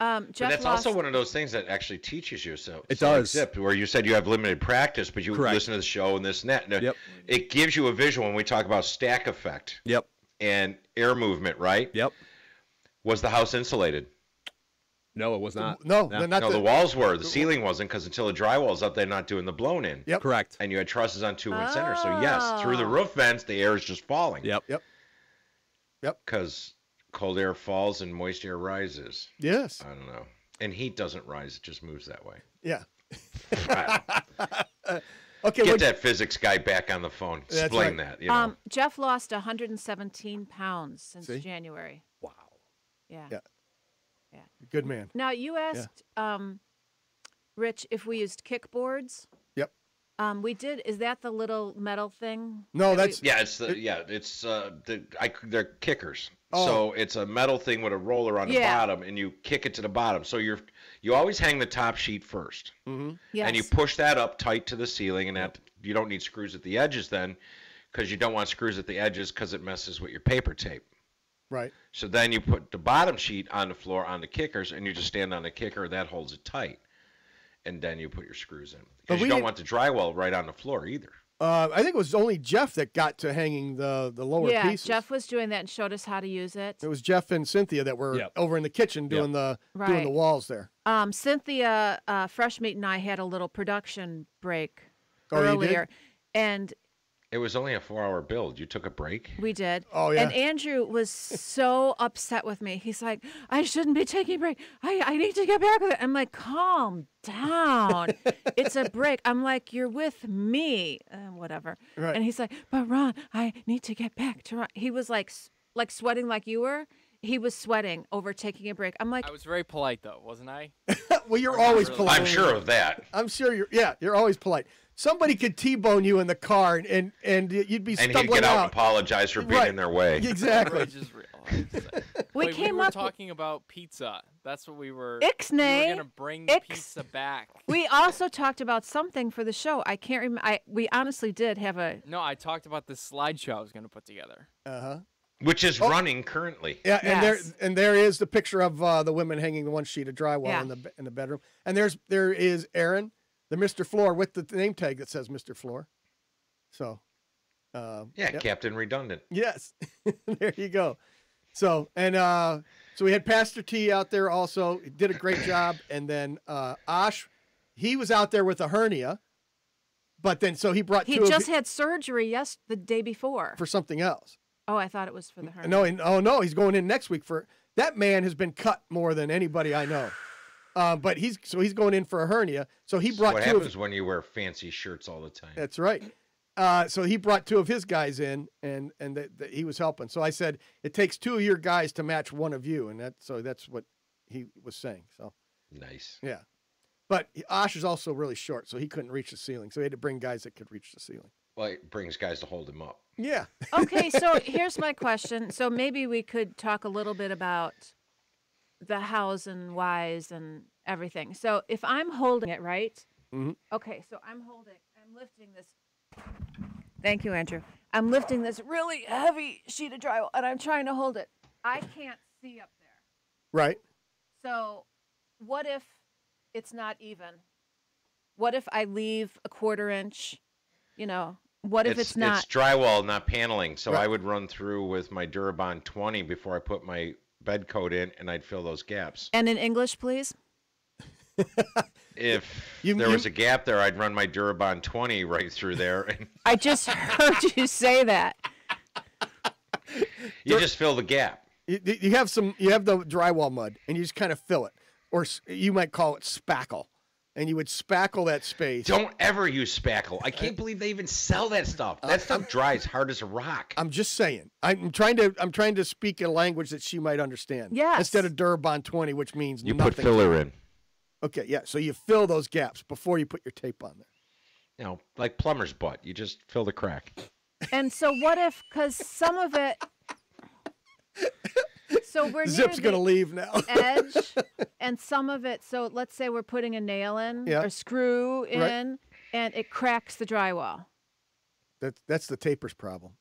Um, But that's lost. also one of those things that actually teaches you. So It so does. Zip, where you said you have limited practice, but you Correct. listen to the show and this and that. and Yep. It gives you a visual when we talk about stack effect Yep. and air movement, right? Yep. Was the house insulated? No, it was not. No, No. not no, the, the walls were. The ceiling wasn't because until the drywall's up, they're not doing the blown in. Yep. Correct. And you had trusses on two and center. So yes, through the roof vents, the air is just falling. Yep. Yep. Yep. Because cold air falls and moist air rises. Yes. I don't know. And heat doesn't rise; it just moves that way. Yeah. Right. [LAUGHS] Okay. Get what- that physics guy back on the phone. Explain right. that. You know. Um, Jeff lost 117 pounds since See? January. Wow. Yeah. Yeah. Yeah. Good man. Now you asked um, Rich if we used kickboards. Yep. Um, we did. Is that the little metal thing? No, that we- that's yeah, it's the yeah, it's uh the I they're kickers. Oh. So it's a metal thing with a roller on the Yeah. bottom, and you kick it to the bottom. So you're you always hang the top sheet 1st mm-hmm. Yes. and you push that up tight to the ceiling, and that you don't need screws at the edges then, because you don't want screws at the edges because it messes with your paper tape. right. So then you put the bottom sheet on the floor on the kickers, and you just stand on the kicker that holds it tight, and then you put your screws in. Because you don't want the drywall right on the floor either. Uh, I think it was only Jeff that got to hanging the the lower yeah, pieces. Jeff was doing that and showed us how to use it. It was Jeff and Cynthia that were Yep. over in the kitchen doing the doing the walls there. Um, Cynthia uh, Fresh Meat and I had a little production break Oh, you did? earlier, and It was only a four-hour build. You took a break. we did. Oh, yeah. And Andrew was so [LAUGHS] upset with me. He's like, "I shouldn't be taking a break. I I need to get back with it." I'm like, "Calm down. [LAUGHS] it's a break." I'm like, "You're with me, uh, whatever." Right. And he's like, "But Ron, I need to get back to Ron." He was like, like sweating like you were. He was sweating over taking a break. I'm like, I was very polite though, wasn't I? [LAUGHS] well, you're Or not always really. polite. I'm sure of that. I'm sure you're. Yeah, you're always polite. Somebody could T-bone you in the car and and, and you'd be stumbling And he'd stumbling get out and apologize for being Right. in their way. [LAUGHS] Exactly. I just realized that. We Wait, came we were up talking about pizza. That's what we were. Ixnay. We were gonna bring Ix. pizza back. [LAUGHS] We also talked about something for the show. I can't remember. I we honestly did have a. No, I talked about this slideshow I was gonna put together. Uh huh. Which is Oh. running currently. Yeah, and Yes. there and there is the picture of uh, the women hanging the one sheet of drywall Yeah. in the in the bedroom, and there's there is Aaron, the Mister Floor with the name tag that says Mister Floor. So, uh, Yeah, yep. Captain Redundant. Yes, [LAUGHS] there you go. So and uh, so we had Pastor T out there also He did a great job, and then uh, Osh, he was out there with a hernia, but then so he brought He two just hi- had surgery yes the day before. for something else. oh, I thought it was for the hernia. No, and- oh no, he's going in next week for that man has been cut more than anybody I know. Uh, but he's so he's going in for a hernia. So he brought what two happens of when you wear fancy shirts all the time? that's right. Uh, so he brought two of his guys in, and and th- th- he was helping. So I said it takes two of your guys to match one of you, and that so that's what he was saying. So Nice. yeah, but Osh is also really short, so he couldn't reach the ceiling. So he had to bring guys that could reach the ceiling. Well, it brings guys to hold him up. Yeah. okay, so [LAUGHS] here's my question. So maybe we could talk a little bit about the hows and whys and everything. So if I'm holding it, right? Mhm. Okay, so I'm holding, I'm lifting this. Thank you, Andrew. I'm lifting this really heavy sheet of drywall and I'm trying to hold it. I can't see up there. Right. So what if it's not even? What if I leave a quarter inch? You know, what if it's, not? It's drywall, not paneling. So Right. I would run through with my Durabond 20 before I put my bed coat in, and I'd fill those gaps. and in English, please. If [LAUGHS] You- there you- was a gap there, I'd run my Durabond 20 right through there, and [LAUGHS] I just heard you say that. you just fill the gap. You, you have some. You have the drywall mud, and you just kind of fill it, or you might call it spackle, and you would spackle that space. Don't ever use spackle. I can't believe they even sell that stuff. Uh, that stuff dries hard as a rock. I'm just saying. I'm trying to. I'm trying to speak a language that she might understand. Yeah. Instead of Durabond 20, which means You nothing. put filler in. Okay, yeah. So you fill those gaps before you put your tape on there. You know, like plumber's butt. You just fill the crack. And so what if, because some of it, so we're [LAUGHS] near Zip's gonna the leave now. [LAUGHS] edge, and some of it. So let's say we're putting a nail in Yeah. or screw in, Right. and it cracks the drywall. That's that's the taper's problem.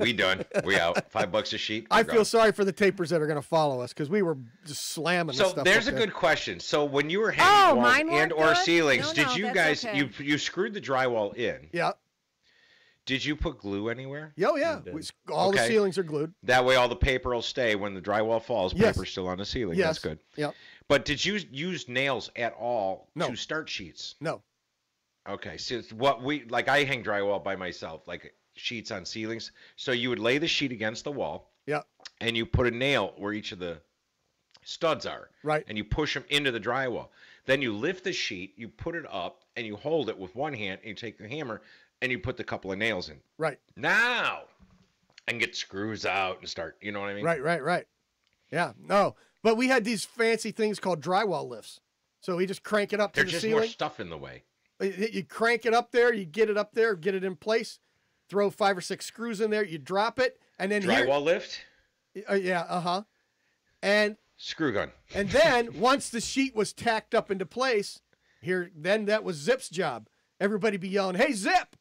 We done. We out. Five bucks a sheet. I we're feel gone. sorry for the tapers that are going to follow us because we were just slamming. the So stuff there's a up there. good question. So when you were Oh, hanging walls and or good? ceilings, No, did no, you guys okay. you you screwed the drywall in? Yeah. Did you put glue anywhere? Yeah, oh, yeah. All the ceilings are glued. That way, all the paper will stay when the drywall falls. Yes. Paper's still on the ceiling. Yes. That's good. Yep. But did you use nails at all No. to start sheets? No. Okay. So it's what we like, I hang drywall by myself, like sheets on ceilings. So you would lay the sheet against the wall, Yeah. and you put a nail where each of the studs are. Right. And you push them into the drywall. Then you lift the sheet, you put it up, and you hold it with one hand, and you take the hammer, and you put the couple of nails in. Right. Now, and get screws out and start. You know what I mean? Right. Right. Right. Yeah. No. But we had these fancy things called drywall lifts. So we just crank it up to the ceiling. There's the just more stuff in the way. You you crank it up there, you get it up there, get it in place, throw five or six screws in there, you drop it, and then here- Drywall lift, Uh, yeah, uh huh. And screw gun. and then [LAUGHS] once the sheet was tacked up into place, here then that was Zip's job. Everybody be yelling, "Hey Zip!"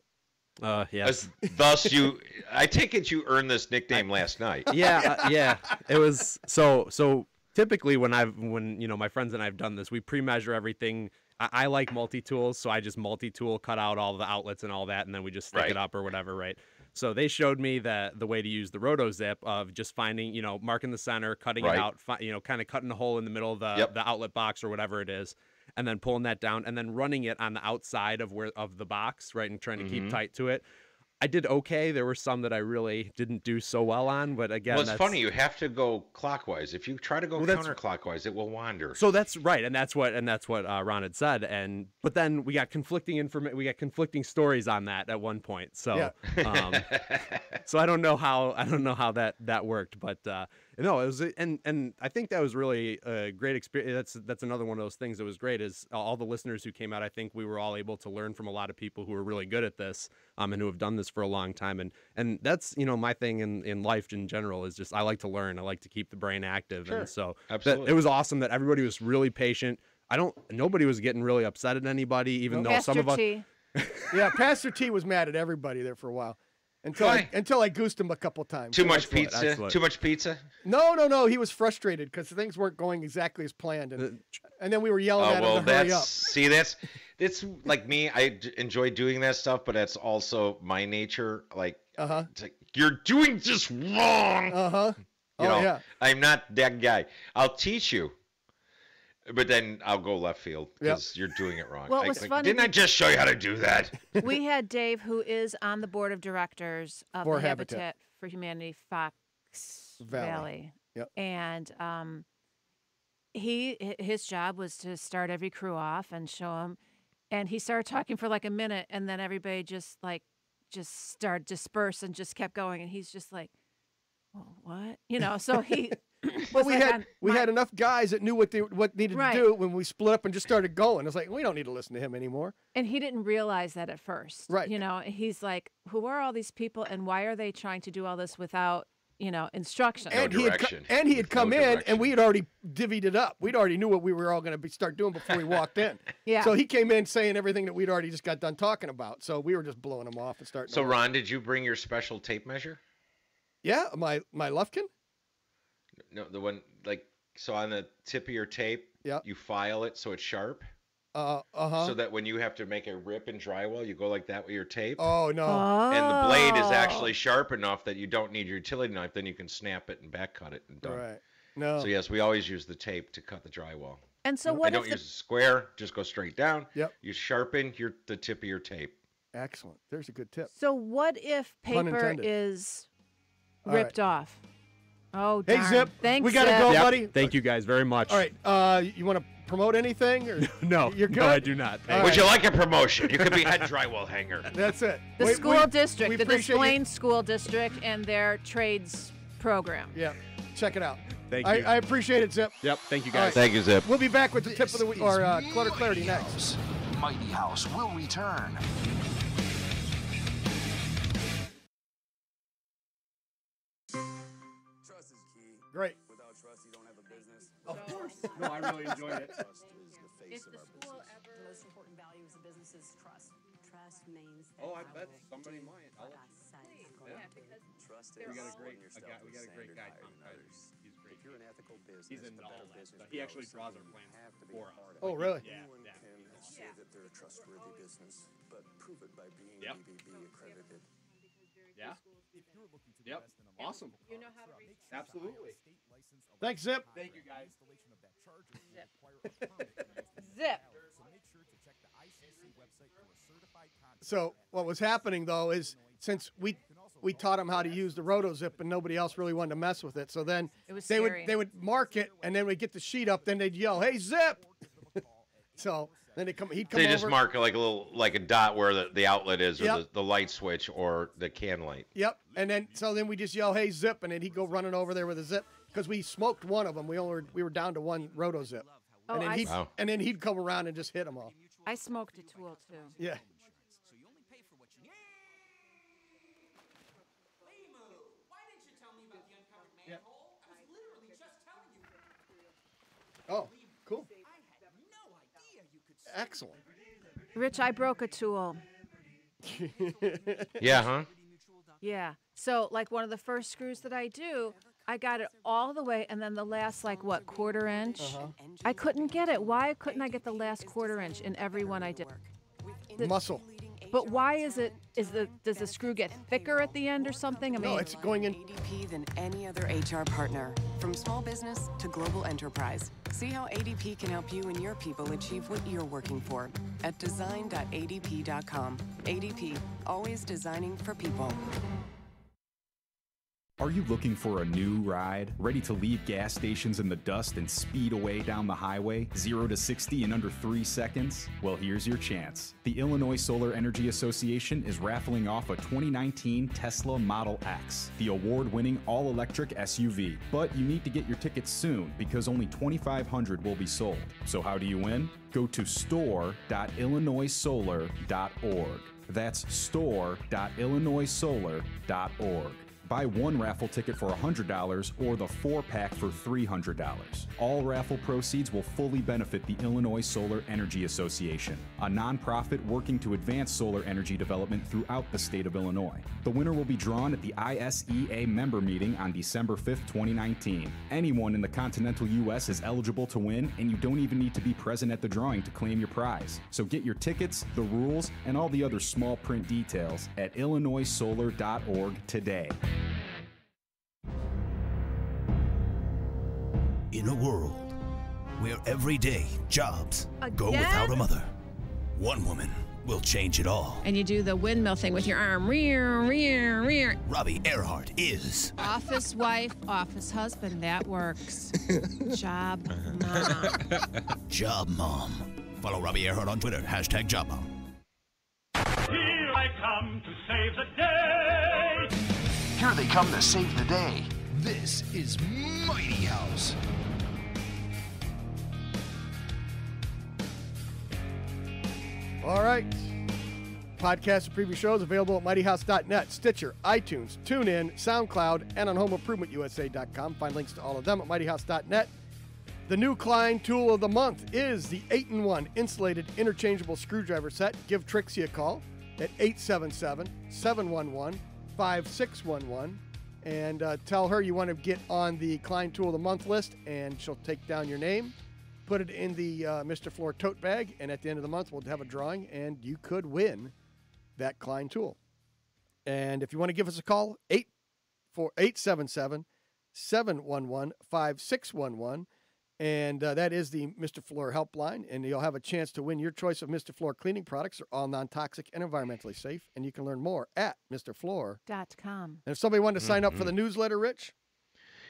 Uh, yes. As- Thus, you. I take it you earned this nickname last night. [LAUGHS] yeah, uh, yeah. It was so so. Typically, when I've when you know my friends and I've done this, we pre-measure everything. I, I like multi tools, so I just multi tool, cut out all the outlets and all that, and then we just stick Right. it up or whatever, right? So they showed me that the way to use the roto zip of just finding, you know, marking the center, cutting Right. it out, you know, kind of cutting a hole in the middle of the Yep. the outlet box or whatever it is, and then pulling that down and then running it on the outside of where of the box, right, and trying to Mhm. keep tight to it. I did okay. There were some that I really didn't do so well on, but again, well, it's that's, funny. You have to go clockwise. If you try to go Well, that's- counterclockwise, it will wander. So that's right, and that's what and that's what uh, Ron had said, and but then we got conflicting information, we got conflicting stories on that at one point. So, um, [LAUGHS] so I don't know how I don't know how that that worked, but uh, No, it was, and and I think that was really a great experience. That's that's another one of those things that was great. Is all the listeners who came out. I think we were all able to learn from a lot of people who are really good at this, um, and who have done this for a long time. And and that's you know my thing in in life in general is just I like to learn. I like to keep the brain active, Sure. and so that- Absolutely. it was awesome that everybody was really patient. I don't. Nobody was getting really upset at anybody, even though some of us. [LAUGHS] yeah, Pastor T was mad at everybody there for a while. Until I, until I goosed him a couple times. Too much Excellent, pizza. excellent. Too much pizza. No, no, no. He was frustrated because things weren't going exactly as planned, and and then we were yelling Oh at well, him to hurry that's up. see that's it's like me. I d- enjoy doing that stuff, but that's also my nature. Like, Uh huh. like, you're doing this wrong. Uh huh. You oh know, yeah. I'm not that guy. I'll teach you, but then I'll go left field Yep. because you're doing it wrong. Well, it I- was like, funny Didn't I just show you how to do that? [LAUGHS] we had Dave, who is on the board of directors of For the Habitat. Habitat for Humanity Fox Valley. Valley. Yep. And um, he his job was to start every crew off and show them. And he started talking for like a minute, and then everybody just like just started disperse and just kept going. And he's just like, well, "What?" You know. So he. [LAUGHS] [CLEARS THROAT] Well, we like had on we my- had enough guys that knew what they what needed Right. to do when we split up and just started going. It's like we don't need to listen to him anymore. And he didn't realize that at first. Right. You know, he's like, who are all these people and why are they trying to do all this without, you know, instruction? and he had co- and he had come in and we had already divvied it up. We'd already knew what we were all going to start doing before we walked in. [LAUGHS] Yeah. So he came in saying everything that we'd already just got done talking about. So we were just blowing him off and starting. So Ron, did you bring your special tape measure? yeah, my my Lufkin. No, the one like so on the tip of your tape. Yep. You file it so it's sharp. Uh uh huh. So that when you have to make a rip in drywall, you go like that with your tape. Oh no. And the blade is Oh. actually sharp enough that you don't need your utility knife. Then you can snap it and back cut it and done. Right. No. So yes, we always use the tape to cut the drywall. And so what? I don't if the, use a square. Just go straight down. Yep. You sharpen your the tip of your tape. Excellent. There's a good tip. so what if paper is All right. ripped off? Oh, Hey. Zip, Thanks, we gotta Zip. go, Yep, buddy. Thank you guys very much. All right. Uh, you want to promote anything or [LAUGHS] No, You're good. no, I do not. All Would right. you like a promotion? You could be head drywall hanger. [LAUGHS] That's it. The We- school we- district, we the appreciate you- Des Plaines School District, and their trades program. Yeah. Check it out. Thank I, you. I appreciate it, Zip. Yep. Thank you All guys. Thank you, Zip. We'll be back with the tip of the week or uh, clutter clarity Mighty next. Mighty House will return. Great. Without trust, you don't have a business. Of course. [LAUGHS] No, I really enjoyed it. Trust is the face If of the our school business. ever, the most important value of a business is trust. Trust means that Oh, I I bet will somebody might. I'll- I say I'm Yeah, to do. Trust We got a great- a guy- we got a great guy, Tom than He's great. If you're an ethical business, He's into a all that business. He actually draws our you plans have to be for us. Oh, really? Yeah, Anyone yeah. can say that they're a trustworthy business, but prove it by being Yep. BBB accredited. Yeah. Yep. Awesome. You know how to reach Absolutely. Thanks, Zip. Thank you guys. Zip. [LAUGHS] So what was happening though is since we we taught them how to use the rotozip and nobody else really wanted to mess with it. So then It was they would they would mark it and then we'd get the sheet up. Then they'd yell, "Hey, Zip!" [LAUGHS] so then they come. He'd come They over. just mark like a little like a dot where the, the outlet is, or Yep. the, the light switch, or the can light. Yep. And then so then we just yell, "Hey, Zip!" and then he'd go running over there with a zip because we smoked one of them. We only were, we were down to one rotozip. Oh, and then I he'd Wow. and then he'd come around and just hit them all. I smoked a tool too. Yeah. Oh, cool. Excellent. Rich, I broke a tool. [LAUGHS] Yeah, huh? Yeah. So, like one of the first screws that I do, I got it all the way, and then the last, like, what, quarter inch? Uh-huh. I couldn't get it. Why couldn't I get the last quarter inch in every one I did? The- Muscle. But why is it? Is the does the screw get thicker at the end or something? I mean, No, it's going in. ADP than any other HR partner. From small business to global enterprise. See how ADP can help you and your people achieve what you're working for at design.adp.com. ADP, always designing for people. Are you looking for a new ride? Ready to leave gas stations in the dust and speed away down the highway, 0 to 60 in under 3 seconds? Well, here's your chance. The Illinois Solar Energy Association is raffling off a 2019 Tesla Model X, the award winning all electric SUV. But you need to get your tickets soon because only 2,500 will be sold. So, how do you win? Go to store.illinoissolar.org. That's store.illinoissolar.org. Buy one raffle ticket for $100 or the four pack for $300. All raffle proceeds will fully benefit the Illinois Solar Energy Association, a nonprofit working to advance solar energy development throughout the state of Illinois. The winner will be drawn at the ISEA member meeting on December 5th, 2019. Anyone in the continental U.S. is eligible to win, and you don't even need to be present at the drawing to claim your prize. So get your tickets, the rules, and all the other small print details at illinoissolar.org today. In a world where every day jobs go without a mother, one woman will change it all. And you do the windmill thing with your arm. Rear, rear, rear. Robbie Earhart is Office wife, office husband. That works. [LAUGHS] Job uh-huh. mom. Job Mom. Follow Robbie Earhart on Twitter, hashtag Job Mom. Here I come to save the day. They come to save the day. This is Mighty House. All right. Podcasts and previous shows available at mightyhouse.net, Stitcher, iTunes, TuneIn, SoundCloud, and on homeimprovementusa.com. Find links to all of them at mightyhouse.net. The new Klein tool of the month is the 8 in 1 insulated interchangeable screwdriver set. Give Trixie a call at 877 711 5611 and uh, tell her you want to get on the Klein tool of the month list, and she'll take down your name put it in the uh, Mr. Floor tote bag, and at the end of the month, we'll have a drawing, and you could win that Klein tool. And if you want to give us a call, 8 for 877 711 5611. And uh, that is the Mr. Floor helpline. And you'll have a chance to win your choice of Mr. Floor cleaning products. They're all non toxic and environmentally safe. And you can learn more at Mr. Floor. Dot com. And if somebody wanted to sign up for the newsletter, Rich,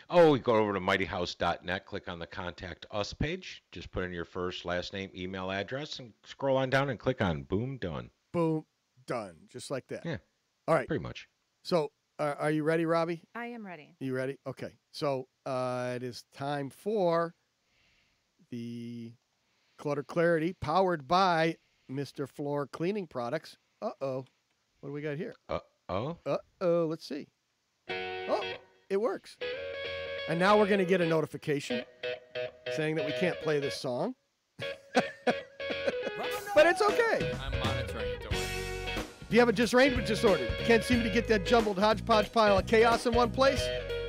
Oh, you go over to mightyhouse.net, click on the contact us page, just put in your first, last name, email address, and scroll on down and click on boom, done. boom, done. Just like that. Yeah. All right. Pretty much. So uh, are you ready, Robbie? I am ready. You ready? Okay. So uh, it is time for the Clutter Clarity powered by Mr. Floor Cleaning Products. Uh oh. What do we got here? Uh oh. Uh oh. Let's see. Oh, it works. And now we're going to get a notification saying that we can't play this song. [LAUGHS] but it's okay. I'm monitoring it. Don't. Do you have a disarrangement disorder? Can't seem to get that jumbled hodgepodge pile of chaos in one place?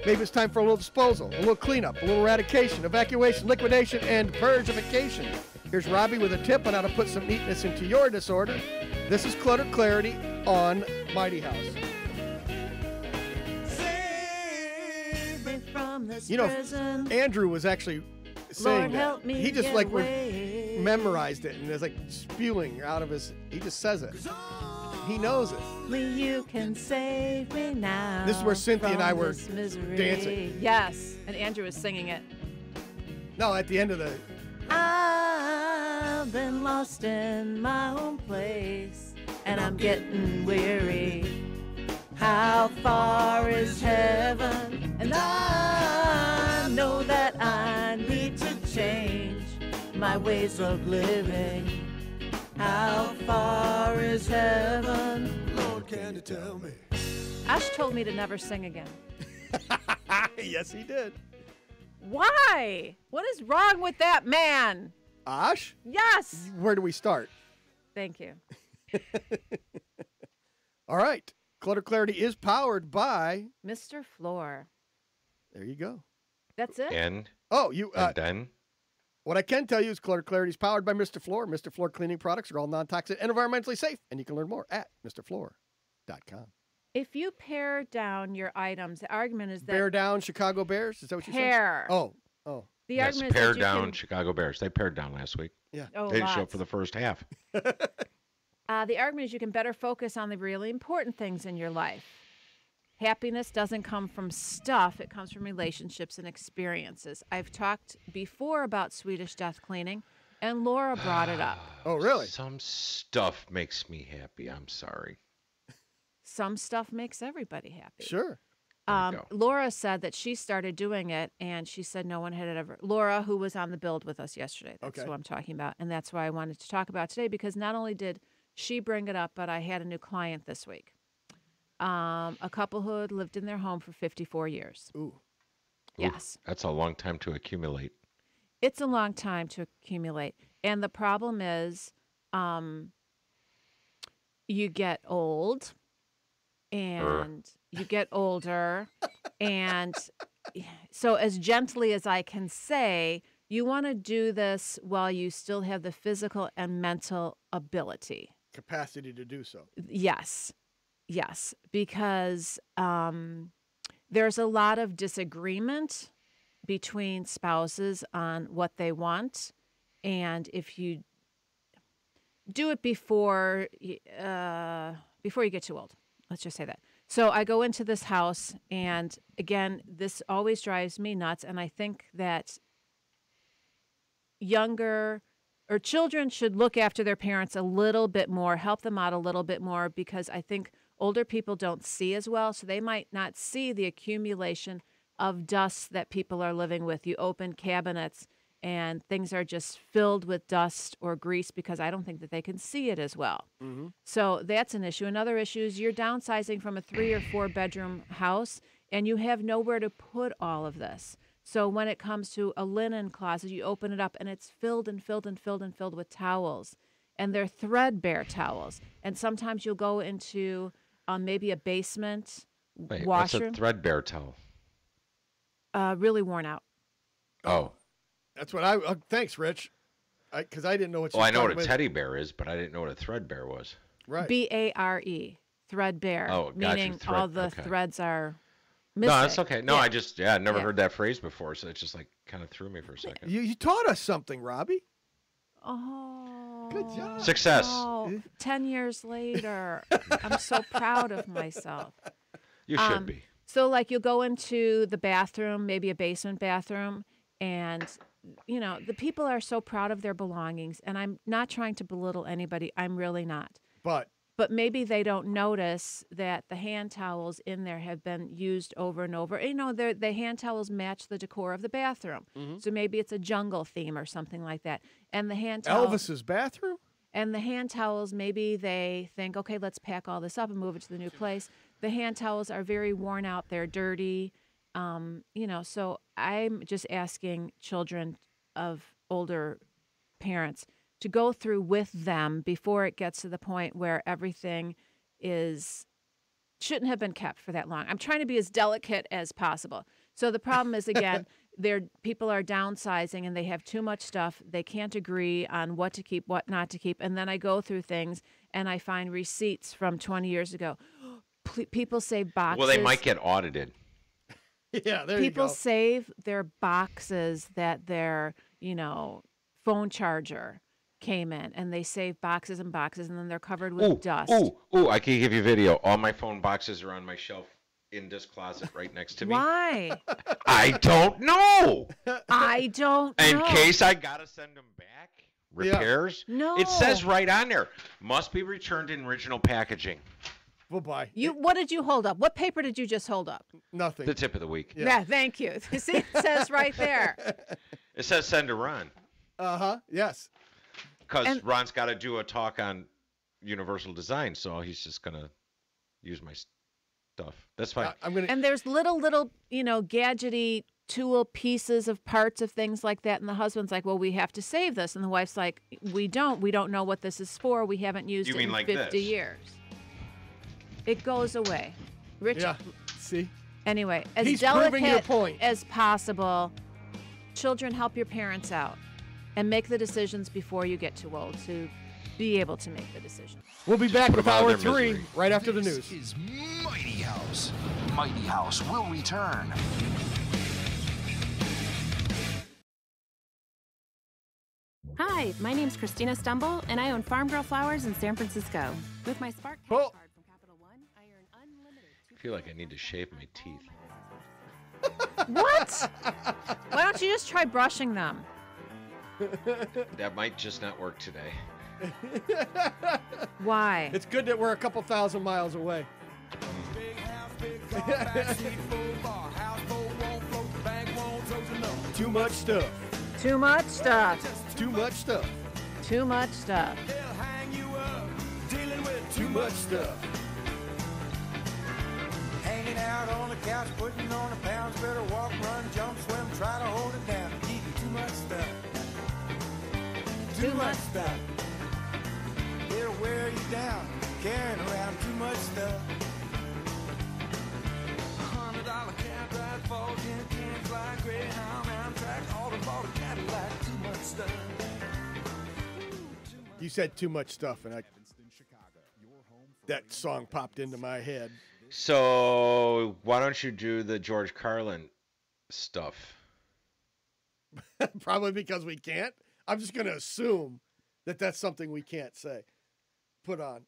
Maybe it's time for a little disposal, a little cleanup, a little eradication, evacuation, liquidation, and purgification. Here's Robbie with a tip on how to put some neatness into your disorder. This is Clutter Clarity on Mighty House. You know, Andrew was actually saying Lord, that. help me he just like away. memorized it and it's like spewing out of his. He just says it. He knows it. Only you can save me now. This is where Cynthia and I were dancing. Yes, and Andrew was singing it. No, at the end of the I've been lost in my own place, and I'm getting weary. How far is heaven? And I know that I need to change my ways of living. How far is heaven? Lord, can you tell me? Ash told me to never sing again. [LAUGHS] yes, he did. Why? What is wrong with that man? Ash? Yes. Where do we start? Thank you. [LAUGHS] All right. Clutter Clarity is powered by. Mr. Floor. There you go. That's it? And Oh, you. Uh, and then what I can tell you is Clutter Clarity is powered by Mr. Floor. Mr. Floor cleaning products are all non-toxic and environmentally safe, and you can learn more at MrFloor.com. If you pare down your items, the argument is that Bear down Chicago Bears. Is that what you said? Pair. Oh, oh. the yes, argument is pared that you down can, Chicago Bears. They pared down last week. Yeah. Oh, they didn't show up for the first half. [LAUGHS] uh, the argument is you can better focus on the really important things in your life. Happiness doesn't come from stuff, it comes from relationships and experiences. I've talked before about Swedish death cleaning, and Laura brought it up. Oh, really? Some stuff makes me happy. I'm sorry. Some stuff makes everybody happy. Sure. Um, Laura said that she started doing it, and she said no one had ever. Laura, who was on the build with us yesterday, that's Okay. who I'm talking about, and that's why I wanted to talk about today because not only did she bring it up, but I had a new client this week. Um, a couple who had lived in their home for 54 years. Ooh. Ooh, Yes. That's a long time to accumulate. It's a long time to accumulate, and the problem is, um, you get old, and you get older, [LAUGHS] and so as gently as I can say, you want to do this while you still have the physical and mental ability. Capacity to do so. Yes. Yes. Because um, there's a lot of disagreement between spouses on what they want. And if you do it before, uh, before you get too old, let's just say that. So I go into this house, and again, this always drives me nuts. And I think that younger or children should look after their parents a little bit more, help them out a little bit more because I think older people don't see as well. So they might not see the accumulation of dust that people are living with. You open cabinets and things are just filled with dust or grease because I don't think that they can see it as well. Mm-hmm. So that's an issue. Another issue is you're downsizing from a three or four bedroom house and you have nowhere to put all of this. So when it comes to a linen closet, you open it up and it's filled and filled and filled and filled with towels. And they're threadbare towels. And sometimes you'll go into um, maybe a basement Wait, washroom, what's a threadbare towel? uh, really worn out. Oh. That's what I. Uh, thanks, Rich. Because I, didn't know what. you Well, I know what a about. teddy bear is, but I didn't know what a threadbare was. Right. B A R E, threadbare. Oh, got you, meaning all the okay. threads are missing. No, that's okay. No, Yeah. I just yeah, never Yeah. heard that phrase before, so it just like kind of threw me for a second. You, you taught us something, Robbie. Oh. Good job. Success. Oh, 10 years later, [LAUGHS] I'm so proud of myself. You should Um, be. So, like, you'll go into the bathroom, maybe a basement bathroom, and, you know, the people are so proud of their belongings. And I'm not trying to belittle anybody, I'm really not. But But maybe they don't notice that the hand towels in there have been used over and over. You know, the hand towels match the decor of the bathroom. Mhm. So maybe it's a jungle theme or something like that. And the hand towels. Elvis's bathroom. And the hand towels, maybe they think, okay, let's pack all this up and move it to the new place. The hand towels are very worn out, they're dirty. Um, you know, so I'm just asking children of older parents to go through with them before it gets to the point where everything is shouldn't have been kept for that long. I'm trying to be as delicate as possible. So the problem is [LAUGHS] again, there people are downsizing and they have too much stuff. They can't agree on what to keep, what not to keep. And then I go through things and I find receipts from 20 years ago. [GASPS] People save boxes. Well, they might get audited. [LAUGHS] Yeah, there people you go. save their boxes that their you know phone charger came in and they save boxes and boxes and then they're covered with Ooh, dust ooh, ooh! I can give you video. All my phone boxes are on my shelf in this closet right next to me. why [LAUGHS] I don't know. i don't In know. case I gotta send them back, Yeah. repairs. No. It says right on there, must be returned in original packaging. Well, bye. you what did you hold up what paper did you just hold up Nothing. The tip of the week. yeah, thank you [LAUGHS] see it says right there [LAUGHS] It says send to Ron Uh huh. Yes. Because And- Ron's got to do a talk on universal design, so he's just gonna use my stuff. That's fine. I, I'm gonna. and there's little little you know gadgety tool pieces of parts of things like that and the husband's like well we have to save this and the wife's like we don't we don't know what this is for we haven't used You it mean in like 50 this? years it goes away rich yeah. See. anyway as He's delicate your point. as possible children help your parents out and make the decisions before you get too old to be able to make the decision We'll be back put with them out hour three misery. right after the news. is Mighty House. Mighty House will return. Hi, my name's Christina Stembel, and I own Farmgirl Flowers in San Francisco. With my Spark Cash Oh. card from Capital One, I earn unlimited I feel like I need to shave my teeth. [LAUGHS] What? Why don't you just try brushing them? That might just not work today. [LAUGHS] Why? It's good that we're a couple thousand miles away. Too much stuff. Too much stuff. Too much stuff. Too much stuff. Too much stuff. Hanging out on the couch, putting on the pounds, better walk, run, jump, swim, try to hold it down. Eating too much stuff. Too much stuff. It'll wear you down, carrying around too much stuff. Hundred dollar cab ride, fall tin can, fly, Greyhound, Amtrak, all about a Cadillac, too much stuff. You said too much stuff, and I. That song popped into my head. So why don't you do the George Carlin stuff? [LAUGHS] Probably because we can't. I'm just going to assume that that's something we can't say. Put on.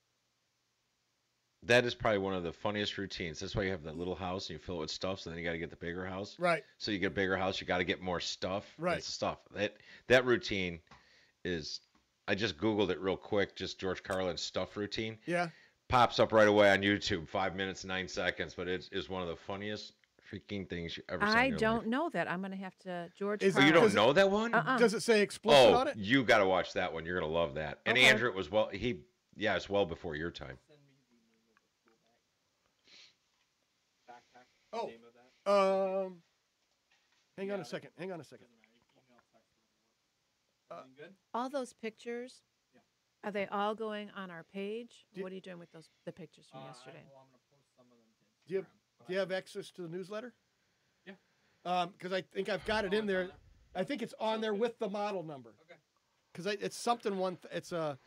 That is probably one of the funniest routines. That's why you have that little house and you fill it with stuff. So then you got to get the bigger house. Right. So you get a bigger house, you got to get more stuff. Right. That's stuff. That that routine is. I just googled it real quick. Just George Carlin stuff routine. Yeah. Pops up right away on YouTube. Five minutes nine seconds, but it is one of the funniest freaking things you ever. seen in I your don't know that. I'm gonna have to George. Is you don't Carlin. know that one? Uh-uh. Does it say explicit Oh, on it? you got to watch that one. You're gonna love that. And Okay. Andrew, it was well. He, yeah, it's well before your time. Oh. Um. Hang on a second. Hang on a second. All those pictures. Are they all going on our page? what are you doing with those the pictures from yesterday? Do you have, do you have access to the newsletter? Yeah. Um, because I think I've got it in there. I think it's on there with the model number. Okay. Because it's something one. th- It's a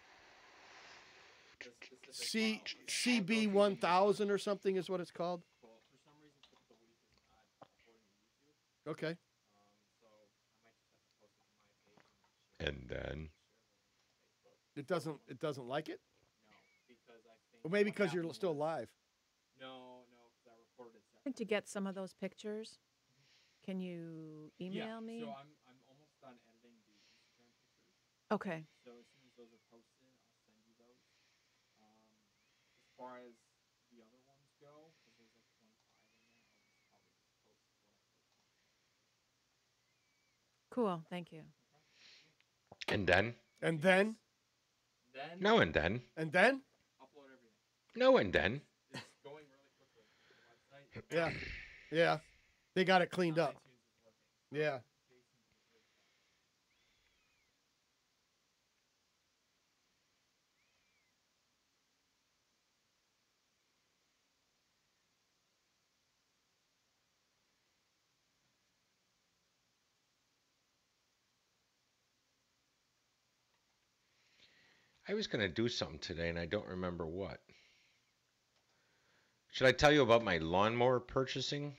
C CB one thousand or something is what it's called. Okay. And then It doesn't. It doesn't like it. Well, maybe because you're still live. No, no, because I recorded it. I think to get some of those pictures, can you email yeah, me? So I'm, I'm almost done editing the Instagram pictures. Okay. So as soon as those are posted, I'll send you those. Um, as far as the other ones go, because there's like 25 in there, I'll just probably just post what I posted. Cool. Thank you. and then And then. Then no, and then And then. upload everything. no, and then It's going really quickly. The website. Yeah. Yeah. They got it cleaned up. Yeah. I was gonna do something today, and I don't remember what. Should I tell you about my lawnmower purchasing?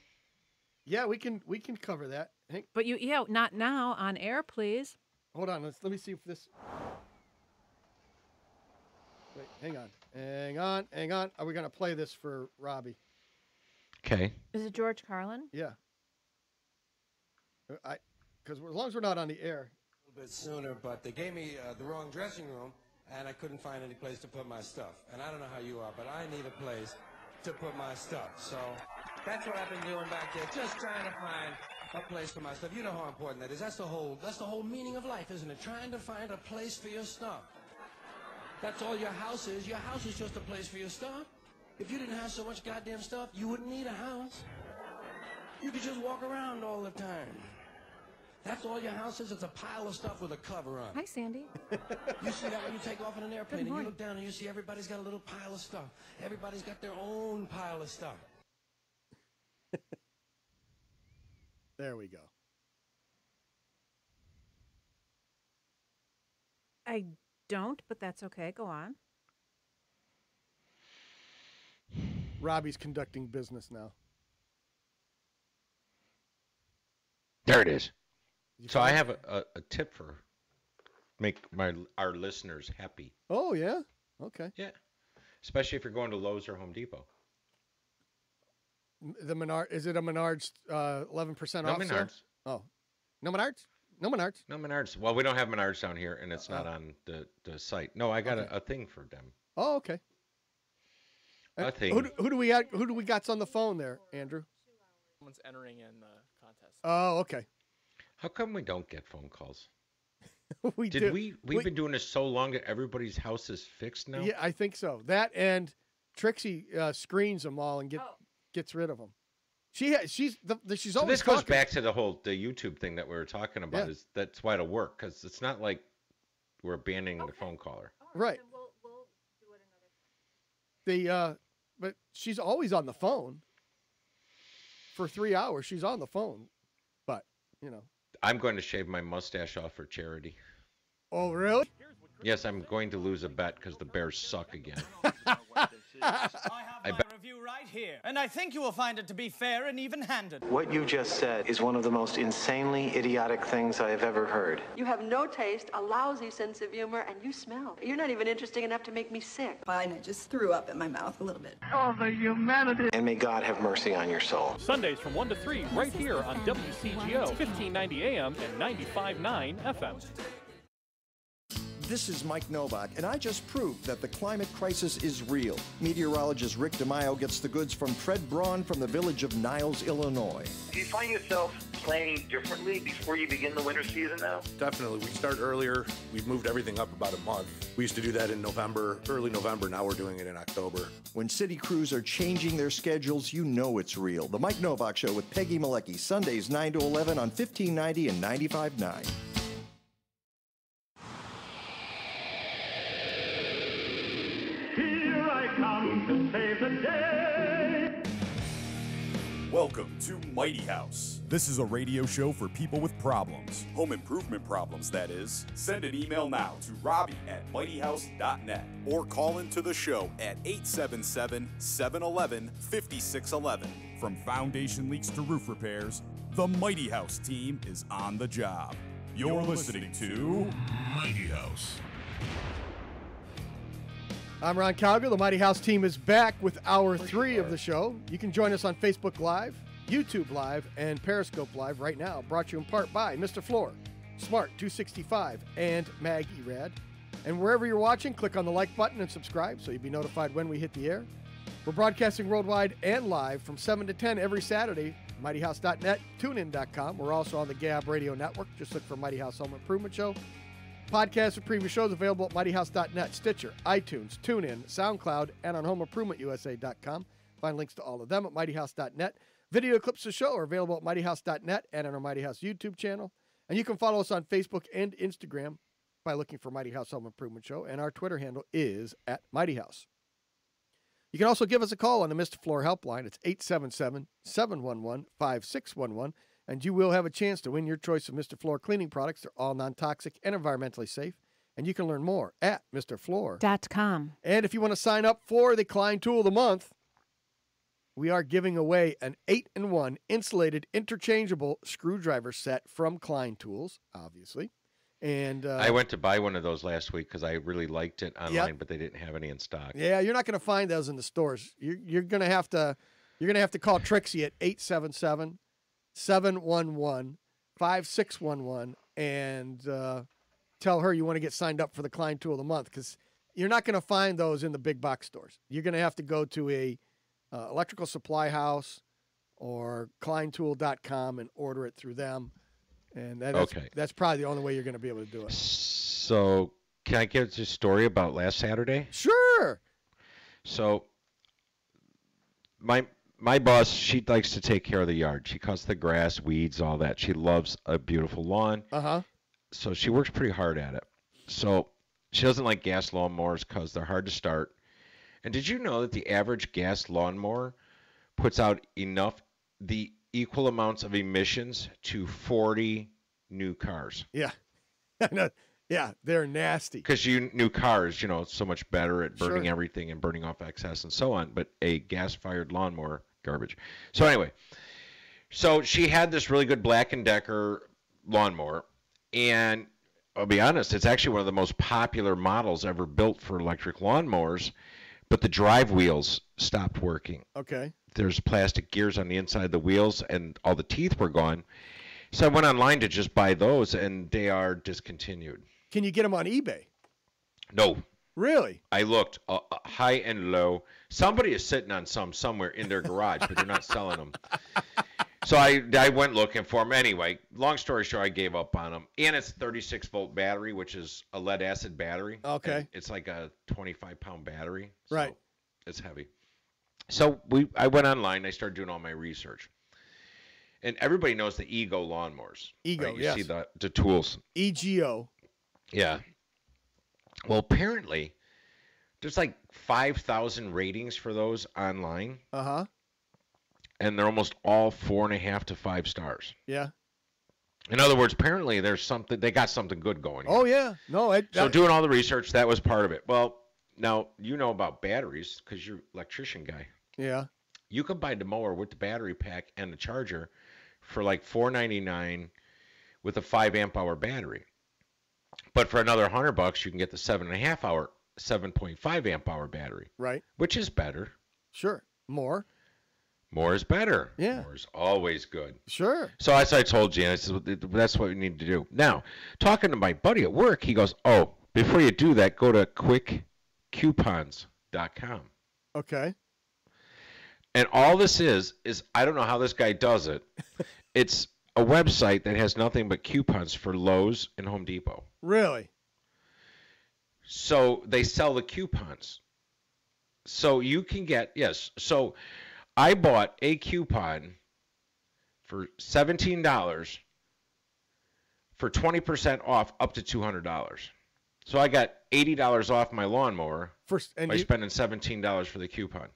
Yeah, we can we can cover that. Hang, But you, yeah, not now on air, please. hold on. Let's let me see if this. Wait, hang on, hang on, hang on. Are we gonna play this for Robbie? Okay. Is it George Carlin? Yeah. Uh, I, because as long as we're not on the air. A little bit sooner, but they gave me uh, the wrong dressing room, and I couldn't find any place to put my stuff. And I don't know how you are, but I need a place to put my stuff. So that's what I've been doing back there, just trying to find a place for my stuff. You know how important that is. That's the whole that's the whole meaning of life, isn't it? Trying to find a place for your stuff. That's all your house is. Your house is just a place for your stuff. If you didn't have so much goddamn stuff, you wouldn't need a house. You could just walk around all the time. That's all your house is. It's a pile of stuff with a cover on. Hi, Sandy. You see that when you take off in an airplane and you look down and you see everybody's got a little pile of stuff. Everybody's got their own pile of stuff. [LAUGHS] There we go. I don't, but that's okay. Go on. Robbie's conducting business now. There it is. You So I have a, a, a tip for make my our listeners happy. Oh yeah. Okay. Yeah. Especially if you're going to Lowe's or Home Depot. The Menard is it a Menards uh, eleven percent No off? sale? Menards. Oh, no Menards. No Menards. No Menards. Well, we don't have Menards down here, and it's not on the, the site. No, I got a, a thing for them. Oh, okay. A Uh, thing. Who, do- who do we got? Who do we got on the phone there, Andrew? Someone's entering in the contest. Oh, okay. How come we don't get phone calls? [LAUGHS] we Did do. we? We've been doing this so long that everybody's house is fixed now. Yeah, I think so. That and Trixie uh, screens them all and get gets rid of them. She ha- she's the, the, she's So always this goes talking. back to the whole the YouTube thing that we were talking about. Yeah. Is that's why it'll work because it's not like we're abandoning the phone caller. right. The uh, but she's always on the phone. For three hours, she's on the phone, but you know. I'm going to shave my mustache off for charity. Oh, really? Yes, I'm going to lose a bet because the Bears suck again. [LAUGHS] I bet. Review right here, and I think you will find it to be fair and even-handed. What you just said is one of the most insanely idiotic things I have ever heard. You have no taste, a lousy sense of humor, and you smell. You're not even interesting enough to make me sick. Fine, I just threw up in my mouth a little bit. Oh, the humanity. And may God have mercy on your soul. Sundays from 1 to 3 right here on WCGO 1590 AM and 95.9 FM. This is Mike Novak, and I just proved that the climate crisis is real. Meteorologist Rick DeMaio gets the goods from Fred Braun from the village of Niles, Illinois. Do you find yourself planning differently before you begin the winter season now? Definitely. We start earlier. We've moved everything up about a month. We used to do that in November, early November. Now we're doing it in October. When city crews are changing their schedules, you know it's real. The Mike Novak Show with Peggy Malecki, Sundays 9 to 11 on 1590 and 95.9. To save the day. Welcome to Mighty House. This is a radio show for people with problems. Home improvement problems, that is. Send an email now to Robbie at mightyhouse.net or call into the show at 877 711 5611. From foundation leaks to roof repairs, the Mighty House team is on the job. You're, listening, to Mighty House. I'm Ron Cowgill. The Mighty House team is back with hour three of the show. You can join us on Facebook Live, YouTube Live, and Periscope Live right now. Brought to you in part by Mr. Floor, Smart 265, and Mag Erad. And wherever you're watching, click on the like button and subscribe so you'll be notified when we hit the air. We're broadcasting worldwide and live from 7 to 10 every Saturday. MightyHouse.net, TuneIn.com. We're also on the Gab Radio Network. Just look for Mighty House Home Improvement Show. Podcasts of previous shows available at mightyhouse.net, Stitcher, iTunes, TuneIn, SoundCloud, and on homeimprovementusa.com. Find links to all of them at mightyhouse.net. Video clips of the show are available at mightyhouse.net and on our Mighty House YouTube channel. And you can follow us on Facebook and Instagram by looking for Mighty House Home Improvement Show. And our Twitter handle is at Mighty House. You can also give us a call on the Mr. Floor helpline. It's 877 711 5611 and you will have a chance to win your choice of Mr. Floor cleaning products. They're all non toxic and environmentally safe. And you can learn more at MrFloor. Dot com. And if you want to sign up for the Klein Tool of the Month, we are giving away an 8 in 1 insulated interchangeable screwdriver set from Klein Tools, obviously. And uh, I went to buy one of those last week because I really liked it online, but they didn't have any in stock. Yeah, you're not going to find those in the stores. You're, you're going to have to you're going to have to call Trixie at 877 711 5611 and uh, tell her you want to get signed up for the Klein Tool of the Month because you're not going to find those in the big box stores. You're going to have to go to a uh, electrical supply house or kleintool.com and order it through them. And that- that's, Okay. that's probably the only way you're going to be able to do it. So, can I get a story about last Saturday? Sure. So, my my boss, she likes to take care of the yard. She cuts the grass, weeds, all that. She loves a beautiful lawn. Uh huh. So she works pretty hard at it. So she doesn't like gas lawnmowers because they're hard to start. And did you know that the average gas lawnmower puts out enough, the equal amounts of emissions to 40 new cars? Yeah. [LAUGHS] Yeah, they're nasty. Because you new cars, you know, so much better at burning Sure. everything and burning off excess and so on. But a gas-fired lawnmower, garbage. So anyway, so she had this really good Black and Decker lawnmower, and I'll be honest, it's actually one of the most popular models ever built for electric lawnmowers. but the drive wheels stopped working. Okay. There's plastic gears on the inside of the wheels, and all the teeth were gone. So I went online to just buy those, and they are discontinued. Can you get them on eBay? No, Really? I looked uh, uh, high and low. Somebody is sitting on some somewhere in their garage, but they're not [LAUGHS] selling them. So I, I went looking for them. Anyway, long story short, I gave up on them. And it's 36 volt battery, which is a lead acid battery. Okay. And It's like a 25 pound battery. so Right. It's heavy. So we I went online. I started doing all my research. And everybody knows the Ego lawnmowers. Ego, right? You yes. see the, the tools. EGO. Yeah. Well, apparently, there's like 5,000 ratings for those online, Uh huh. and they're almost all four and a half to five stars. Yeah. In other words, apparently there's something they got something good going. Oh yeah. No. It, So doing all the research, that was part of it. Well, now you know about batteries because you're electrician guy. Yeah. You can buy the mower with the battery pack and the charger for like 4.99 with a five amp hour battery. But for another hundred bucks, you can get the seven and a half hour, 7.5 amp hour battery, Right. which is better. Sure. More. More is better. Yeah. More is always good. Sure. So as I told said, that's what we need to do. Now, talking to my buddy at work, he goes, "Oh, before you do that, go to quickcoupons.com." Okay. And all this is is I don't know how this guy does it. [LAUGHS] it's a website that has nothing but coupons for Lowe's and Home Depot. Really? So they sell the coupons. So you can get yes. So I bought a coupon for seventeen dollars for twenty percent off up to two hundred dollars. So I got eighty dollars off my lawnmower First, and by you, spending seventeen dollars for the coupon.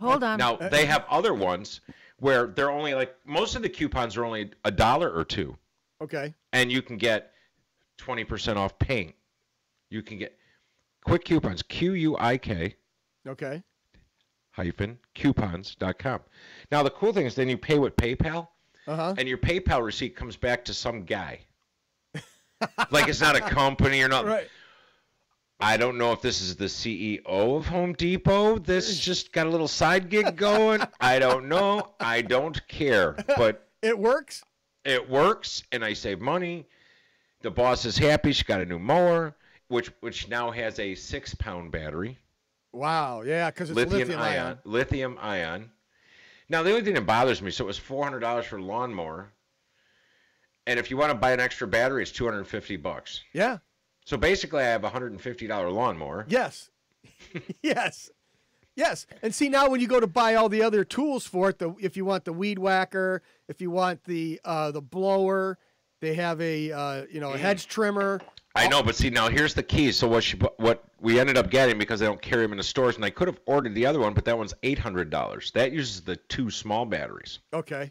Hold on. Now they have other ones where they're only like most of the coupons are only a dollar or two, okay. and you can get twenty percent off paint. You can get quick coupons. Q U I K Okay. hyphen coupons.com. Now the cool thing is then you pay with PayPal, Uh huh. and your PayPal receipt comes back to some guy. [LAUGHS] like it's not a company or not. Right. I don't know if this is the CEO of Home Depot. This just got a little side gig going. I don't know. I don't care. But [LAUGHS] It works. it works and I save money. The boss is happy. She got a new mower, which which now has a six pound battery. Wow. Yeah, because it's lithium, lithium, ion. ion. Lithium ion. Now the only thing that bothers me, so it was four hundred dollars for a lawnmower. And if you want to buy an extra battery, it's two hundred and fifty bucks. Yeah. So basically I have a hundred and fifty dollar lawnmower. Yes. [LAUGHS] yes. Yes. And see now when you go to buy all the other tools for it, the if you want the weed whacker, if you want the uh, the blower, they have a uh, you know a hedge trimmer. I know, but see now here's the key. So what she, what we ended up getting because they don't carry them in the stores, and I could have ordered the other one, but that one's eight hundred dollars. That uses the two small batteries. Okay.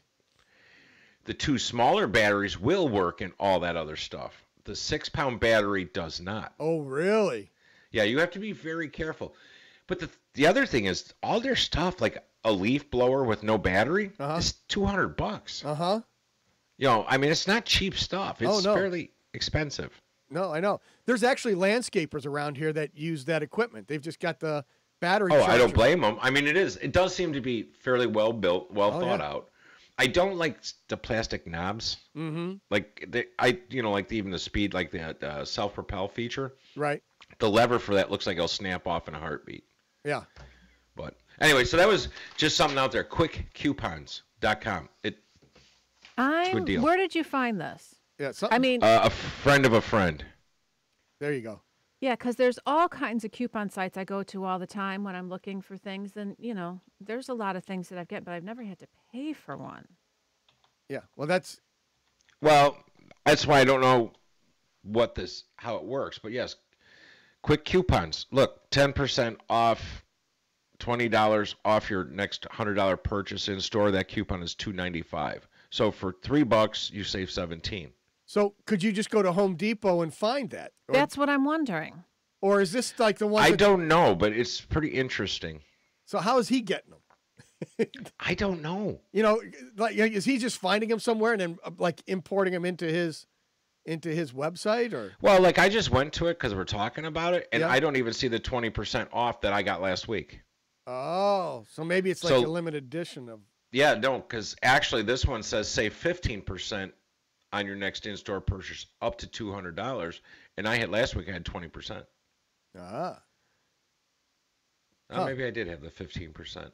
The two smaller batteries will work in all that other stuff. The six pound battery does not. Oh really? Yeah, you have to be very careful. But the the other thing is all their stuff, like a leaf blower with no battery, is two hundred bucks. Uh huh. You know, I mean, it's not cheap stuff. It's Oh, no. fairly expensive. No, I know. There's actually landscapers around here that use that equipment. They've just got the battery. Oh, I don't blame them. I mean, it is. It does seem to be fairly well built, well Oh, thought yeah. out. I don't like the plastic knobs. Mm-hmm. Like the, I, you know, like even the speed, like the, the self-propel feature. Right. The lever for that looks like it'll snap off in a heartbeat. Yeah. But anyway, so that was just something out there. QuickCoupons.com. It I'm. deal. Where did you find this? Yeah. I mean, uh, a friend of a friend. There you go. Yeah, because there's all kinds of coupon sites I go to all the time when I'm looking for things, and you know, there's a lot of things that I've get, but I've never had to pay for one. Yeah. Well, that's Well, that's why I don't know what this how it works. But yes, quick coupons. Look, ten percent off, twenty dollars off your next hundred dollar purchase in store. That coupon is two ninety five. So for three bucks, you save seventeen. So. Could you just go to Home Depot and find that? Or, That's what I'm wondering. or is this like the one? I that- don't know, but it's pretty interesting. So how is he getting them? [LAUGHS] I don't know. You know, like is he just finding them somewhere and then uh, like importing them into his into his website or? Well, like I just went to it because we're talking about it, and Yeah. I don't even see the 20% off that I got last week. Oh, so maybe it's like So- a limited edition of. Yeah, no, because actually this one says save 15% on your next in-store purchase up to $200, and I had last week I had 20%. Ah. Uh, Huh. Maybe I did have the 15%.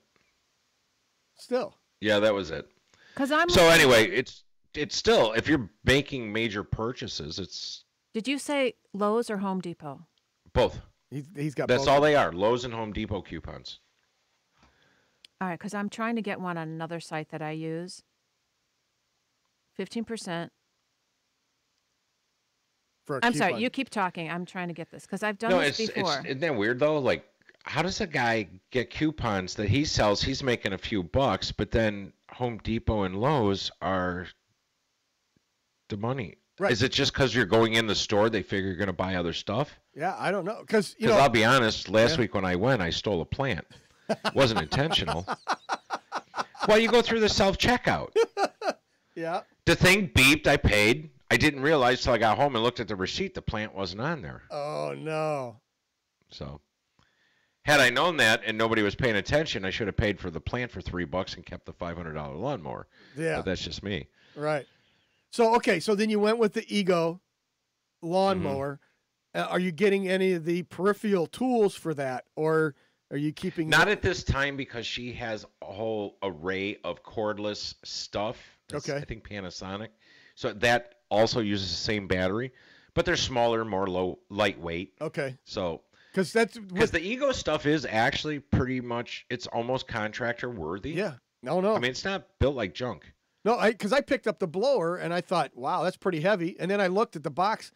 Still. Yeah, that was it. Because I'm. So anyway, it's it's still if you're making major purchases, it's Did you say Lowe's or Home Depot? both. He's, he's got. That's both. all they are. Lowe's and Home Depot coupons. All right, because I'm trying to get one on another site that I use. Fifteen percent. For a I'm sorry, you keep talking. I'm trying to get this because I've done no, this it's, before. it's isn't that weird though? Like, how does a guy get coupons that he sells? He's making a few bucks, but then Home Depot and Lowe's are the money. Right. Is it just because you're going in the store? They figure you're going to buy other stuff? Yeah, I don't know because you Because know. I'll be honest, last Yeah. week when I went, I stole a plant. It [LAUGHS] wasn't intentional. well, you go through the self checkout. [LAUGHS] yeah. The thing beeped. I paid. I didn't realize till I got home and looked at the receipt. The plant wasn't on there. Oh no. So, had I known that and nobody was paying attention, I should have paid for the plant for three bucks and kept the five hundred dollar lawnmower. Yeah. But that's just me. Right. So okay, so then you went with the Ego lawnmower. Mm-hmm. Uh, are you getting any of the peripheral tools for that, or are you keeping? Not at this time because she has a whole array of cordless stuff. That's, Okay. I think Panasonic. So that also uses the same battery, but they're smaller, more low, lightweight. Okay. So Because that's because the Ego stuff is actually pretty much it's almost contractor worthy. Yeah. No, no. I mean, it's not built like junk. No, I because I picked up the blower and I thought, wow, that's pretty heavy. And then I looked at the box,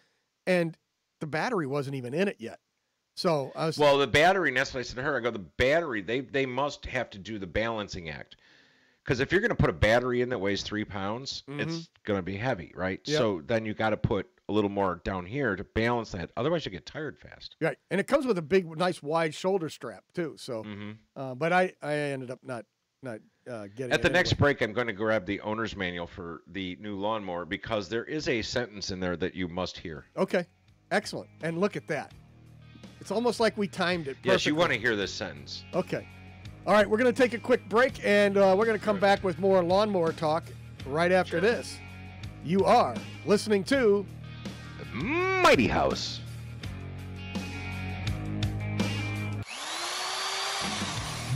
and the battery wasn't even in it yet. So I was Well, the battery, and that's what I said to her. I go, the battery, they they must have to do the balancing act. Because if you're going to put a battery in that weighs three pounds, it's going to be heavy, right? Yep. So then you got to put a little more down here to balance that. Otherwise, you get tired fast. right, and it comes with a big, nice, wide shoulder strap too. So, mm-hmm. uh, but I I ended up not not uh, getting At the next break, I'm going to grab the owner's manual for the new lawnmower because there is a sentence in there that you must hear. Okay, excellent. And look at that. It's almost like we timed it. Yes, you want to hear this sentence. Okay. All right, we're going to take a quick break and uh, we're going to come back with more lawnmower talk right after this. You are listening to Mighty House.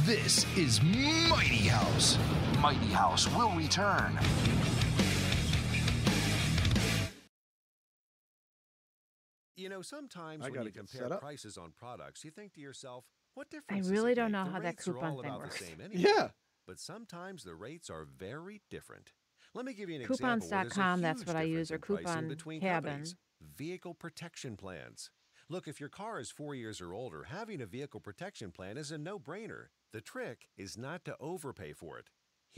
This is Mighty House. Mighty House will return. You know, sometimes I when you compare prices on products, you think to yourself, what I difference does really don't know The how that coupon thing works. the same [LAUGHS] anyway. Yeah. But sometimes the rates are very different. Let me give you an example. where there's Coupons.com, that's what I use, or in pricing Coupon between Cabin. companies. Vehicle protection plans. Look, if your car is four years or older, having a vehicle protection plan is a no-brainer. The trick is not to overpay for it.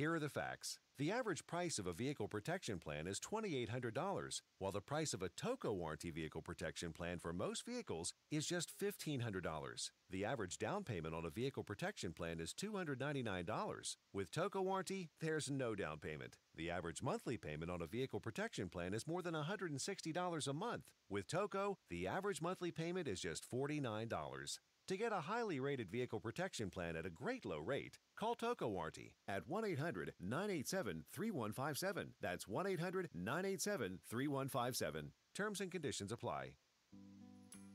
Here are the facts. The average price of a vehicle protection plan is $2,800, while the price of a Toco warranty vehicle protection plan for most vehicles is just $1,500. The average down payment on a vehicle protection plan is $299. With Toco warranty, there's no down payment. The average monthly payment on a vehicle protection plan is more than $160 a month. With Toco, the average monthly payment is just $49. To get a highly rated vehicle protection plan at a great low rate, call Toco Warranty at 1 800 987 3157. That's 1 800 987 3157. Terms and conditions apply.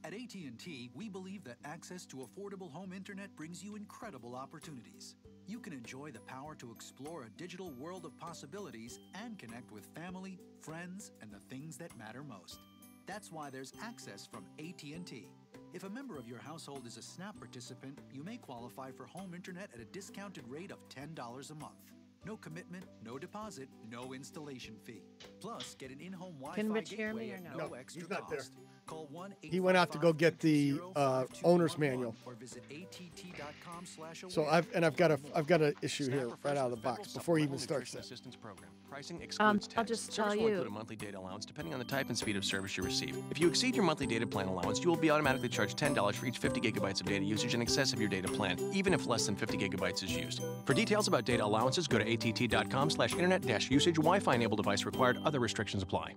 At AT&T, we believe that access to affordable home internet brings you incredible opportunities. You can enjoy the power to explore a digital world of possibilities and connect with family, friends, and the things that matter most. That's why there's access from AT&T. If a member of your household is a SNAP participant, you may qualify for home internet at a discounted rate of $10 a month. No commitment, no deposit, no installation fee. Plus, get an in-home Wi-Fi Can Rich hear gateway me or at no? no, No, extra he's not there. cost. Call he went out to go get the uh, owner's manual. or visit att.com slash So I've and I've got a I've got an issue here right out of the box before he even starts that. Assistance program. Pricing Um, excludes I'll tax. just Service tell will you- include a monthly data allowance depending on the type and speed of service you receive. If you exceed your monthly data plan allowance, you will be automatically charged $10 for each 50 gigabytes of data usage in excess of your data plan, even if less than 50 gigabytes is used. For details about data allowances, go to att.com slash internet dash usage Wi-Fi enabled device required. Other restrictions apply.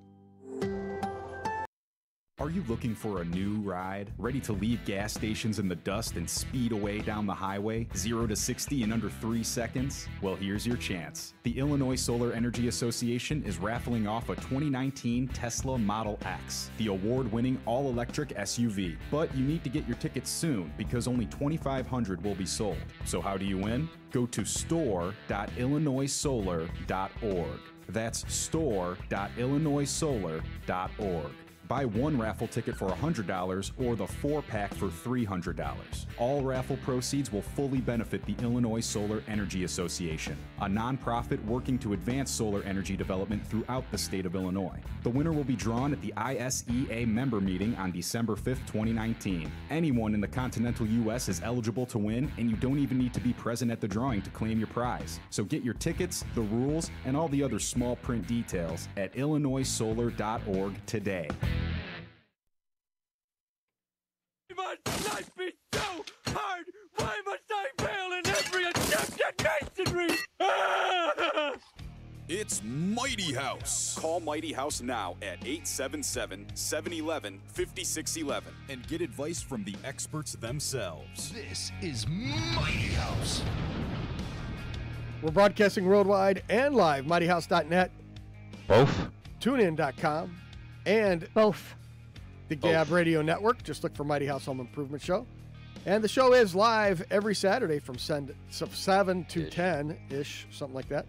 Are you looking for a new ride? Ready to leave gas stations in the dust and speed away down the highway, 0 to 60 in under 3 seconds? Well, here's your chance. The Illinois Solar Energy Association is raffling off a 2019 Tesla Model X, the award winning all electric SUV. But you need to get your tickets soon because only 2,500 will be sold. So, how do you win? Go to store.illinoissolar.org. That's store.illinoissolar.org. Buy one raffle ticket for $100 or the four pack for $300. All raffle proceeds will fully benefit the Illinois Solar Energy Association, a nonprofit working to advance solar energy development throughout the state of Illinois. The winner will be drawn at the ISEA member meeting on December 5th, 2019. Anyone in the continental U.S. is eligible to win, and you don't even need to be present at the drawing to claim your prize. So get your tickets, the rules, and all the other small print details at illinoissolar.org today. Why must life be so hard? Why must I fail in every attempt at masonry? [LAUGHS] It's Mighty House. Call Mighty House now at 877 711 5611 and get advice from the experts themselves. This is Mighty House. We're broadcasting worldwide and live, mightyhouse.net, Both? tunein.com, and both the Gab Radio Network. Just look for Mighty House Home Improvement Show. And the show is live every Saturday from 7 to 10 ish, something like that.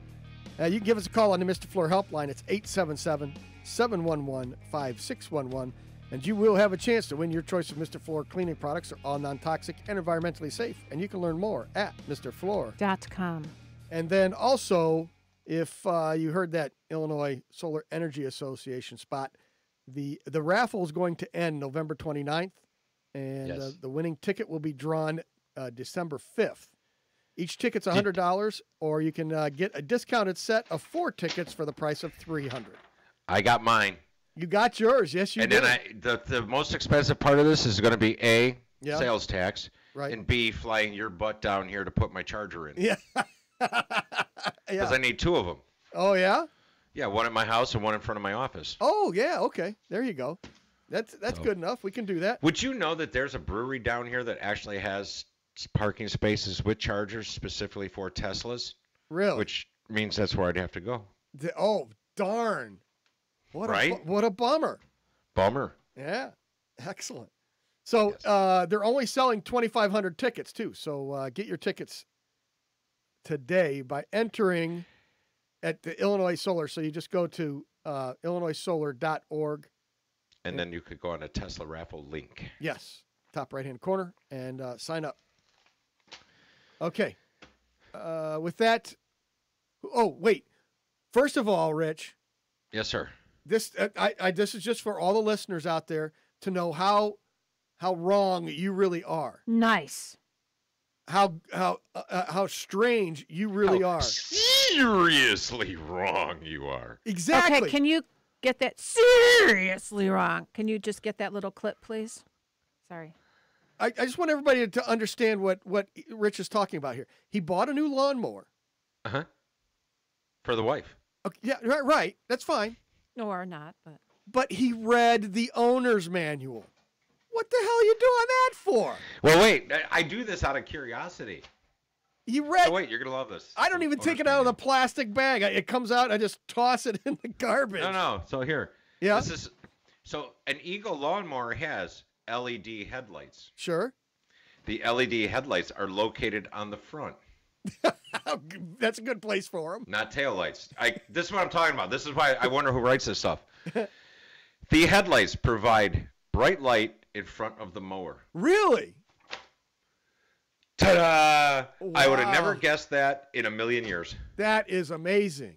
Uh, you can give us a call on the Mr. Floor helpline. It's 877 711 5611. And you will have a chance to win your choice of Mr. Floor cleaning products. They're all non toxic and environmentally safe. And you can learn more at Mr. Floor. Dot com. And then also, if uh, you heard that Illinois Solar Energy Association spot, the the raffle is going to end November 29th, and uh, the winning ticket will be drawn uh, December 5th. Each ticket's $100, or you can uh, get a discounted set of four tickets for the price of 300 I got mine. You got yours, yes, you and did. then I the, the most expensive part of this is going to be A, Yeah. sales tax, Right. and B, flying your butt down here to put my charger in. Yeah. [LAUGHS] Because I need two of them. oh, yeah? Yeah, one at my house and one in front of my office. Oh, yeah, okay. There you go. That's that's So- good enough. We can do that. Would you know that there's a brewery down here that actually has parking spaces with chargers specifically for Teslas? Really? Which means that's where I'd have to go. The- oh, darn. What a Right? bu- what a bummer. Bummer. Yeah, excellent. So uh, they're only selling 2,500 tickets too. So uh, get your tickets today by entering at the Illinois Solar. So you just go to uh, illinoissolar.org. And then you could go on a Tesla raffle link. Yes, top right hand corner and uh, sign up. Okay. Uh, with that, oh wait. First of all, Rich, Yes, sir. this uh, I, I this is just for all the listeners out there to know how how wrong you really are. Nice. How how uh, uh, how strange you really How are. Seriously wrong you are. Exactly. Okay, can you get that seriously wrong? Can you just get that little clip, please? Sorry. I, I just want everybody to understand what what Rich is talking about here. He bought a new lawnmower. Uh huh. For the wife. Okay, yeah, right, right. That's fine. No or not, but But he read the owner's manual. What the hell are you doing that for? Well, wait. I, I do this out of curiosity. He read. Oh, wait. You're gonna love this. I don't even oh, take it out of the plastic bag. I- It comes out. I just toss it [LAUGHS] in the garbage. No, no. So here. Yeah. This is so an Ego lawnmower has LED headlights. Sure. The LED headlights are located on the front, [LAUGHS] That's a good place for them. not tail lights. I this is what I'm talking about. This is why I wonder who writes this stuff. [LAUGHS] the headlights provide bright light in front of the mower. Really? Ta-da! I would have never guessed that in a million years. That is amazing.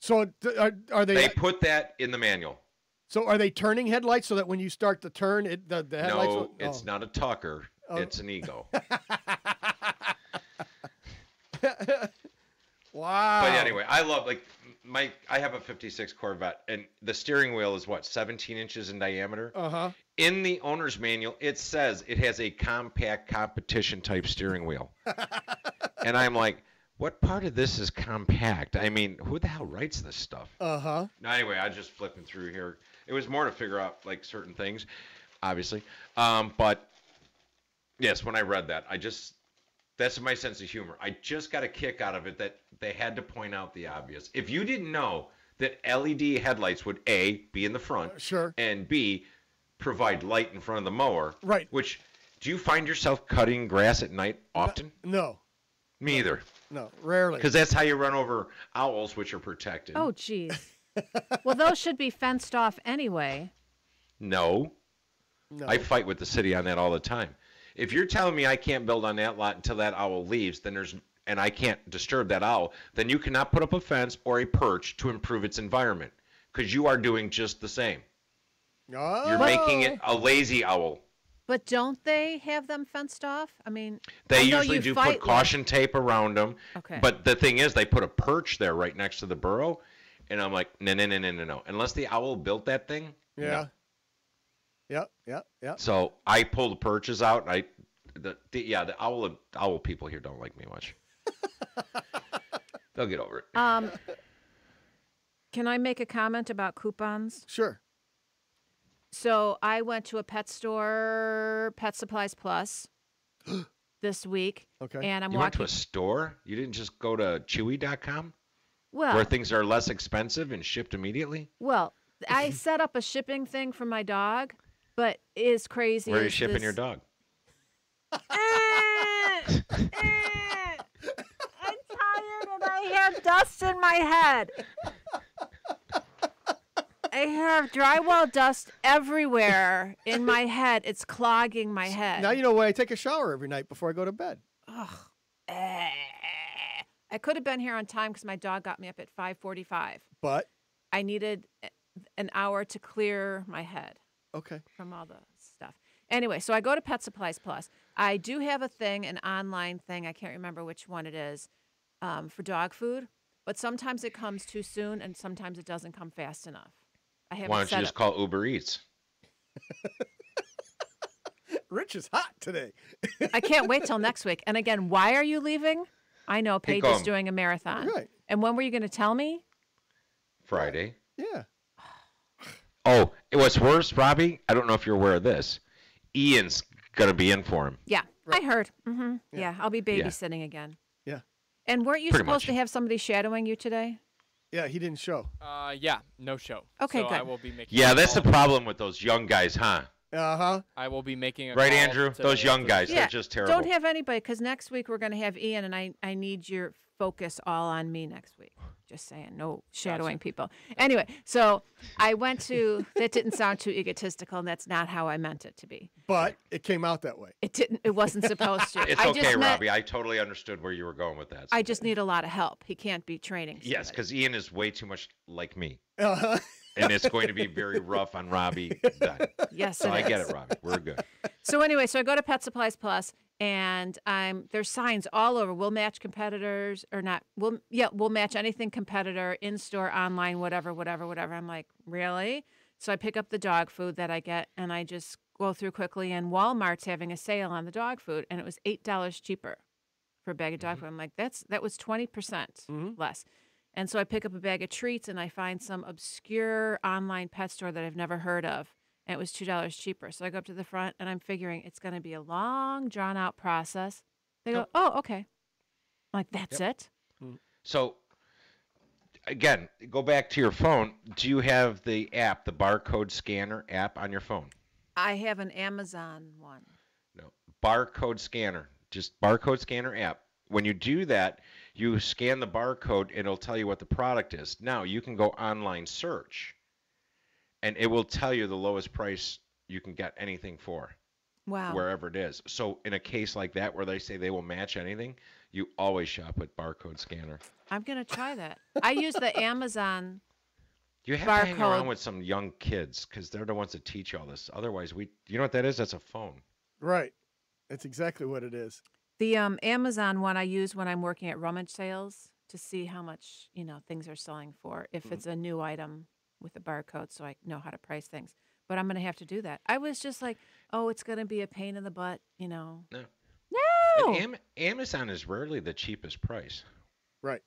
So are, are they, They put that in the manual. so are they turning headlights so that when you start to turn it the, the headlights No, will- it's oh. not a talker. Oh. It's an Ego. [LAUGHS] [LAUGHS] Wow. But anyway, I love like my I have a 56 Corvette and the steering wheel is what 17 inches in diameter. Uh-huh. In the owner's manual, it says it has a compact competition type steering wheel. [LAUGHS] and I'm like, What part of this is compact? I mean, who the hell writes this stuff? Uh huh. No, anyway, I just flipping through here. It was more to figure out like certain things, obviously. Um, but yes, when I read that, I just that's my sense of humor. I just got a kick out of it that they had to point out the obvious. If you didn't know that LED headlights would a be in the front, sure, and b provide light in front of the mower, right? Which do you find yourself cutting grass at night often? No, Me either. no, rarely. Because that's how you run over owls, which are protected. Oh, geez. well, those should be fenced off anyway. No. No. I fight with the city on that all the time. If you're telling me I can't build on that lot until that owl leaves, then there's and I can't disturb that owl, then you cannot put up a fence or a perch to improve its environment because you are doing just the same. You're making it a lazy owl. But don't they have them fenced off? I mean, They I know usually you do fight put with- caution tape around them. Okay. But the thing is, they put a perch there right next to the burrow, and I'm like, no, no, no, no, no, no. Unless the owl built that thing. no. Yeah. Yep. Yep. Yep. So I pull the perches out. And I, the, the yeah, the owl owl people here don't like me much. [LAUGHS] They'll get over it. Um, can I make a comment about coupons? Sure. So I went to a pet store, Pet Supplies Plus, [GASPS] this week. Okay. And I'm you went to a store. You didn't just go to Chewy.com, well, where things are less expensive and shipped immediately. well, [LAUGHS] I set up a shipping thing for my dog, but is crazy. Where are you shipping this- your dog? Eh, eh, [LAUGHS] I'm tired and I have dust in my head. I have drywall dust everywhere in my [LAUGHS] head. It's clogging my head. Now you know why I take a shower every night before I go to bed. Eh. I could have been here on time because my dog got me up at 5:45. But I needed an hour to clear my head. Okay. From all the stuff. Anyway, so I go to Pet Supplies Plus. I do have a thing, an online thing. I can't remember which one it is um, for dog food, but sometimes it comes too soon, and sometimes it doesn't come fast enough. I haven't Why don't set you just it- call Uber Eats? [LAUGHS] Rich is hot today. I can't wait till next week. And again, why are you leaving? I know Hey, Paige is doing a marathon. Right. And when were you going to tell me? Friday. Yeah. [SIGHS] Oh, it was worse, Robbie? I don't know if you're aware of this. Ian's gonna be in for him. Yeah, I heard. hmm Yeah. I'll be babysitting again. Yeah. And weren't you Pretty supposed much. to have somebody shadowing you today? Yeah, he didn't show. Uh, yeah, no show. Okay, so I good. will be making. Yeah, a that's the problem with those young guys, huh? Uh huh. I will be making a Right, call Andrew? Those young after- guys, they're just terrible. Don't have anybody because next week we're going to have Ian, and I, I need your focus all on me next week. Just saying, no shadowing people. Anyway, so I went to, [LAUGHS] that didn't sound too egotistical, and that's not how I meant it to be. But it came out that way. It didn't, it wasn't [LAUGHS] supposed to. It's I okay, just meant, Robbie. I totally understood where you were going with that. I just need a lot of help. He can't be training. yes, because Ian is way too much like me, Uh-huh. and it's going to be very rough on Robbie. [LAUGHS] Then. Yes, so it I get it, Robbie. We're good. So anyway, so I go to Pet Supplies Plus, and I'm there's signs all over. We'll match competitors or not. We'll yeah, we'll match anything competitor in store, online, whatever, whatever, whatever. I'm like, really? So I pick up the dog food that I get, and I just go through quickly. And Walmart's having a sale on the dog food, and it was eight dollars cheaper for a bag of dog mm-hmm. food. I'm like, that's that was twenty percent mm-hmm. less. And so I pick up a bag of treats, and I find some obscure online pet store that I've never heard of and it was two dollars cheaper. So I go up to the front and I'm figuring it's going to be a long, drawn out process. They go, "Oh, okay." I'm like that's it. Mm. So, again, go back to your phone. Do you have the app, the barcode scanner app on your phone? I have an Amazon one. No. Barcode scanner. Just barcode scanner app. When you do that, you scan the barcode and it'll tell you what the product is. Now, you can go online search and it will tell you the lowest price you can get anything for. Wow. Wherever it is. So, in a case like that where they say they will match anything, you always shop with barcode scanner. I'm going to try that. I use the Amazon. You have to hang around with some young kids because they're the ones that teach you all this. Otherwise, we, you know what that is? That's a phone. Right. That's exactly what it is. The um, Amazon one I use when I'm working at rummage sales to see how much you know things are selling for. If it's a new item with a barcode, so I know how to price things. But I'm going to have to do that. I was just like, oh, it's going to be a pain in the butt, you know. No. No. Am- Amazon is rarely the cheapest price. Right.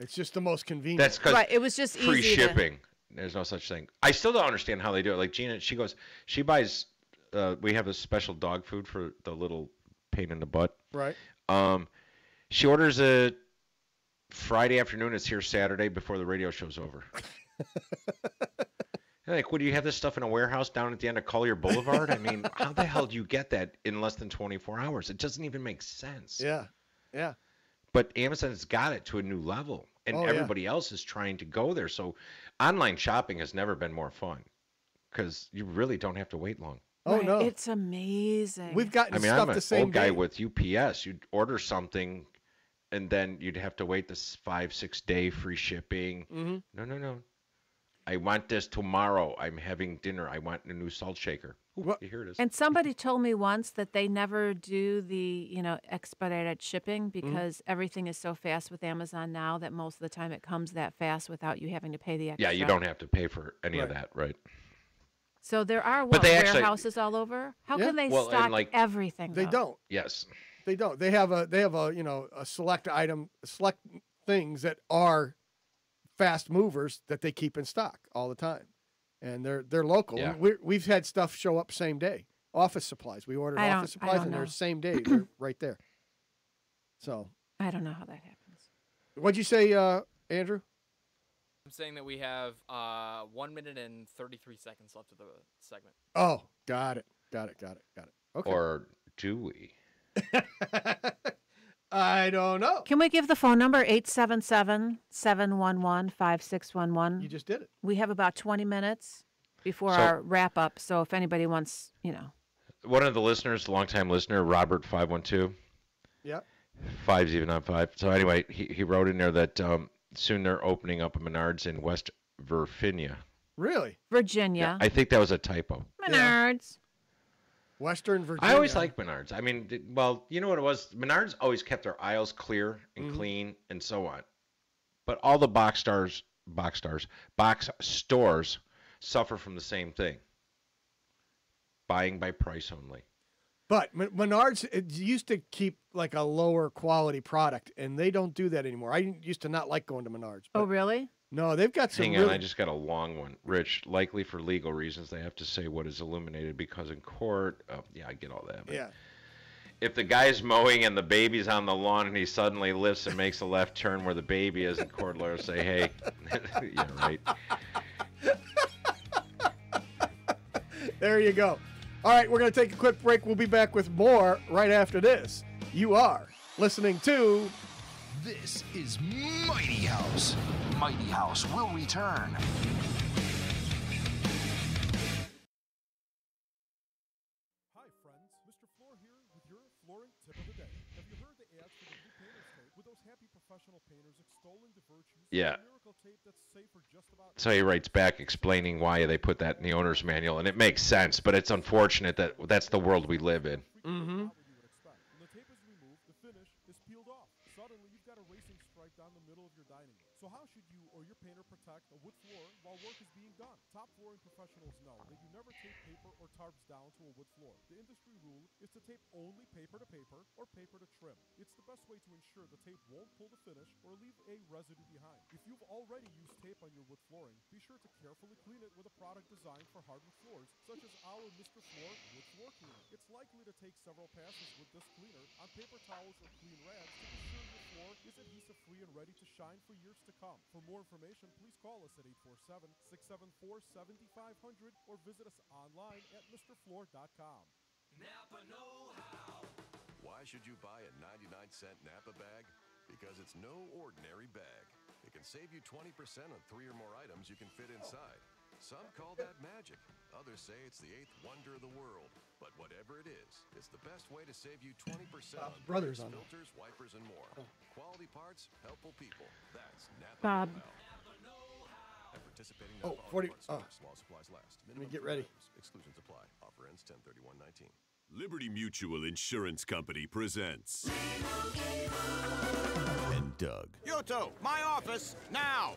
It's just the most convenient. That's because Right, it was just free easy to- shipping. There's no such thing. I still don't understand how they do it. Like Gina, she goes, she buys. Uh, we have a special dog food for the little pain in the butt. Right. Um, she orders it Friday afternoon. It's here Saturday before the radio show's over. [LAUGHS] like, what do you have this stuff in a warehouse down at the end of Collier Boulevard? I mean, how the hell do you get that in less than 24 hours? It doesn't even make sense. Yeah. Yeah. But Amazon's got it to a new level, and Oh, yeah. everybody else is trying to go there. So, online shopping has never been more fun because you really don't have to wait long. Oh Right, no. It's amazing. We've gotten I mean, stuff I'm the an same old guy day. with UPS. You'd order something, and then you'd have to wait this five, six day free shipping. Mm-hmm. No, no, no. I want this tomorrow. I'm having dinner. I want a new salt shaker. Ooh, here it is. And somebody told me once that they never do the, you know, expedited shipping Mm-hmm. because everything is so fast with Amazon now that most of the time it comes that fast without you having to pay the extra. yeah, you don't have to pay for any of that, right? So there are But what, they actually- warehouses all over. How Yeah. can they Well, stock like- everything? They though? don't. Yes. They don't. They have a they have a you know a select item select things that are fast movers that they keep in stock all the time, and they're they're local. Yeah. We're, we've had stuff show up same day. Office supplies. We ordered office supplies, don't and know. they're same day. [CLEARS THROAT] They're right there. So, I don't know how that happens. what'd you say, uh, Andrew? I'm saying that we have uh, one minute and 33 seconds left of the segment. Oh, got it. Got it. Got it. Got it. Okay. Or do we? [LAUGHS] I don't know. Can we give the phone number 877 711 5611? You just did it. We have about 20 minutes before So- our wrap up. So if anybody wants, you know, One of the listeners, longtime listener, Robert five one two. Yeah. Five's even on five. So anyway, he, he wrote in there that um, soon they're opening up a Menards in West Virginia. Really? Virginia. Yeah, I think that was a typo. Menards. Western Virginia. I always liked Menards. I mean, well, you know what it was? Menards always kept their aisles clear and Mhm. clean and so on. But all the box stars, box stars, box stores suffer from the same thing. Buying by price only. But Menards it used to keep like a lower quality product, and they don't do that anymore. I used to not like going to Menards. Oh, really? No, they've got some. Hang really, on, I just got a long one. Rich, likely for legal reasons, they have to say what is illuminated because in court, oh, yeah, I get all that. Yeah. If the guy's mowing and the baby's on the lawn and he suddenly lifts and makes a left turn where the baby is, and court lawyers say, hey, [LAUGHS] yeah, right. [LAUGHS] There you go. All right, we're going to take a quick break. We'll be back with more right after this. You are listening to This is Mighty House. Mighty House will return. Hi, friends. Mr. Floor here with your flooring tip of the day. Have you heard the ads for the new painter's tape with those happy professional painters extolling the virtues Yeah. of miracle tape that's safe just about So he writes back explaining why they put that in the owner's manual, and it makes sense, but it's unfortunate that that's the world we live in. Mm-hmm. When the tape is removed, the finish is peeled off. Suddenly, you've got a racing stripe down the middle of your dining room. So how should you or your painter protect a wood floor while work is being done? Top flooring professionals know that you never tape paper or tarps down to a wood floor. The industry rule is to tape only paper to paper or paper to trim. It's the best way to ensure the tape won't pull the finish or leave a residue behind. If you've already used tape on your wood flooring, be sure to carefully clean it with a product designed for hardened floors, such as our Mr. Floor Wood Floor Cleaner. It's likely to take several passes with this cleaner on paper towels or clean rags to be sure your floor is adhesive free and ready to shine for years to come. For more information, please call us at 847 674 7500 or visit us online at MrFloor.com. Why should you buy a 99 cent Napa bag? Because it's no ordinary bag. It can save you 20% on three or more items you can fit oh. inside. Some call that magic. Others say it's the eighth wonder of the world. But whatever it is, it's the best way to save you 20% uh, on brother's on filters, wipers, and more. Oh. Quality parts, helpful people. That's Napa Bob. know-how. At participating Oh, 40 Auto Parts oh. stores, while supplies last. Let me get ready. items. Exclusions apply. Offer ends 103119. Liberty Mutual Insurance Company presents. And Doug. Yoto, my office, now!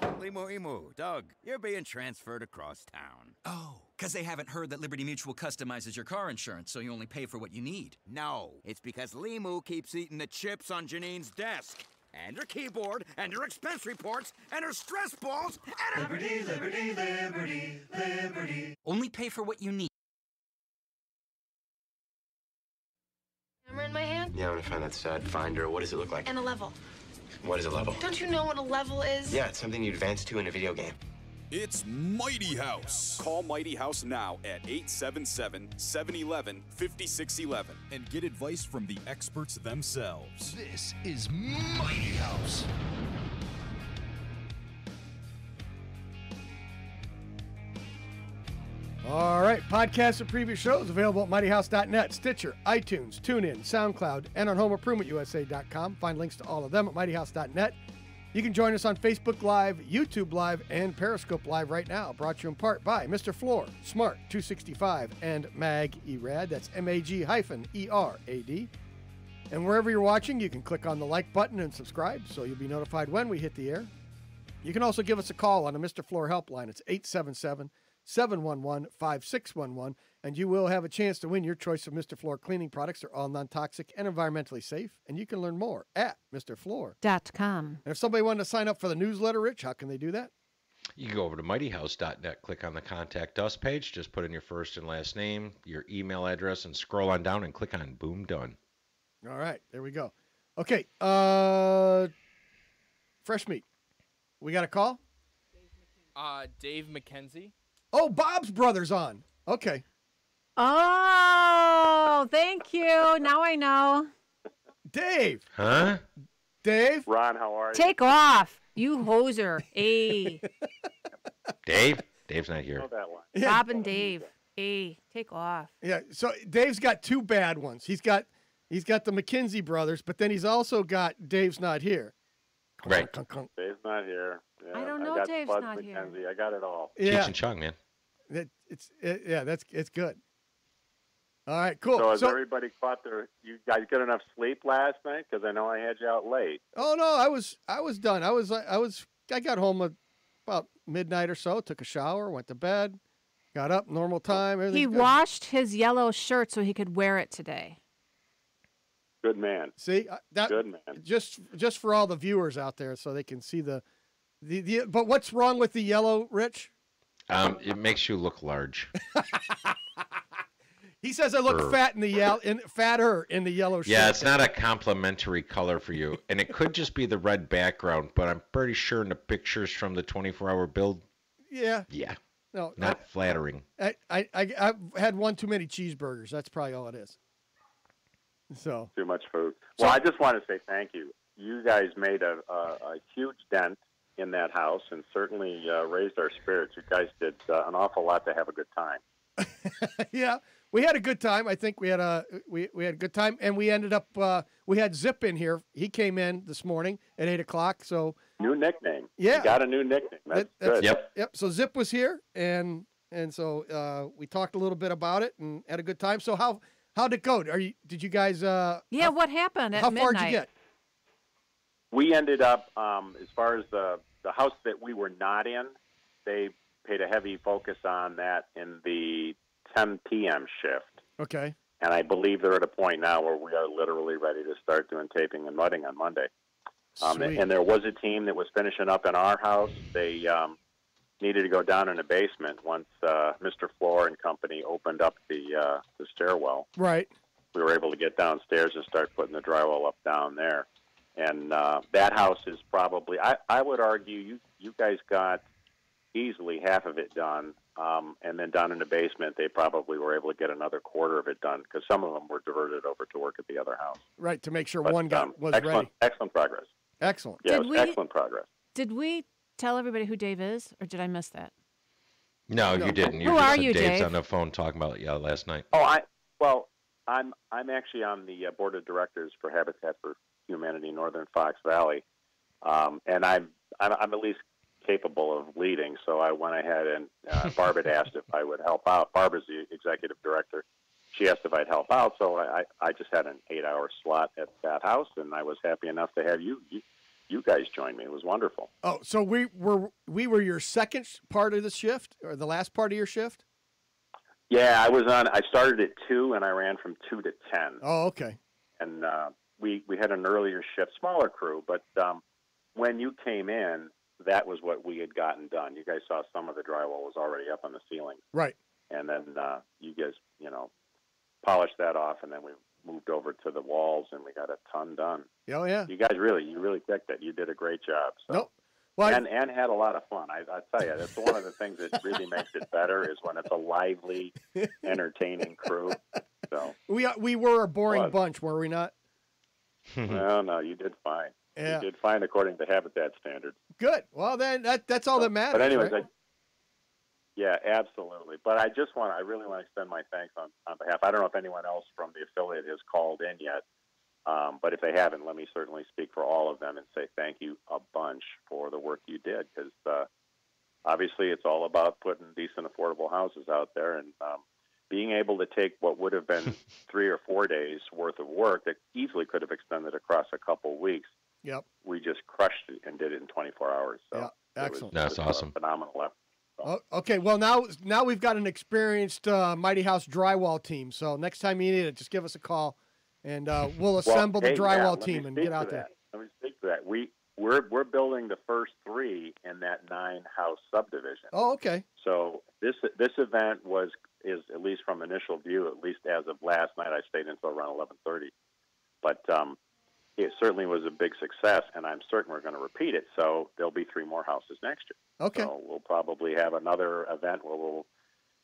LiMu Emu, Doug, you're being transferred across town. Oh, because they haven't heard that Liberty Mutual customizes your car insurance, so you only pay for what you need. No, it's because Limu keeps eating the chips on Janine's desk. And her keyboard, and her expense reports, and her stress balls, and her... Liberty, liberty, liberty, liberty. Only pay for what you need. Camera in my hand Yeah, I'm gonna find that stud finder. What does it look like? and a level. What is a level? Don't you know what a level is? Yeah, it's something you advance to in a video game. It's Mighty House. Call Mighty House now at 877 711 5611 and get advice from the experts themselves. This is Mighty House. All right, podcasts of previous shows available at mightyhouse.net, Stitcher, iTunes, TuneIn, SoundCloud, and on homeimprovementusa.com. Find links to all of them at mightyhouse.net. You can join us on Facebook Live, YouTube Live, and Periscope Live right now. Brought to you in part by Mr. Floor, Smart 265, and Mag Erad. That's M A G hyphen E R A D. And wherever you're watching, you can click on the like button and subscribe so you'll be notified when we hit the air. You can also give us a call on the Mr. Floor helpline. It's 877 711 5611, and you will have a chance to win your choice of Mr. Floor cleaning products. They're all non toxic and environmentally safe, and you can learn more at Mr. Floor. Dot com. And if somebody wanted to sign up for the newsletter, Rich, how can they do that? You can go over to mightyhouse.net, click on the contact us page, just put in your first and last name, your email address, and scroll on down and click on boom done. All right, there we go. Okay, uh, fresh meat. We got a call? Uh, Dave McKenzie. Oh, Bob's brother's on. Okay. Oh, thank you. Now I know. Dave. Huh? Dave. Ron, how are you? Take off, you hoser. Hey, [LAUGHS] Dave? Dave's not here. Know that one. Bob and Dave. Hey, take off. Yeah, so Dave's got two bad ones. He's got he's got the McKenzie brothers, but then he's also got Dave's not here. Right. Dave's not here. Yeah, I don't know got Dave's Bud not here. I got it all. Yeah. Cheech and Chong, man. That it's it, yeah, that's it's good. All right, cool. So has So- everybody caught their? You guys get enough sleep last night? Because I know I had you out late. Oh no, I was I was done. I was I was I got home at about midnight or so. Took a shower, went to bed, got up normal time. He good. washed his yellow shirt so he could wear it today. Good man. See uh, that Good man. just just for all the viewers out there, so they can see the the, the but what's wrong with the yellow, Rich? Um, it makes you look large. [LAUGHS] He says I look Fur. fat in the yellow, in, fatter in the yellow shirt. Yeah, it's not a complimentary color for you. And it could just be the red background, but I'm pretty sure in the pictures from the 24 hour build, Yeah. yeah, No, not flattering. I, I, I, I've had one too many cheeseburgers. That's probably all it is. So Too much food. Well, I just want to say thank you. You guys made a, a, a huge dent in that house and certainly uh, raised our spirits. You guys did uh, an awful lot to have a good time. [LAUGHS] yeah, we had a good time. I think we had a we, we had a good time, and we ended up uh, we had Zip in here. He came in this morning at eight o'clock. So New nickname. Yeah. You got a new nickname. That's that- that's- good. Yep. So Zip was here, and and so uh, we talked a little bit about it and had a good time. So how how'd it go? Are you did you guys? Uh, Yeah, what happened at how midnight? far'd you get? We ended up, um, as far as the the house that we were not in, they paid a heavy focus on that in the 10 p.m. shift. Okay. And I believe they're at a point now where we are literally ready to start doing taping and mudding on Monday. Um, Sweet. and there was a team that was finishing up in our house. They um, needed to go down in the basement once uh, Mr. Floor and company opened up the uh, the stairwell. Right. We were able to get downstairs and start putting the drywall up down there. And uh, that house is probably, I, I would argue, you you guys got easily half of it done. Um, and then down in the basement, they probably were able to get another quarter of it done because some of them were diverted over to work at the other house. Right to make sure But, one got um, was excellent, ready. Excellent progress. Excellent. Yeah, Did it was we- excellent progress. Did we tell everybody who Dave is, or did I miss that? No, No. you didn't. You Who just are you, Dave's Dave? on the phone talking about it, yeah last night. Oh, I well, I'm I'm actually on the uh, board of directors for Habitat for Humanity Northern Fox Valley, um, and I'm, I'm I'm at least capable of leading. So I went ahead and uh, [LAUGHS] Barb had asked if I would help out. Barb is the executive director. She asked if I'd help out, so I I just had an eight-hour slot at that house, and I was happy enough to have you you, you guys join me. It was wonderful. Oh, so we were we were your second part of the shift or the last part of your shift? Yeah, I was on. I started at two, and I ran from two to ten. Oh, okay. and uh, we we had an earlier shift, smaller crew, but um, when you came in, that was what we had gotten done. You guys saw some of the drywall was already up on the ceiling, Right. and then uh, you guys, you know, polished that off, and then we moved over to the walls, and we got a ton done. Oh yeah. You guys really, you really kicked it. You did a great job. So. Nope. Well, I- and and had a lot of fun. I, I tell you, that's one of the things that really makes it better is when it's a lively, [LAUGHS] entertaining crew. So, We we were a boring Was. bunch, were we not? No, no, you did fine. Yeah. You did fine according to habitat standards. Good. Well, then that that's all that matters. But anyways, right? I, yeah, absolutely. But I just want, I really want to extend my thanks on, on behalf. I don't know if anyone else from the affiliate has called in yet, um, but if they haven't, let me certainly speak for all of them and say thank you a bunch for the work you did because uh, obviously it's all about putting decent, affordable houses out there and um, being able to take what would have been [LAUGHS] three or four days worth of work that easily could have extended across a couple weeks. Yep. We just crushed it and did it in 24 hours. So Yeah, it was excellent. That's awesome. phenomenal effort. Oh, okay. Well, now now we've got an experienced uh, Mighty House drywall team. So next time you need it, just give us a call, and uh, [LAUGHS] we'll Well, assemble hey, the drywall let me team and get to out there. that. Let me speak to that. We we're we're building the first three in that nine house subdivision. Oh, okay. So this this event was is at least from initial view, at least as of last night. I stayed until around eleven thirty, but um, it certainly was a big success, and I'm certain we're going to repeat it. So there'll be three more houses next year. Okay. So we'll probably have another event where we'll,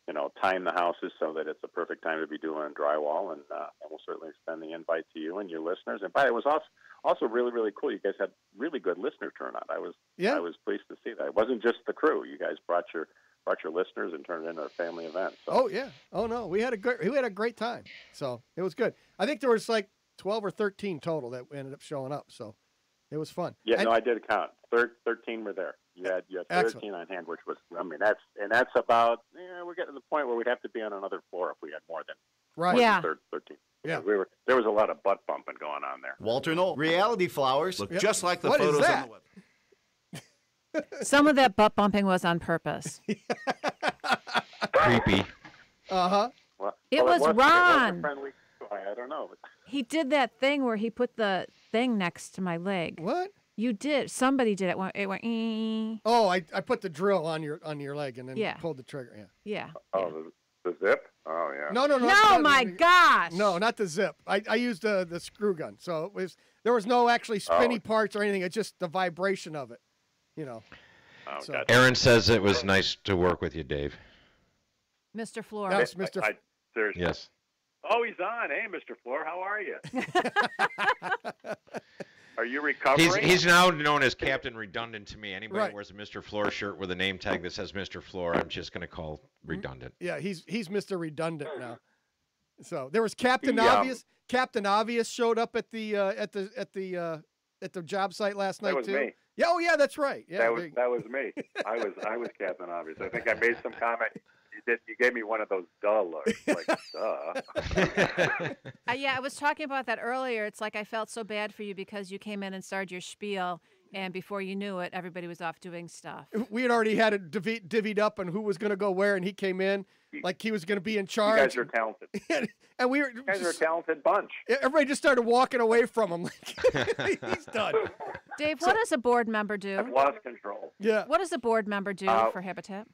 you know, time the houses so that it's a perfect time to be doing drywall, and uh, and we'll certainly extend the invite to you and your listeners. And by the way, it was also also really really cool. You guys had really good listener turnout. I was Yeah. I was pleased to see that. It wasn't just the crew. You guys brought your brought your listeners and turn it into a family event. So Oh yeah. Oh no, we had a great we had a great time. So it was good. I think there was like twelve or thirteen total that ended up showing up. So it was fun. yeah, And- no, I did count. Thir- Thirteen were there. You had you had Excellent. thirteen on hand, which was I mean that's and that's about yeah, we're getting to the point where we'd have to be on another floor if we had more than Right. more than Yeah. thir- thirteen. Yeah. we were there was a lot of butt bumping going on there. Walter Knoll. Reality flowers look Yep. just like the What is photos that? on the web. Some of that butt bumping was on purpose. [LAUGHS] Creepy. Uh huh. Well, It well, was wasn't- it wasn't Ron. friendly. I, I don't know. He did that thing where he put the thing next to my leg. What? You did. Somebody did it. It went. "ee." Oh, I, I put the drill on your on your leg and then Yeah. pulled the trigger. Yeah. Yeah. Oh, the, the zip. Oh yeah. No, no, no. No, not- my gosh. No, not the zip. I, I used the the screw gun, so it was there was no actually spinny Oh. parts or anything. It's just the vibration of it. You know. Oh, So- gotcha. Aaron says it was nice to work with you, Dave. Mr. Floor. That was Mr. I, seriously. Yes. Oh, he's on. Hey, Mr. Floor, how are you? [LAUGHS] are you recovering? He's he's now known as Captain Redundant to me. Anybody Right. wears a Mr. Floor shirt with a name tag that says Mr. Floor, I'm just going to call redundant. Yeah, he's he's Mr. Redundant now. So there was Captain The, um, Obvious. Captain Obvious showed up at the uh, at the at the uh, at the job site last night That was too. me. Yeah. Oh yeah, that's right. Yeah. that was there you- that was me. I was I was Captain Obvious. I think I made some comment. You did. You gave me one of those duh looks. [LAUGHS] Like duh. Uh, yeah, I was talking about that earlier. It's like I felt so bad for you because you came in and started your spiel, and before you knew it, everybody was off doing stuff. we had already had it divvy, divvied up on who was going to go where, and he came in like he was going to be in charge. You charge. guys are talented. [LAUGHS] and we were You guys are a talented bunch. everybody just started walking away from him. Like [LAUGHS] he's done. [LAUGHS] Dave, what does a board member do? I've lost control. Yeah. What does a board member do Uh, for Habitat?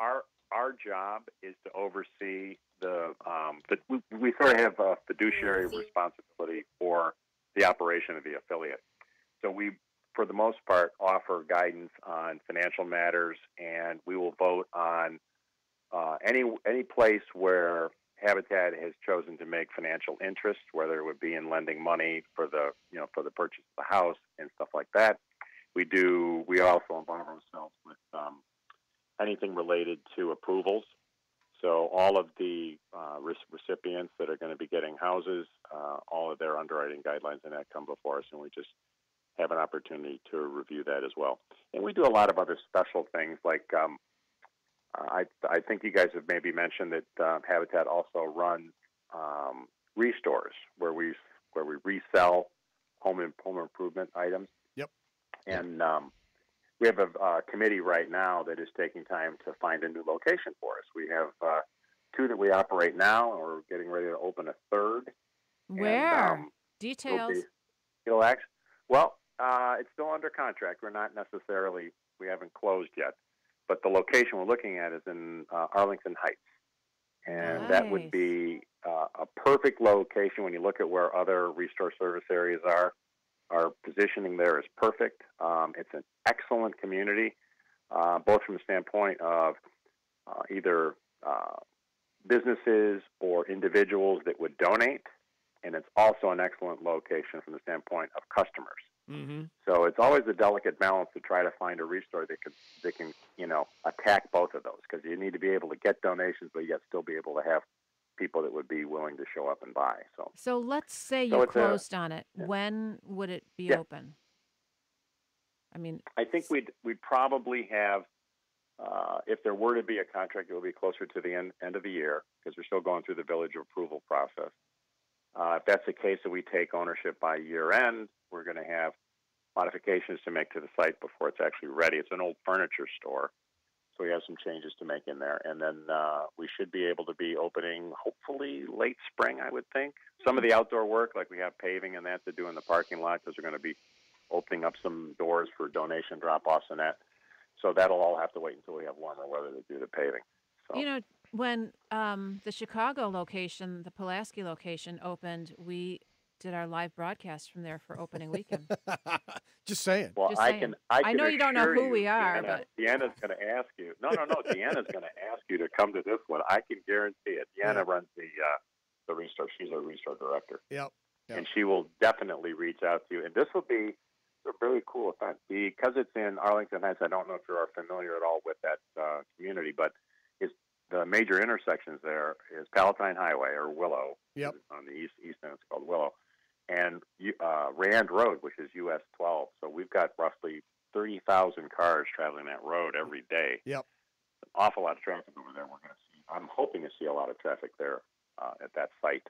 Our our job is to oversee the um, the we, we sort of have a fiduciary responsibility for the operation of the affiliate. So we, for the most part, offer guidance on financial matters, and we will vote on uh, any any place where Habitat has chosen to make financial interest, whether it would be in lending money for the you know for the purchase of the house and stuff like that. We do. We also involve ourselves with um, anything related to approvals. So all of the uh, recipients that are going to be getting houses, uh, all of their underwriting guidelines and that come before us, and we just have an opportunity to review that as well. And we do a lot of other special things, like um, I, I think you guys have maybe mentioned that uh, Habitat also runs um, restores, where we where we resell home im- home improvement items. Yep. And um, we have a uh, committee right now that is taking time to find a new location for us. We have uh, two that we operate now, and we're getting ready to open a third. Where? And, um, Details. It'll, be, it'll act. Well, uh, it's still under contract. We're not necessarily. We haven't closed yet, but the location we're looking at is in uh, Arlington Heights, and that would be uh, a perfect location when you look at where other restore service areas are. Our positioning there is perfect. Um, it's an excellent community, uh, both from the standpoint of uh, either uh, businesses or individuals that would donate, and it's also an excellent location from the standpoint of customers. Mm-hmm. So it's always a delicate balance to try to find a restore that can that can you know attack both of those because you need to be able to get donations, but yet still be able to have people that would be willing to show up and buy. So So let's say So you it's a- closed on it. When would it be Yeah. open? I mean, I think we'd we'd probably have uh, if there were to be a contract, it would be closer to the end end of the year because we're still going through the village approval process. Uh, if that's the case, that we take ownership by year end, we're going to have modifications to make to the site before it's actually ready. It's an old furniture store, so we have some changes to make in there, and then uh, we should be able to be opening hopefully late spring, I would think. Some of the outdoor work, like we have paving and that to do in the parking lot, because we're going to be opening up some doors for donation drop-offs and that. So that'll all have to wait until we have warmer weather to do the paving. you know, when um, the Chicago location, the Pulaski location opened, we did our live broadcast from there for opening weekend. [LAUGHS] Just saying. Well, Just I can. I, I know you don't know who you, we are, Deanna, but- Deanna's going to ask you. No, no, no. Deanna's going to ask you to come to this one. I can guarantee it. Deanna Yeah. runs the uh, the restore. She's our restore director, Yep. and she will definitely reach out to you. And this will be a really cool event because it's in Arlington Heights. I don't know if you are familiar at all with that uh, community, but it's the major intersections there is Palatine Highway or Willow. Yep. On the east east end, it's called Willow, and uh, Rand Road, which is US 12. So we've got roughly 30,000 cars traveling that road every day. Yep. An awful lot of traffic over there. We're going to see. I'm hoping to see a lot of traffic there uh, at that site.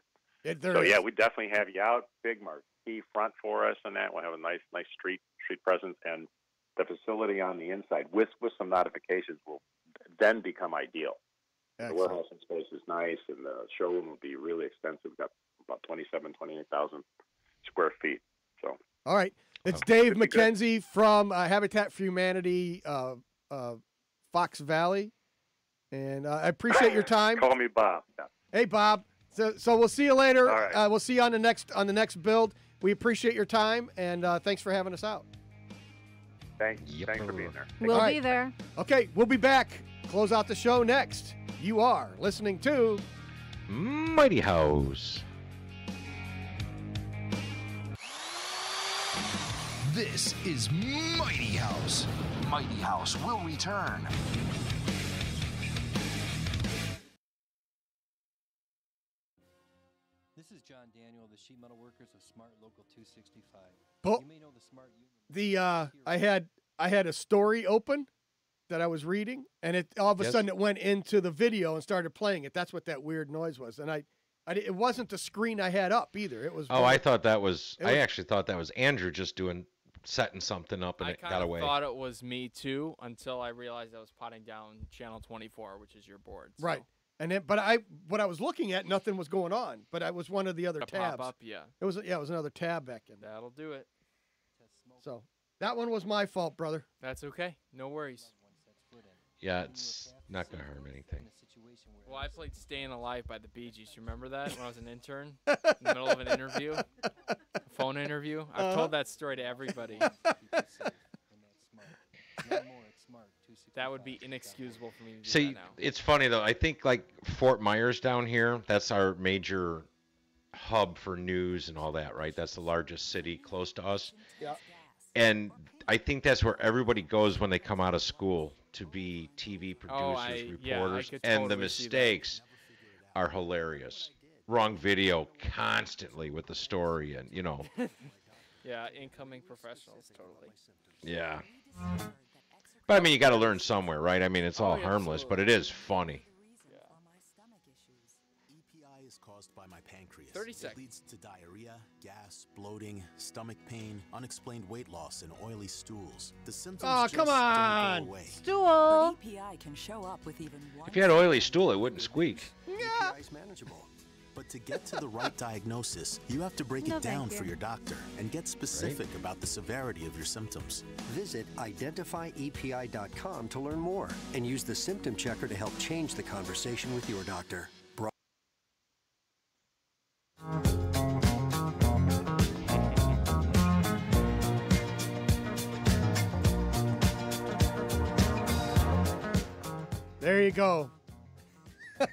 It, so is. yeah, we definitely have you out. Big marquee front for us, and that we'll have a nice, nice street street presence, and the facility on the inside with with some modifications will then become ideal. The Excellent. warehouse and space is nice, and the showroom will be really extensive. We've got about 27, 28,000 square feet. So All right. It's Dave McKenzie from uh, Habitat for Humanity, uh, uh, Fox Valley. And uh, I appreciate your time. Call me Bob. Yeah. Hey, Bob. So, so we'll see you later. All right. Uh, we'll see you on the next on the next build. We appreciate your time and uh, thanks for having us out. Thanks, thanks for being there. We'll All be there. Okay, we'll be back. Close out the show next. You are listening to Mighty House. This is Mighty House. Mighty House will return. This is John Daniel, the sheet metal workers of Smart Local 265. Oh. You may know the Smart Union. the uh, I had I had a story open that I was reading, and it all of a Yes. sudden it went into the video and started playing it. That's what that weird noise was, and I, I it wasn't the screen I had up either. It was. Oh, I thought that was. It I was- actually thought that was Andrew just doing setting something up and I it got of away. thought it was me too until I realized I was potting down channel 24, which is your board. so right. And then, but I, what I was looking at, nothing was going on. But I was one of the other A tabs. pop-up, yeah. It was, yeah, it was another tab back in. That'll do it. So that one was my fault, brother. That's okay. No worries. Yeah, it's not gonna harm anything. Well, I played "Staying Alive" by the Bee Gees. You remember that when I was an intern in the middle of an interview, a phone interview? I've Uh-huh. told that story to everybody. [LAUGHS] that would be inexcusable for me to do See, that now. it's funny though. I think like Fort Myers down here, that's our major hub for news and all that, right? That's the largest city close to us. Yeah. And I think that's where everybody goes when they come out of school to be TV oh, producers, Oh, I- yeah, reporters, and the totally see that. mistakes are hilarious. Wrong video constantly with the story, and you know, [LAUGHS] Yeah, incoming professionals, totally. yeah. But I mean, you got to learn somewhere, right? I mean, it's oh, all Oh, yeah, harmless, but it is funny. 30 seconds. It leads to diarrhea, gas, bloating, stomach pain, unexplained weight loss, and oily stools. The symptoms oh, come on. Stool. if you had oily stool, it wouldn't squeak. Yeah. But to get to the right [LAUGHS] diagnosis, you have to break no, it down you. for your doctor and get specific right? about the severity of your symptoms. Visit identifyepi.com to learn more and use the symptom checker to help change the conversation with your doctor. You go. [LAUGHS]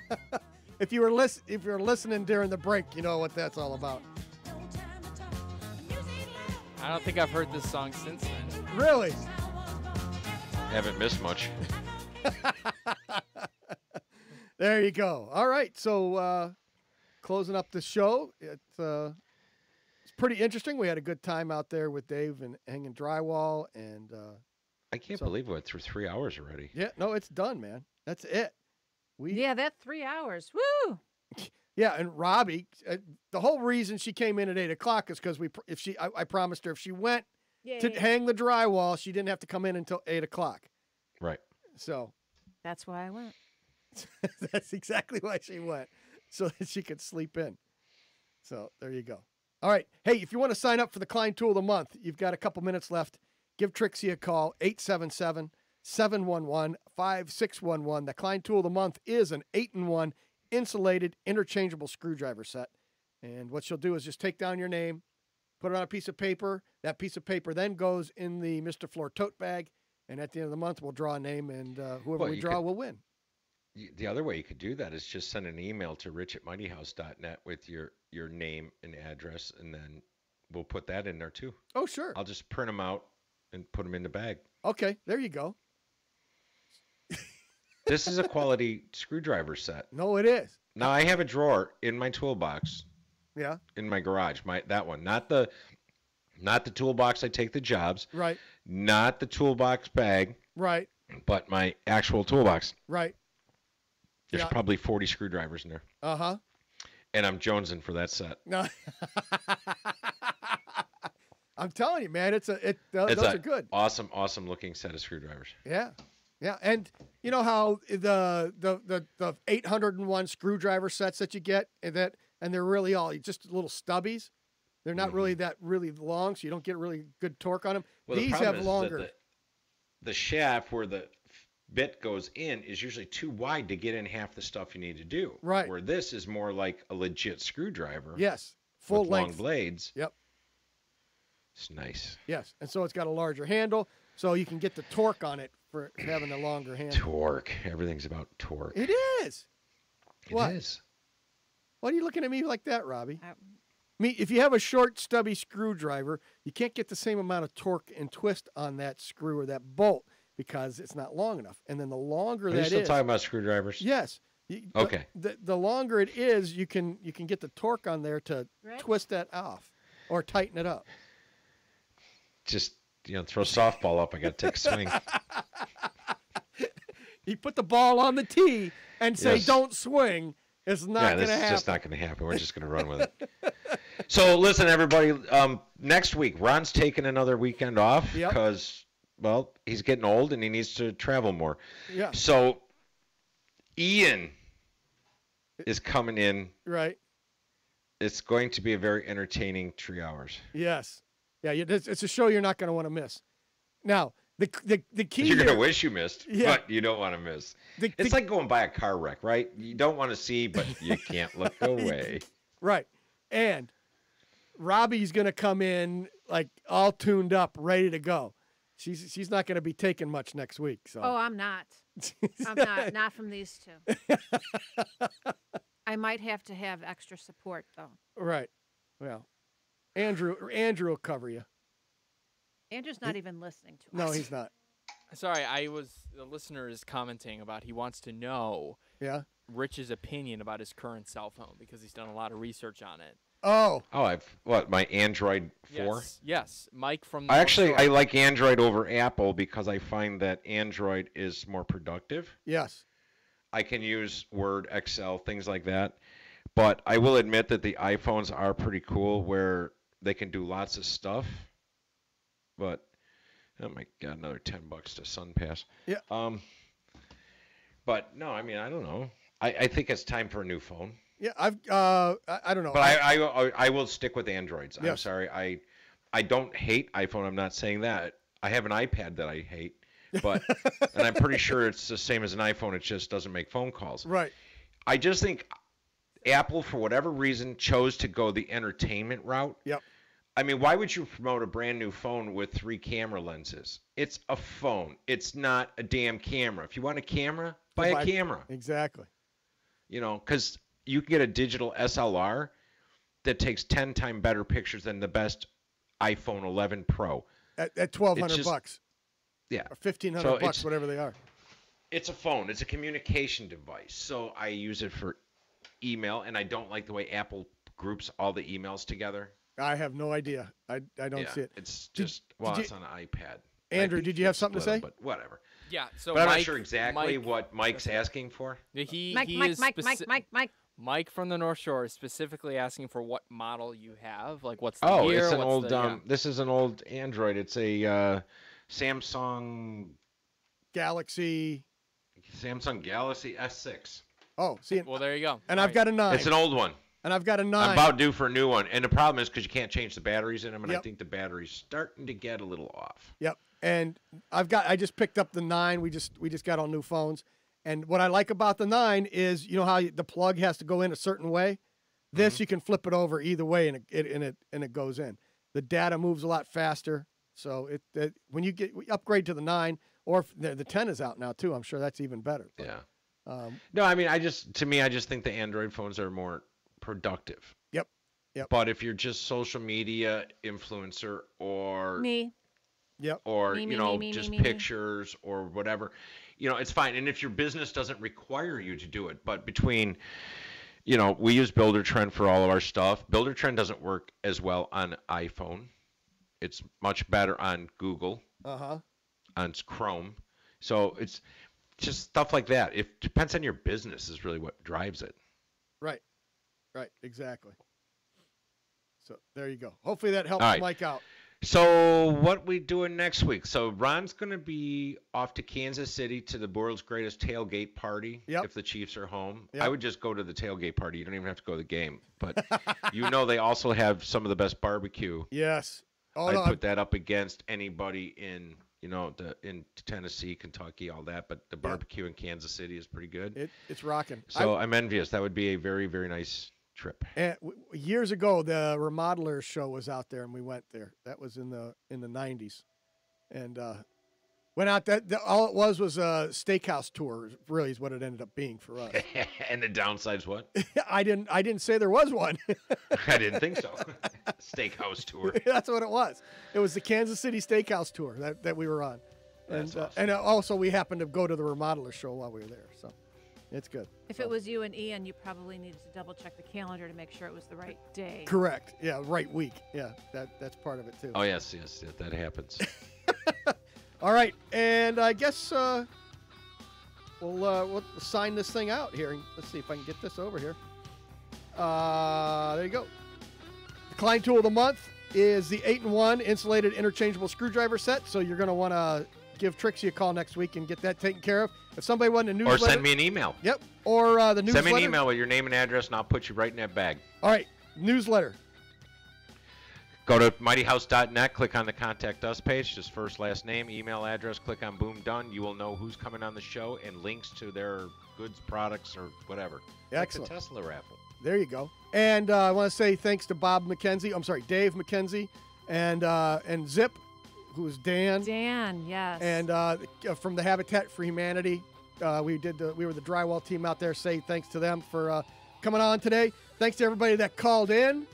if you were lis- if you're listening during the break, you know what that's all about. I don't think I've heard this song since then. Really? Haven't missed much. [LAUGHS] There you go. All right, so uh, closing up the show, it's uh, it's pretty interesting. We had a good time out there with Dave and hanging drywall, and uh, I can't believe we went through three hours already. yeah, no, it's done, man. That's it. We Yeah, that three hours. Woo! [LAUGHS] Yeah, and Robbie, uh, the whole reason she came in at eight o'clock is because we, pr- if she, I, I promised her if she went to Yay. hang the drywall, she didn't have to come in until eight o'clock. Right. So That's why I went. [LAUGHS] that's exactly why she went, so [LAUGHS] that she could sleep in. So there you go. All right. Hey, if you want to sign up for the Klein Tool of the Month, you've got a couple minutes left. Give Trixie a call, 877 711 5611. The Klein Tool of the Month is an 8 in 1 insulated interchangeable screwdriver set. And what she'll do is just take down your name, put it on a piece of paper. That piece of paper then goes in the Mr. Floor tote bag. And at the end of the month, we'll draw a name, and uh, whoever Well, we draw could- will win. The other way you could do that is just send an email to rich at mightyhouse.net with your, your name and address, and then we'll put that in there too. Oh, sure. I'll just print them out and put them in the bag. Okay, there you go. This is a [LAUGHS] quality screwdriver set. No, it is. Now I have a drawer in my toolbox Yeah, in my garage. My that one, not the not the toolbox I take the jobs, right, not the toolbox bag, right, but my actual toolbox. right. There's Yeah. probably 40 screwdrivers in there, Uh huh. and I'm jonesing for that set. No. [LAUGHS] I'm telling you, man, it's a it. th- It's those a are good. awesome, awesome looking set of screwdrivers. Yeah, yeah, and you know how the the the the 801 screwdriver sets that you get, and that and they're really all just little stubbies. They're not really that really long, so you don't get really good torque on them. Mm-hmm. Well, the These problem have longer. The, the shaft where the bit goes in is usually too wide to get in half the stuff you need to do. Right. Where this is more like a legit screwdriver. Yes, full length. long blades. Yep. It's nice. Yes, and so it's got a larger handle, so you can get the torque on it for having a longer handle. Torque. Everything's about torque. It is. It what? is. What are you looking at me like that, Robbie? Uh, me, if you have a short, stubby screwdriver, you can't get the same amount of torque and twist on that screw or that bolt because it's not long enough. And then the longer Are you still is- talking about screwdrivers? yes. you- the- Okay. The, the longer it is, you can you can get the torque on there to Right. twist that off or tighten it up. Just you know, throw softball up. I got to take a swing. [LAUGHS] he put the ball on the tee and say, Yes. "Don't swing." It's not yeah, going this to is happen. just not going to happen. We're just going to run with it. So listen, everybody. Um, next week, Ron's taking another weekend off Yep. because, well, he's getting old and he needs to travel more. Yeah. So Ian is coming in. Right. It's going to be a very entertaining three hours. Yes. Yeah. It's it's a show you're not going to want to miss. Now, the the the key. You're going to wish you missed, Yeah. but you don't want to miss. The- it's the- like going by a car wreck, right? You don't want to see, but you [LAUGHS] can't look away. [LAUGHS] Right. And Robbie's going to come in like all tuned up, ready to go. She's she's not going to be taking much next week. So Oh, I'm not. [LAUGHS] I'm not. Not from these two. I might have to have extra support though. right. Well, Andrew Andrew will cover you. Andrew's not even listening to us. No, he's not. [LAUGHS] Sorry, I was the listener is commenting about he wants to know Yeah. Rich's opinion about his current cell phone because he's done a lot of research on it. Oh. Oh, I've what my Android four. Yes, yes. Mike from the I actually North I like Android over Apple because I find that Android is more productive. Yes. I can use Word, Excel, things like that. But I will admit that the iPhones are pretty cool where they can do lots of stuff. But oh my god, another ten bucks to SunPass. Yeah. Um but no, I mean I don't know. I, I think it's time for a new phone. Yeah, I've uh, I, I don't know. But I, I, I, I will stick with Androids. I'm sorry. I, I don't hate iPhone. I'm not saying that. I have an iPad that I hate, but [LAUGHS] and I'm pretty sure it's the same as an iPhone. It just doesn't make phone calls. right. I just think Apple, for whatever reason, chose to go the entertainment route. Yep. I mean, why would you promote a brand new phone with three camera lenses? It's a phone. It's not a damn camera. If you want a camera, buy a camera. Exactly. You know, because you can get a digital SLR that takes 10 times better pictures than the best iPhone 11 Pro. At, at twelve hundred bucks Yeah. or fifteen So bucks, whatever they are. It's a phone. It's a communication device. So I use it for email, and I don't like the way Apple groups all the emails together. I have no idea. I, I don't Yeah, see it. It's Did- just well, did you- it's on an iPad. Andrew, did you you have something to split 'em, say? But whatever. Yeah. So but I'm Mike, not sure exactly Mike, what Mike's asking for. He, Mike, he Mike, is Mike, Mike, speci- Mike, Mike. Mike from the North Shore is specifically asking for what model you have. Like, what's the Oh, year? it's an what's old. the, yeah. um, This is an old Android. It's a uh, Samsung Galaxy. Samsung Galaxy S6. Oh, see, Well, there you go. and I've got a nine. It's an old one. and I've got a nine. I'm about due for a new one, and the problem is because you can't change the batteries in them, and I think the battery's starting to get a little off. Yep. And I've got I just picked up the nine. We just we just got all new phones. And what I like about the nine is you know how the plug has to go in a certain way. This mm-hmm. you can flip it over either way and it, it and it and it goes in. The data moves a lot faster. So it, it when you get upgrade to the nine or if the, the ten is out now too. I'm sure that's even better. But, Yeah. Um, No, I mean, I just to me, I just think the Android phones are more productive. Yep. Yep. But if you're just social media influencer or Me. Yep. or Me, you me, know me, me, just me, me, me. pictures or whatever, you know, it's fine. And if your business doesn't require you to do it, but between you know, we use Buildertrend for all of our stuff. Buildertrend doesn't work as well on iPhone. It's much better on Google, Uh huh. on Chrome. So it's just stuff like that. It depends on your business is really what drives it. Right. Right. Exactly. So there you go. Hopefully that helps right. Mike out. So what we doing next week? So Ron's going to be off to Kansas City to the world's greatest tailgate party. Yep. If the Chiefs are home, Yep. I would just go to the tailgate party. You don't even have to go to the game. But [LAUGHS] you know they also have some of the best barbecue. Yes. Oh I no. put that up against anybody in you know the in Tennessee, Kentucky, all that. But the barbecue in Kansas City is pretty good. It, it's rocking. so I'm envious. That would be a very very nice trip. And years ago, the Remodeler show was out there, and we went there. That was in the in the '90s, and uh, went out. That, that all it was was a steakhouse tour. Really, is what it ended up being for us. [LAUGHS] and the downside's what? [LAUGHS] I didn't. I didn't say there was one. [LAUGHS] I didn't think so. Steakhouse tour. That's what it was. It was the Kansas City Steakhouse tour that, that we were on, and That's uh, and uh, also we happened to go to the Remodeler show while we were there. So it's good. If it was you and Ian, you probably needed to double check the calendar to make sure it was the right day. Correct. Yeah. Right week. Yeah. That that's part of it too. Oh yes, yes, that, that happens. All right, and I guess uh, we'll uh, we'll sign this thing out here. Let's see if I can get this over here. Uh, there you go. The Klein tool of the month is the eight and one insulated interchangeable screwdriver set. So you're going to want to give Trixie a call next week and get that taken care of. If somebody wanted a newsletter. or send me an email. Yep. Or uh, the newsletter. Send me an email with your name and address, and I'll put you right in that bag. All right, newsletter. Go to mightyhouse.net, click on the contact us page, just first, last name, email address, click on boom done. You will know who's coming on the show and links to their goods, products, or whatever. Excellent. Like the Tesla raffle. There you go. And uh, I want to say thanks to Bob McKenzie. I'm sorry, Dave McKenzie, and uh, and Zip, who is Dan. Dan, yes. And uh, from the Habitat for Humanity, uh, we did the, we were the drywall team out there. Say thanks to them for uh, coming on today. Thanks to everybody that called in.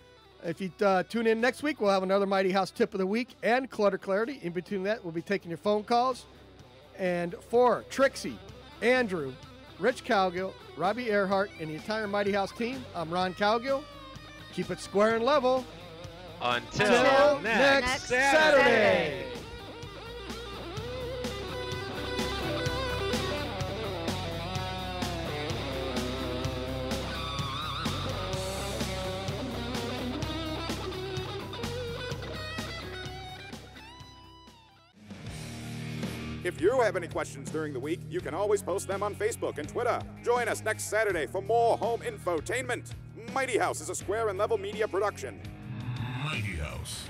If you uh, tune in next week, we'll have another Mighty House tip of the week and Clutter Clarity. In between that, we'll be taking your phone calls. And for Trixie, Andrew, Rich Cowgill, Robbie Earhart, and the entire Mighty House team, I'm Ron Cowgill. Keep it square and level. Until, Until next, next Saturday. Saturday. You have any questions during the week, you can always post them on Facebook and Twitter. Join us next Saturday for more home infotainment. Mighty House is a Square and Level Media production. Mighty House.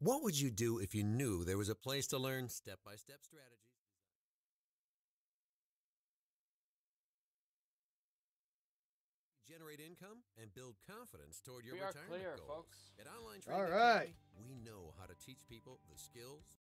What would you do if you knew there was a place to learn step by step strategies? Generate income and build confidence toward your We are retirement clear, goals. folks. At Online All Trading right. Academy, we know how to teach people the skills,